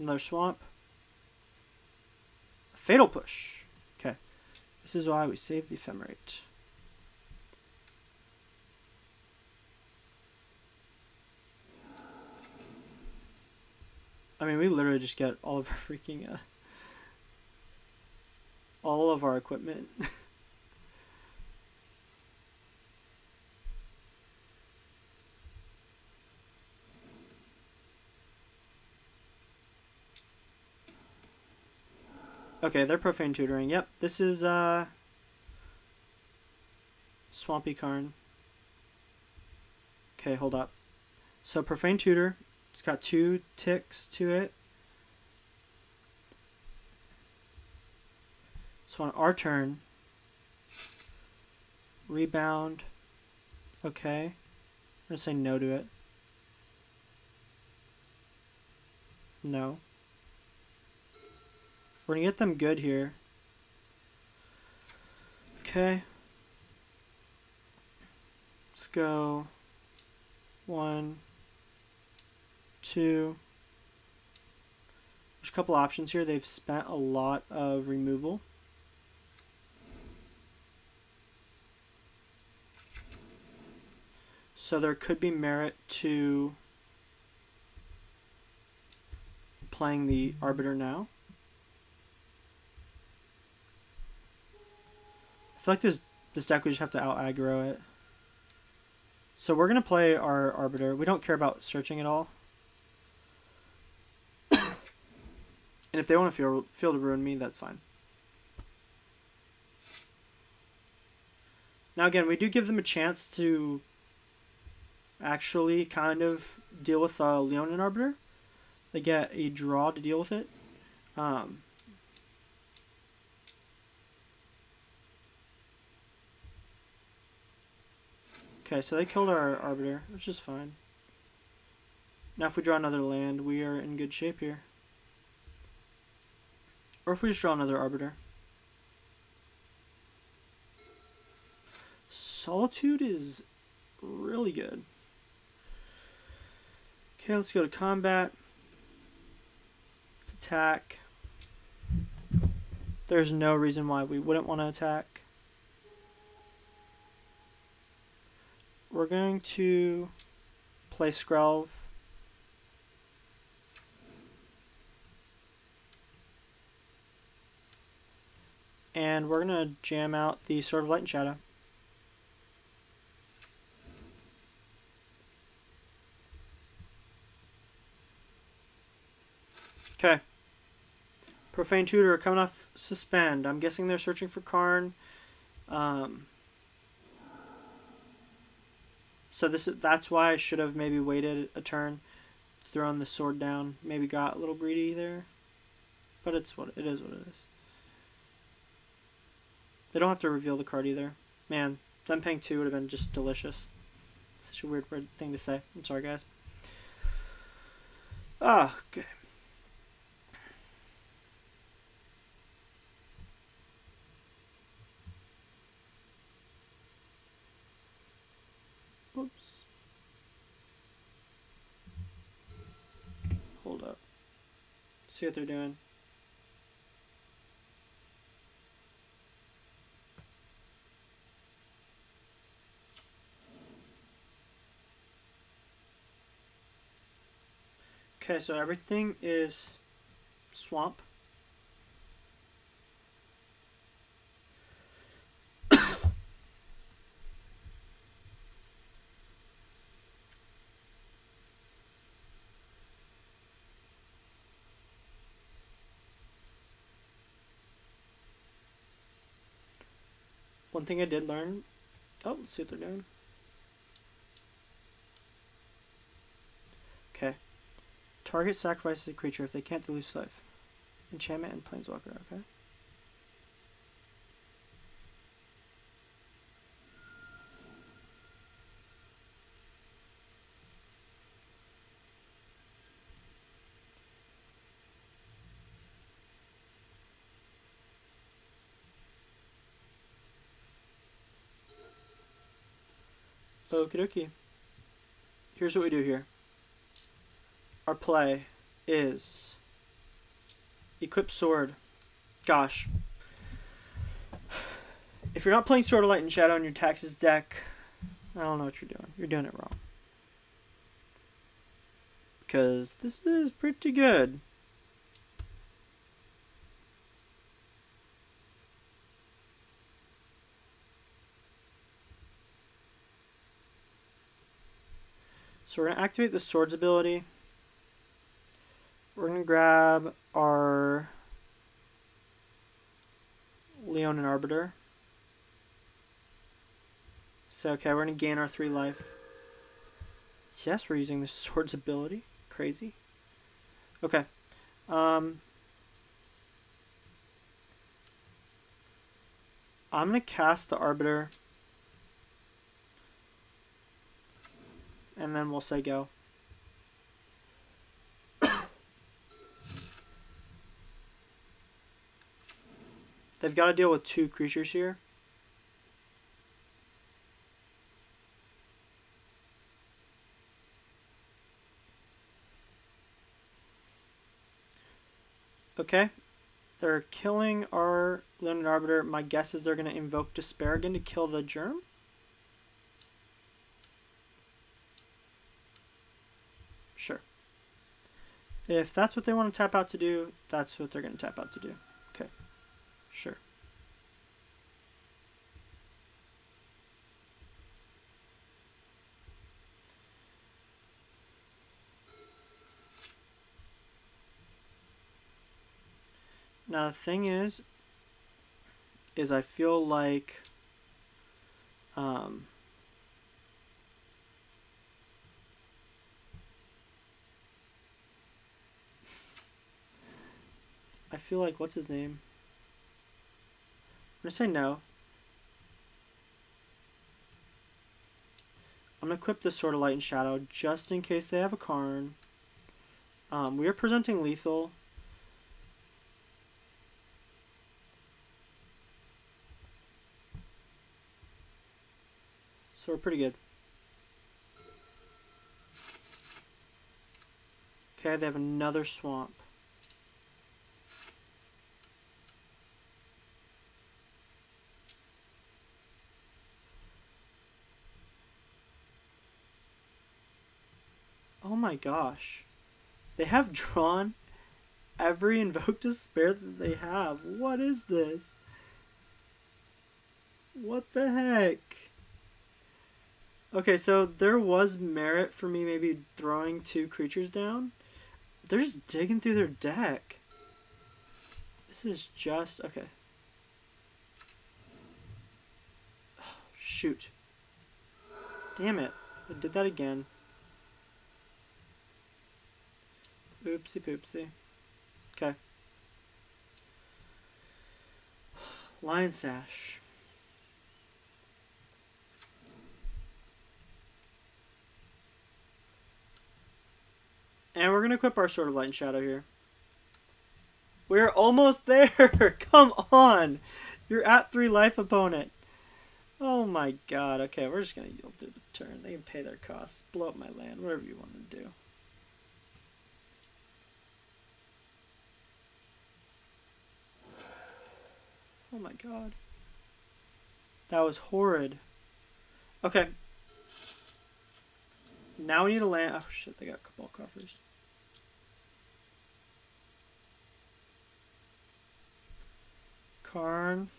Another swamp. A fatal push. Okay. This is why we save the ephemerate. I mean, we literally just get all of our freaking, uh, all of our equipment. okay, they're profane tutoring. Yep, this is, uh, Swampy Karn. Okay, hold up. So profane tutor it's got two ticks to it. So on our turn, rebound, okay. I'm to say no to it. No. We're to get them good here. Okay. Let's go one, to there's a couple options here. They've spent a lot of removal. So there could be merit to playing the Arbiter now. I feel like this, this deck we just have to out aggro it. So we're going to play our Arbiter. We don't care about searching at all. If they want to feel, feel to ruin me, that's fine. Now again, we do give them a chance to actually kind of deal with uh, Leonin Arbiter. They get a draw to deal with it. Um, okay, so they killed our Arbiter, which is fine. Now if we draw another land, we are in good shape here. Or if we just draw another Arbiter. Solitude is really good. Okay, let's go to combat. Let's attack. There's no reason why we wouldn't want to attack. We're going to play Skrelv. And we're going to jam out the Sword of Light and Shadow. Okay. Profane Tutor coming off suspend. I'm guessing they're searching for Karn. Um, so this is, that's why I should have maybe waited a turn, thrown the sword down. Maybe got a little greedy there, but it's what it is. What it is. They don't have to reveal the card either. Man, them paying two would have been just delicious. Such a weird, weird thing to say. I'm sorry, guys. Ah, okay. Oops. Hold up. See what they're doing. Okay, so everything is swamp. One thing I did learn. Oh, let's see what they're doing. Okay. Target sacrifices a creature if they can't lose life. Enchantment and Planeswalker, okay. Okie dokie. Here's what we do here. Our play is equip sword. Gosh. If you're not playing Sword of Light and Shadow in your Taxes deck, I don't know what you're doing. You're doing it wrong. Because this is pretty good. So we're going to activate the swords ability. We're going to grab our Leonin Arbiter. So, okay, we're going to gain our three life. Yes, we're using the swords ability. Crazy. Okay. Um, I'm going to cast the Arbiter and then we'll say go. They've got to deal with two creatures here. Okay. They're killing our Leonin Arbiter. My guess is they're going to invoke Despair to kill the Germ. Sure. If that's what they want to tap out to do, that's what they're going to tap out to do. Okay. Sure. Now the thing is, is I feel like, um, I feel like what's his name? I'm gonna say no. I'm gonna equip the Sword of Light and Shadow just in case they have a Karn. Um, we are presenting lethal. So we're pretty good. Okay, they have another swamp. Oh my gosh. They have drawn every Invoke Despair that they have. What is this? What the heck? Okay, so there was merit for me maybe throwing two creatures down. They're just digging through their deck. This is just... Okay. shoot. Damn it. I did that again. Oopsie poopsie. Okay. Lion Sash. And we're going to equip our Sword of Light and Shadow here. We're almost there! Come on! You're at 3 life, opponent. Oh my god. Okay, we're just going to yield through the turn. They can pay their costs. Blow up my land. Whatever you want to do. Oh my god. That was horrid. Okay. Now we need a land. Oh shit, they got Cabal Coffers. Karn.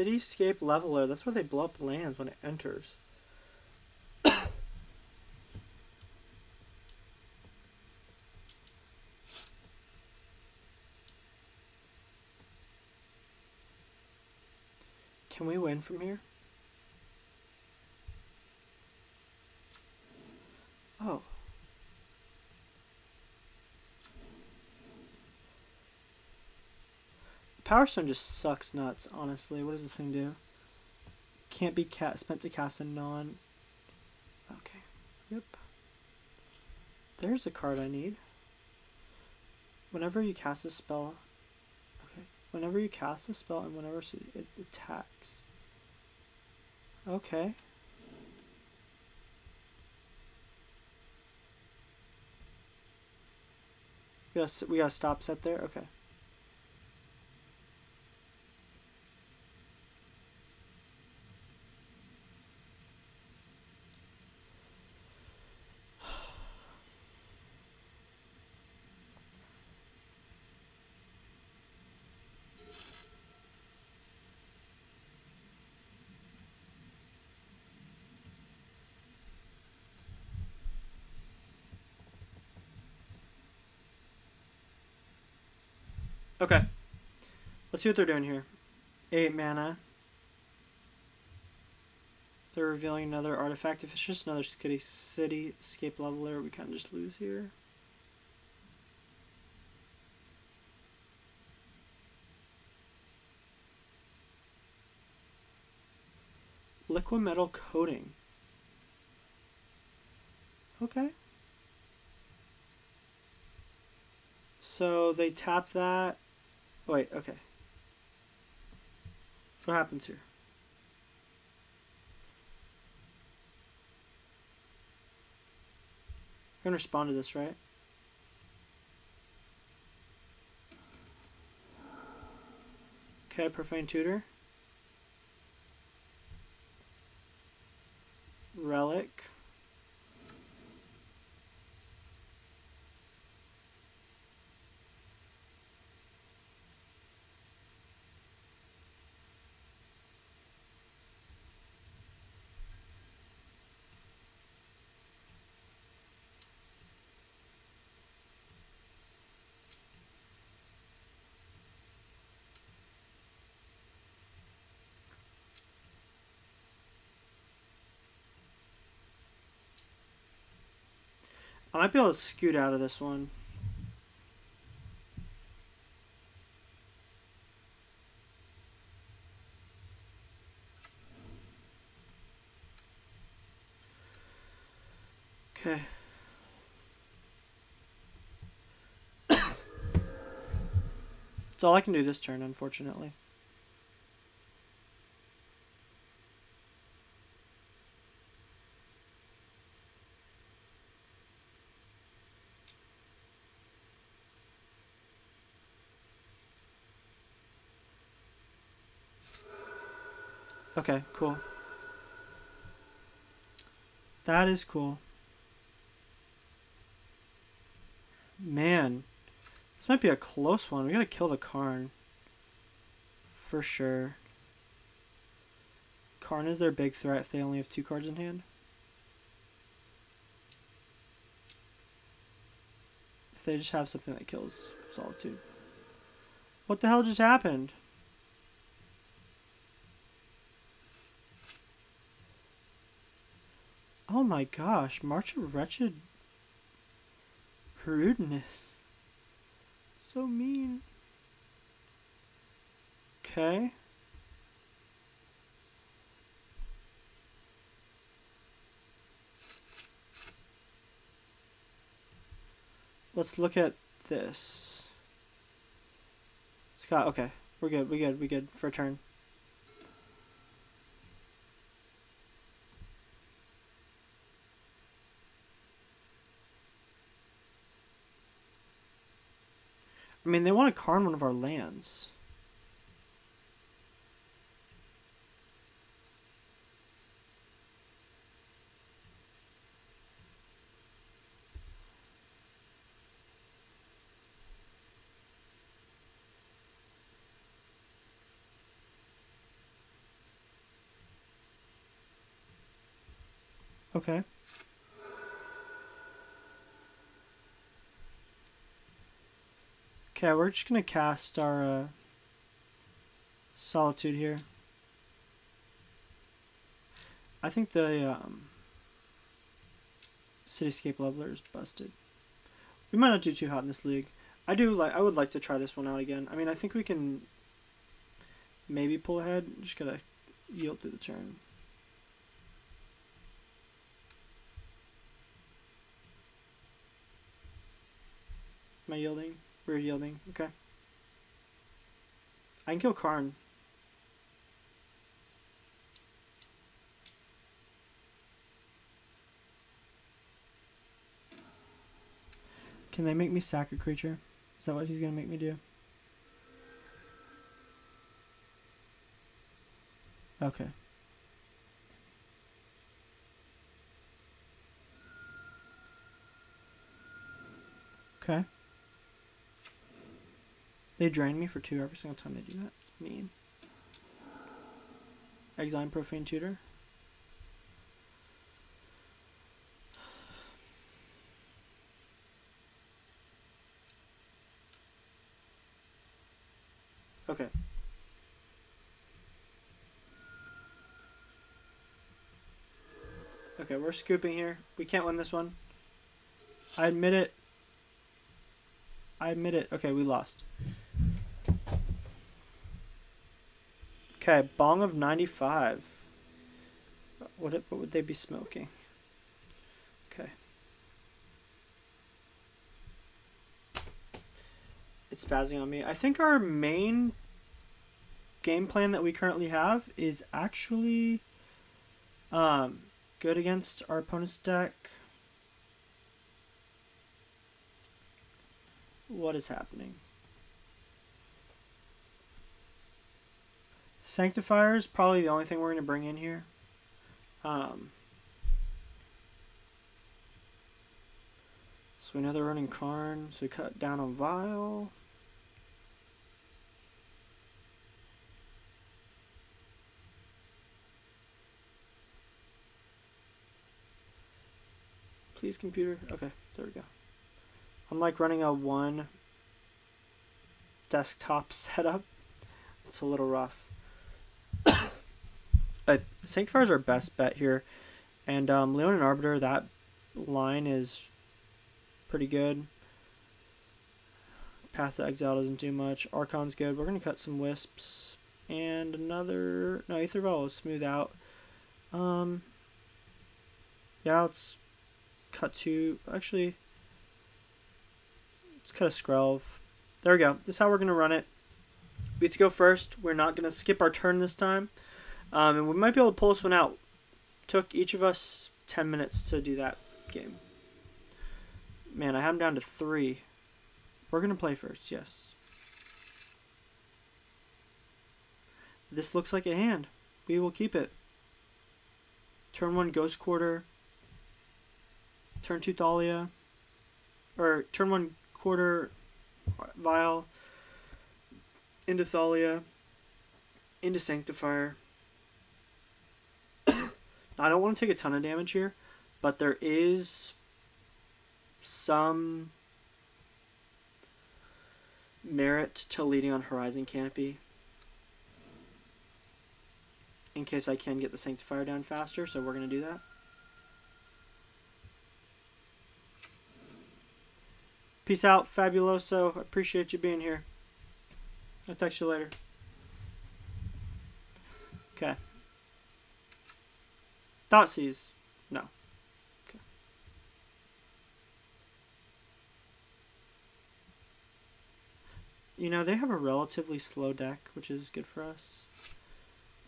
Cityscape Leveler. That's where they blow up lands when it enters. Can we win from here? Oh. Power Stone just sucks nuts, honestly. What does this thing do? Can't be cat spent to cast a non. Okay. Yep. There's a card I need. Whenever you cast a spell. Okay. Whenever you cast a spell and whenever it attacks. Okay. We got we got a stop set there. Okay. Okay. Let's see what they're doing here. 8 mana. They're revealing another artifact. If it's just another city, Cityscape Leveler, we kind of just lose here. Liquimetal Coating. Okay. So they tap that. Oh, wait, okay. What happens here? I can respond to this, right? Okay, profane tutor. Relic. I might be able to scoot out of this one. Okay. That's all I can do this turn, unfortunately. Okay, cool. That is cool. Man, this might be a close one. We gotta kill the Karn. For sure. Karn is their big threat if they only have two cards in hand. If they just have something that kills Solitude. What the hell just happened? Oh my gosh, March of Wretched Rudeness. So mean. Okay. Let's look at this. Scott, okay. We're good, we good, we good for a turn. I mean, they want to Karn one of our lands. Okay. Okay, we're just gonna cast our uh, Solitude here. I think the um, Cityscape Leveler is busted. We might not do too hot in this league. I do like. I would like to try this one out again. I mean, I think we can maybe pull ahead. Just gotta yield through the turn. Am I yielding? Yielding. Okay. I can kill Karn. Can they make me sack a creature? Is that what he's gonna make me do? Okay. Okay. They drain me for two every single time they do that. It's mean. Exile Profane Tutor. Okay. Okay, we're scooping here. We can't win this one. I admit it. I admit it. Okay, we lost. Okay, bong of 95. What, what would they be smoking? Okay. It's spazzing on me. I think our main game plan that we currently have is actually um, good against our opponent's deck. What is happening? Sanctifier is probably the only thing we're going to bring in here. Um, so we know they're running Karn, so we cut down on Vial. Please, computer. Okay, there we go. I'm like running a one desktop setup. It's a little rough. I is our best bet here. And um, Leonin and Arbiter, that line is pretty good. Path to Exile doesn't do much. Archon's good. We're going to cut some Wisps. And another... No, Aether Vial will smooth out. Um, yeah, let's cut to... Actually, let's cut a Skrelv. There we go. This is how we're going to run it. We have to go first. We're not going to skip our turn this time. Um, and we might be able to pull this one out. Took each of us 10 minutes to do that game. Man, I have him down to three. We're going to play first, yes. This looks like a hand. We will keep it. Turn 1 Ghost Quarter. Turn 2 Thalia. Or turn 1 Quarter Vial. Into Thalia. Into Sanctifier. I don't want to take a ton of damage here, but there is some merit to leading on Horizon Canopy. In case I can get the Sanctifier down faster, so we're going to do that. Peace out, Fabuloso. I appreciate you being here. I'll text you later. Okay. Thoughtseize. No. Okay. You know, they have a relatively slow deck, which is good for us.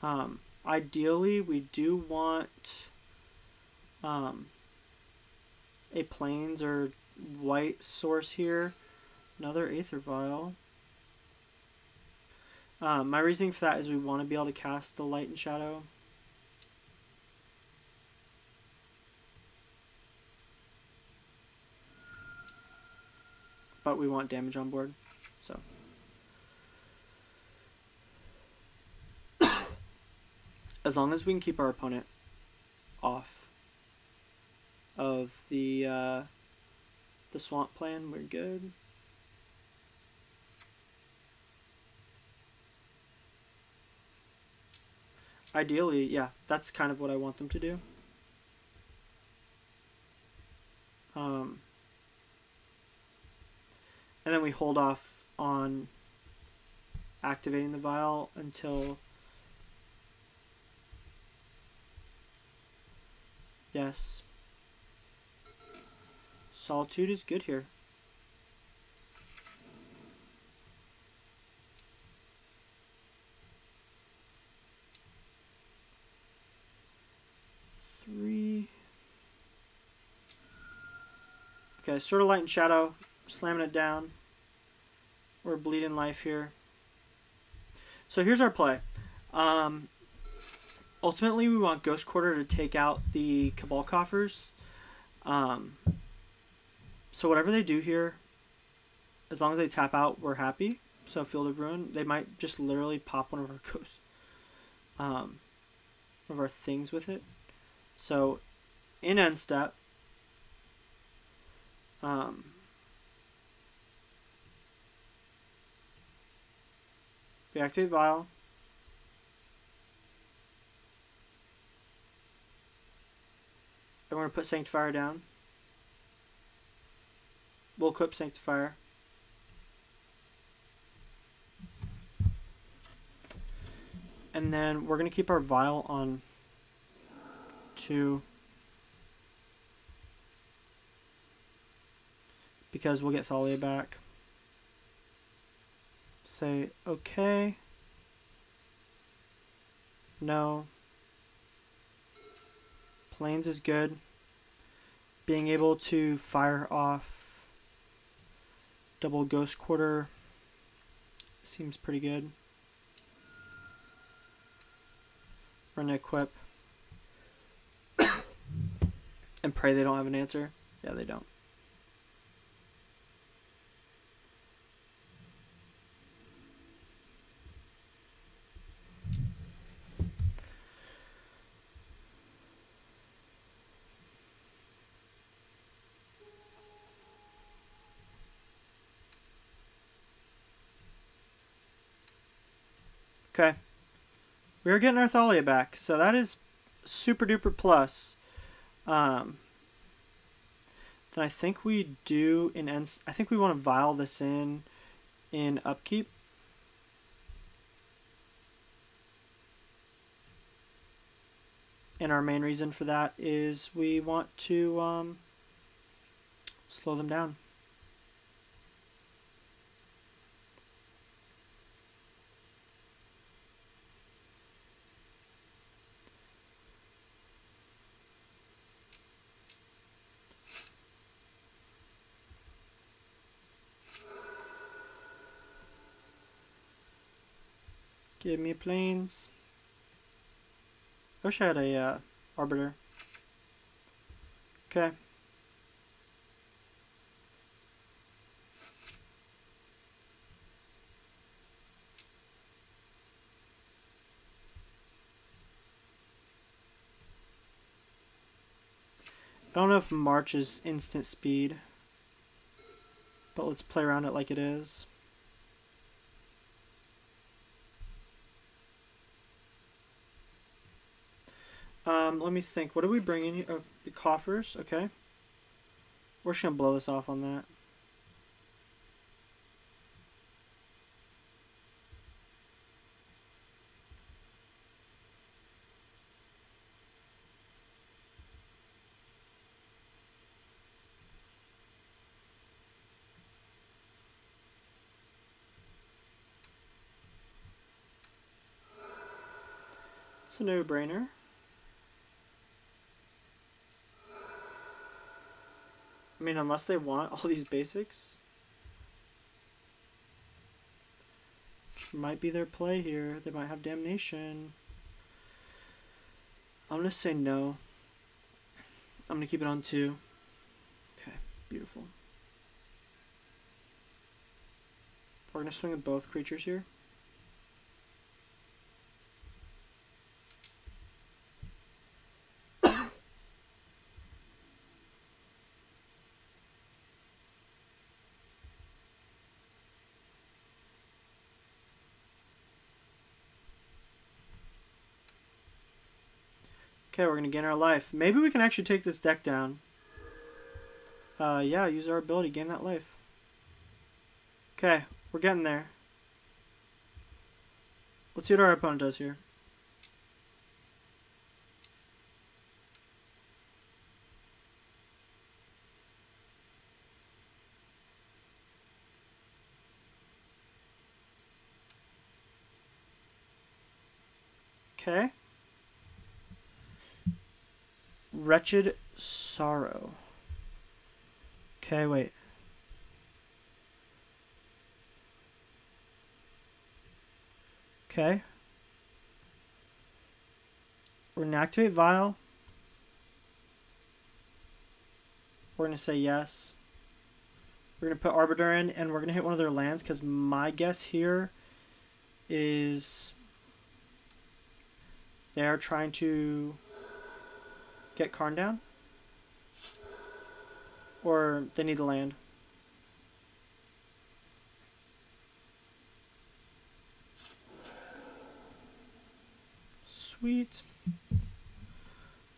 Um, ideally, we do want um, a plains or white source here. Another Aether Vial. Um, my reasoning for that is we want to be able to cast the Light and Shadow. But we want damage on board, so. as long as we can keep our opponent off of the uh, the swamp plan, we're good. Ideally, yeah, that's kind of what I want them to do. Um, and then we hold off on activating the vial until yes. Solitude is good here. Three. Okay Sword of Light and Shadow slamming it down. We're bleeding life here. So here's our play. Um, ultimately, we want Ghost Quarter to take out the Cabal Coffers. Um, so whatever they do here, as long as they tap out, we're happy. So Field of Ruin, they might just literally pop one of our ghosts, um, of our things with it. So in end step, um, Reactivate vial. I want to put Sanctifier down. We'll equip Sanctifier. And then we're going to keep our vial on two. Because we'll get Thalia back say okay, no, Plains is good, being able to fire off Double Ghost Quarter seems pretty good. Gonna equip and pray they don't have an answer. Yeah, they don't. Okay. We are getting our Thalia back, so that is super duper plus. Um, then I think we do in ends. I think we want to vial this in in upkeep. And our main reason for that is we want to um, slow them down. Give me Plains. I wish I had a uh, arbiter. Okay. I don't know if March is instant speed, but let's play around it like it is. Um, let me think. What do we bring in? Oh, the coffers. Okay. We're just going to blow this off on that. It's a no-brainer. I mean, unless they want all these basics. Might be their play here. They might have damnation. I'm going to say no. I'm going to keep it on two. Okay, beautiful. We're going to swing at both creatures here. Okay, we're going to gain our life. Maybe we can actually take this deck down. Uh, yeah, use our ability, gain that life. Okay, we're getting there. Let's see what our opponent does here. Okay. Wretched Sorrow. Okay, wait. Okay. We're going to activate Vial. We're going to say yes. We're going to put Arbiter in, and we're going to hit one of their lands, because my guess here is they're trying to get Karn down? Or they need to land? Sweet.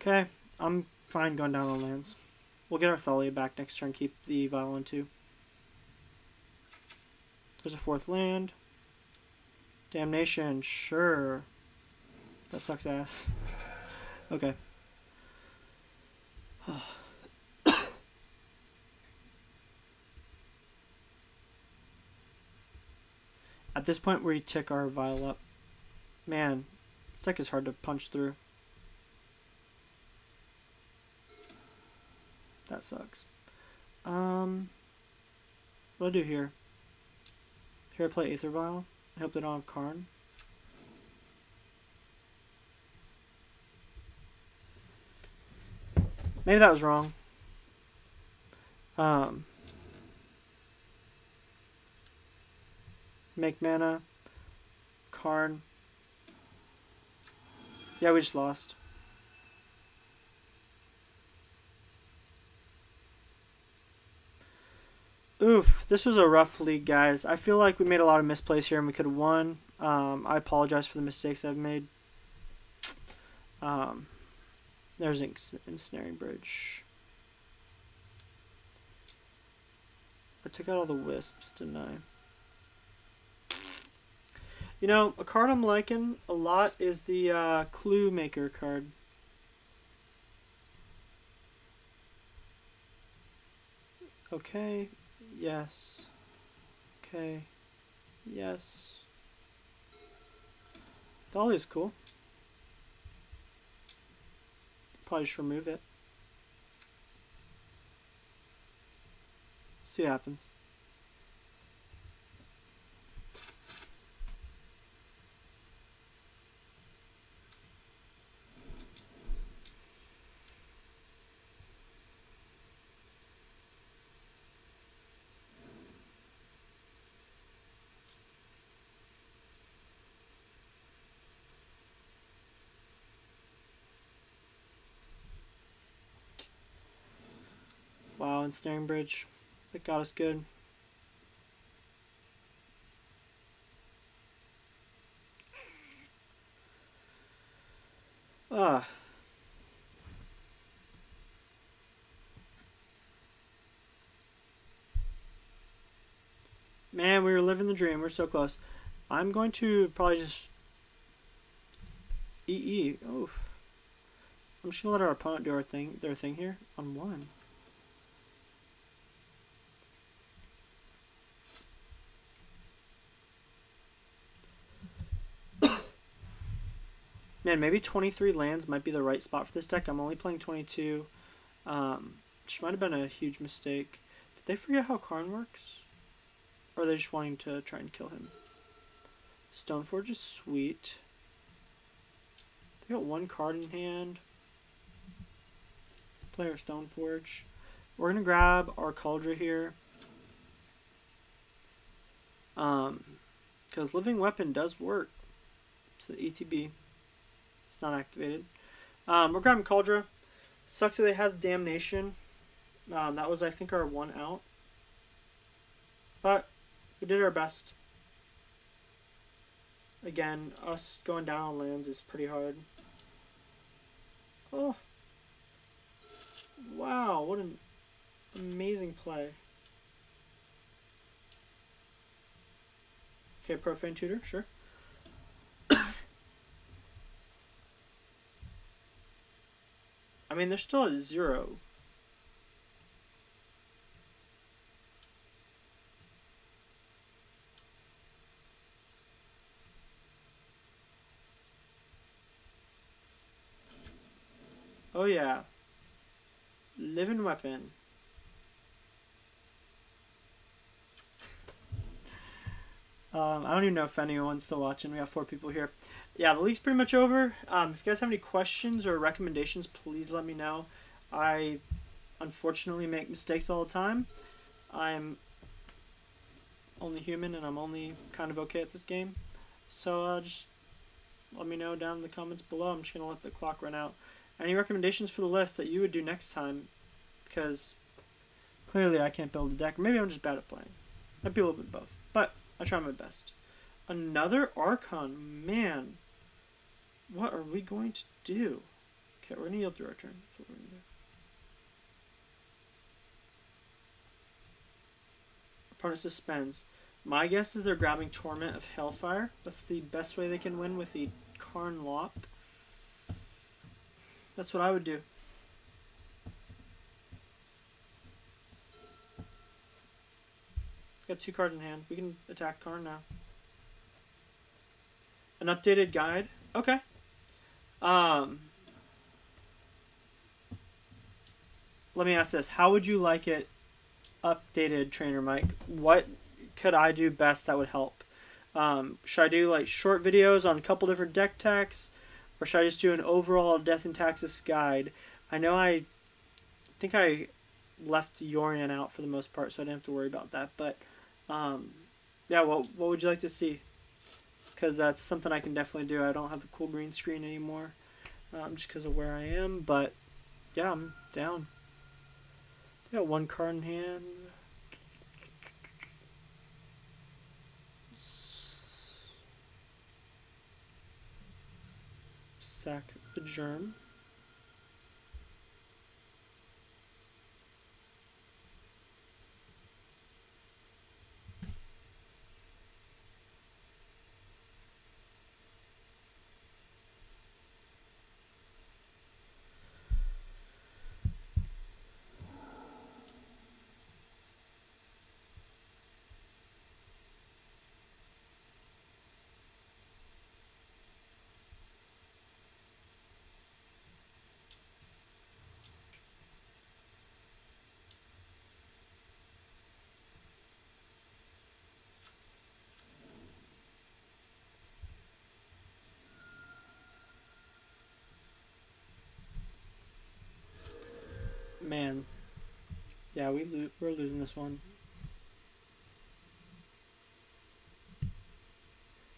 Okay, I'm fine going down on lands. We'll get our Thalia back next turn, keep the Vial on two. There's a fourth land. Damnation, sure. That sucks ass. Okay. At this point, we tick our vial up. Man, this is hard to punch through. That sucks. Um, what What do I do here? Here I play Aether Vial. I hope they don't have Karn. Maybe that was wrong. Um, make mana. Karn. Yeah, we just lost. Oof, this was a rough league, guys. I feel like we made a lot of misplays here and we could have won. Um, I apologize for the mistakes I've made. Um, there's an ensnaring bridge. I took out all the wisps, didn't I? You know, a card I'm liking a lot is the uh, Clue Maker card. Okay, yes. Okay, yes. Thalia is cool. Probably just remove it. See what happens. Ensnaring bridge. That got us good. Ah. Man, we were living the dream. We're so close. I'm going to probably just EE. Oof. I'm just gonna let our opponent do our thing, their thing here on one. Man, maybe 23 lands might be the right spot for this deck. I'm only playing 22. Um, which might have been a huge mistake. Did they forget how Karn works? Or are they just wanting to try and kill him? Stoneforge is sweet. They got one card in hand. Let's play our Stoneforge. We're going to grab our Kaldra here. Um, Because Living Weapon does work. It's the ETB. It's not activated. Um, we're grabbing Kaldra. Sucks that they had Damnation. Um, that was, I think, our one out. But we did our best. Again, us going down on lands is pretty hard. Oh. Wow, what an amazing play. Okay, Profane Tutor, sure. I mean, they're still at zero. Oh yeah. Living weapon. Um, I don't even know if anyone's still watching. We have four people here yeah, the league's pretty much over. Um, if you guys have any questions or recommendations, please let me know. I unfortunately make mistakes all the time. I'm only human and I'm only kind of okay at this game. So uh, just let me know down in the comments below. I'm just going to let the clock run out. Any recommendations for the list that you would do next time? Because clearly I can't build a deck. Maybe I'm just bad at playing. Might be a little bit both. But I try my best. Another Archon. Man. What are we going to do? Okay, we're to yield through our turn. That's what we're to do. Opponent suspends. My guess is they're grabbing Torment of Hailfire. That's the best way they can win with the Karn lock. That's what I would do. Got two cards in hand. We can attack Karn now. An updated guide. Okay. Um, let me ask this: How would you like it updated trainer Mike, what could I do best that would help? Um, should I do like short videos on a couple different deck techs, or should I just do an overall Death and Taxes guide? I know I think I left Yorion out for the most part, so I didn't have to worry about that. But um, yeah, what what would you like to see? Because that's something I can definitely do. I don't have the cool green screen anymore, um, just because of where I am. But yeah, I'm down. Got one card in hand. Sack the germ. Man. Yeah, we lo- we're losing this one.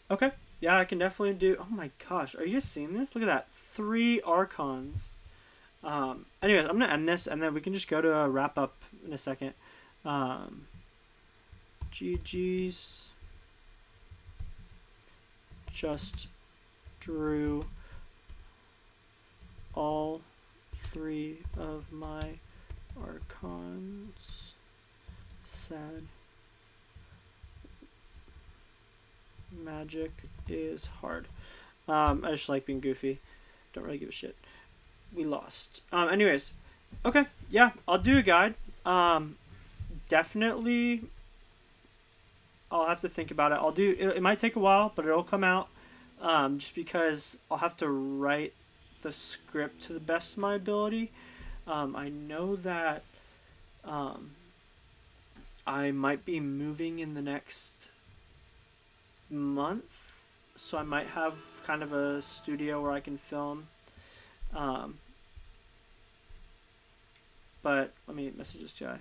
Okay. Yeah, I can definitely do. Oh my gosh, are you seeing this? Look at that, three archons. Um. Anyways, I'm gonna end this, and then we can just go to a wrap up in a second. Um. GG's. Just drew all three of my archons. Sad. Magic is hard. Um, I just like being goofy. Don't really give a shit. We lost. Um, anyways, okay, yeah, I'll do a guide. Um, definitely, I'll have to think about it. I'll do. It, it might take a while, but it'll come out. Um, just because I'll have to write the script to the best of my ability. Um, I know that um, I might be moving in the next month, so I might have kind of a studio where I can film. Um, but let me message this guy.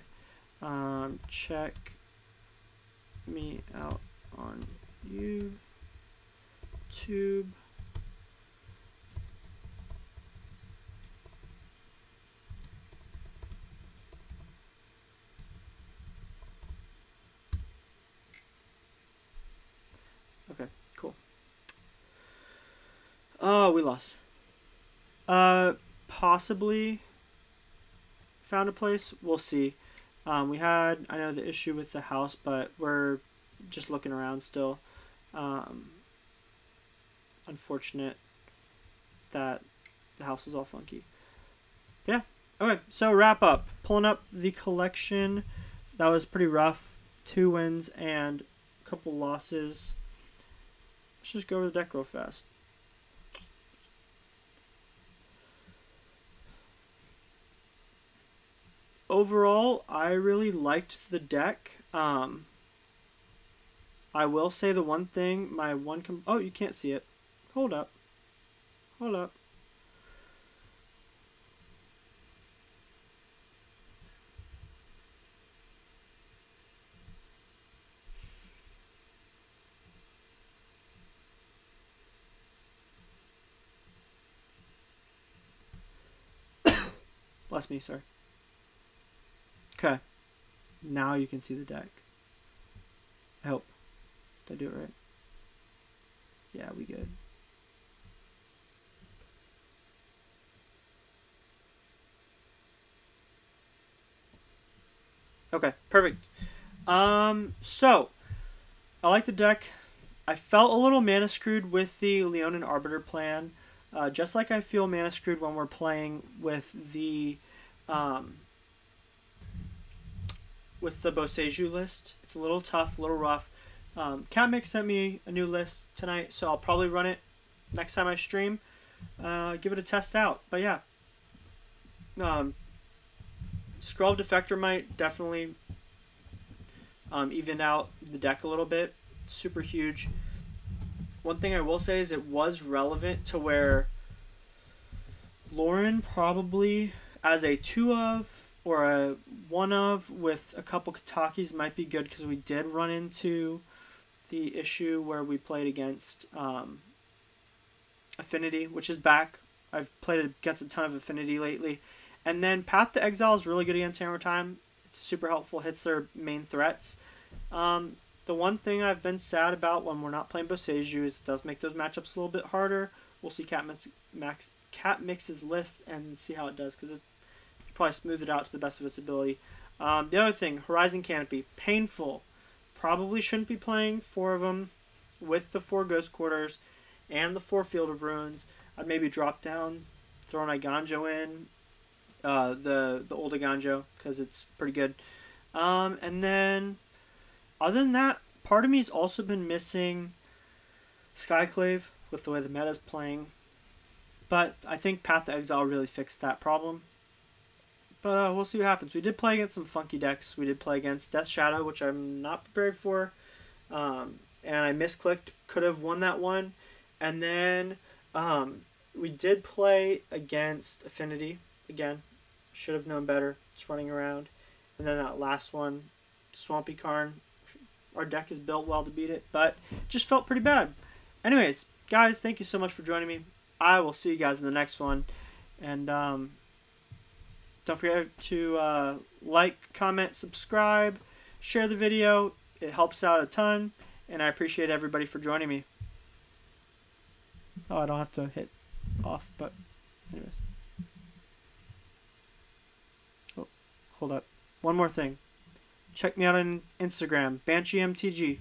Um, check me out on YouTube. Oh, we lost. Uh, possibly found a place. We'll see. Um, we had, I know, the issue with the house, but we're just looking around still. Um, unfortunate that the house is all funky. Yeah. Okay, so wrap up. Pulling up the collection. That was pretty rough. Two wins and a couple losses. Let's just go over the deck real fast. Overall, I really liked the deck. Um, I will say the one thing, my one com- oh, you can't see it. Hold up. Hold up. Bless me, sir. Okay. Now you can see the deck. I hope. Did I do it right? Yeah, we good. Okay, perfect. Um, so I like the deck. I felt a little mana screwed with the Leonin Arbiter plan, uh, just like I feel mana screwed when we're playing with the um, with the Boseiju list. It's a little tough, a little rough. Um, Catmix sent me a new list tonight, so I'll probably run it next time I stream. Uh, give it a test out. But yeah, um, Skrelv Defector Mite definitely um, even out the deck a little bit. Super huge. One thing I will say is it was relevant to where Loran probably as a two of or a one of with a couple Katakis might be good because we did run into the issue where we played against um, Affinity, which is back. I've played against a ton of Affinity lately. And then Path to Exile is really good against Hammer Time. It's super helpful, hits their main threats. Um, the one thing I've been sad about when we're not playing Boseiju is it does make those matchups a little bit harder. We'll see Cat Max, Catmix's list and see how it does because it probably smooth it out to the best of its ability. Um, the other thing, Horizon Canopy, painful. Probably shouldn't be playing four of them with the four Ghost Quarters and the four Field of Ruins. I'd maybe drop down, throw an Eiganjo in, uh, the the old Eiganjo because it's pretty good. Um, and then, other than that, part of me has also been missing Skyclave with the way the meta is playing. But I think Path to Exile really fixed that problem. But uh, we'll see what happens. We did play against some funky decks. We did play against Death Shadow, which I'm not prepared for. Um, and I misclicked. Could have won that one. And then um, we did play against Affinity. Again, should have known better. It's running around. And then that last one, Swampy Karn. Our deck is built well to beat it, but just felt pretty bad. Anyways, guys, thank you so much for joining me. I will see you guys in the next one. And um, don't forget to uh, like, comment, subscribe, share the video. It helps out a ton, and I appreciate everybody for joining me. Oh, I don't have to hit off, but anyways. Oh, hold up. One more thing. Check me out on Instagram, BansheeMTG.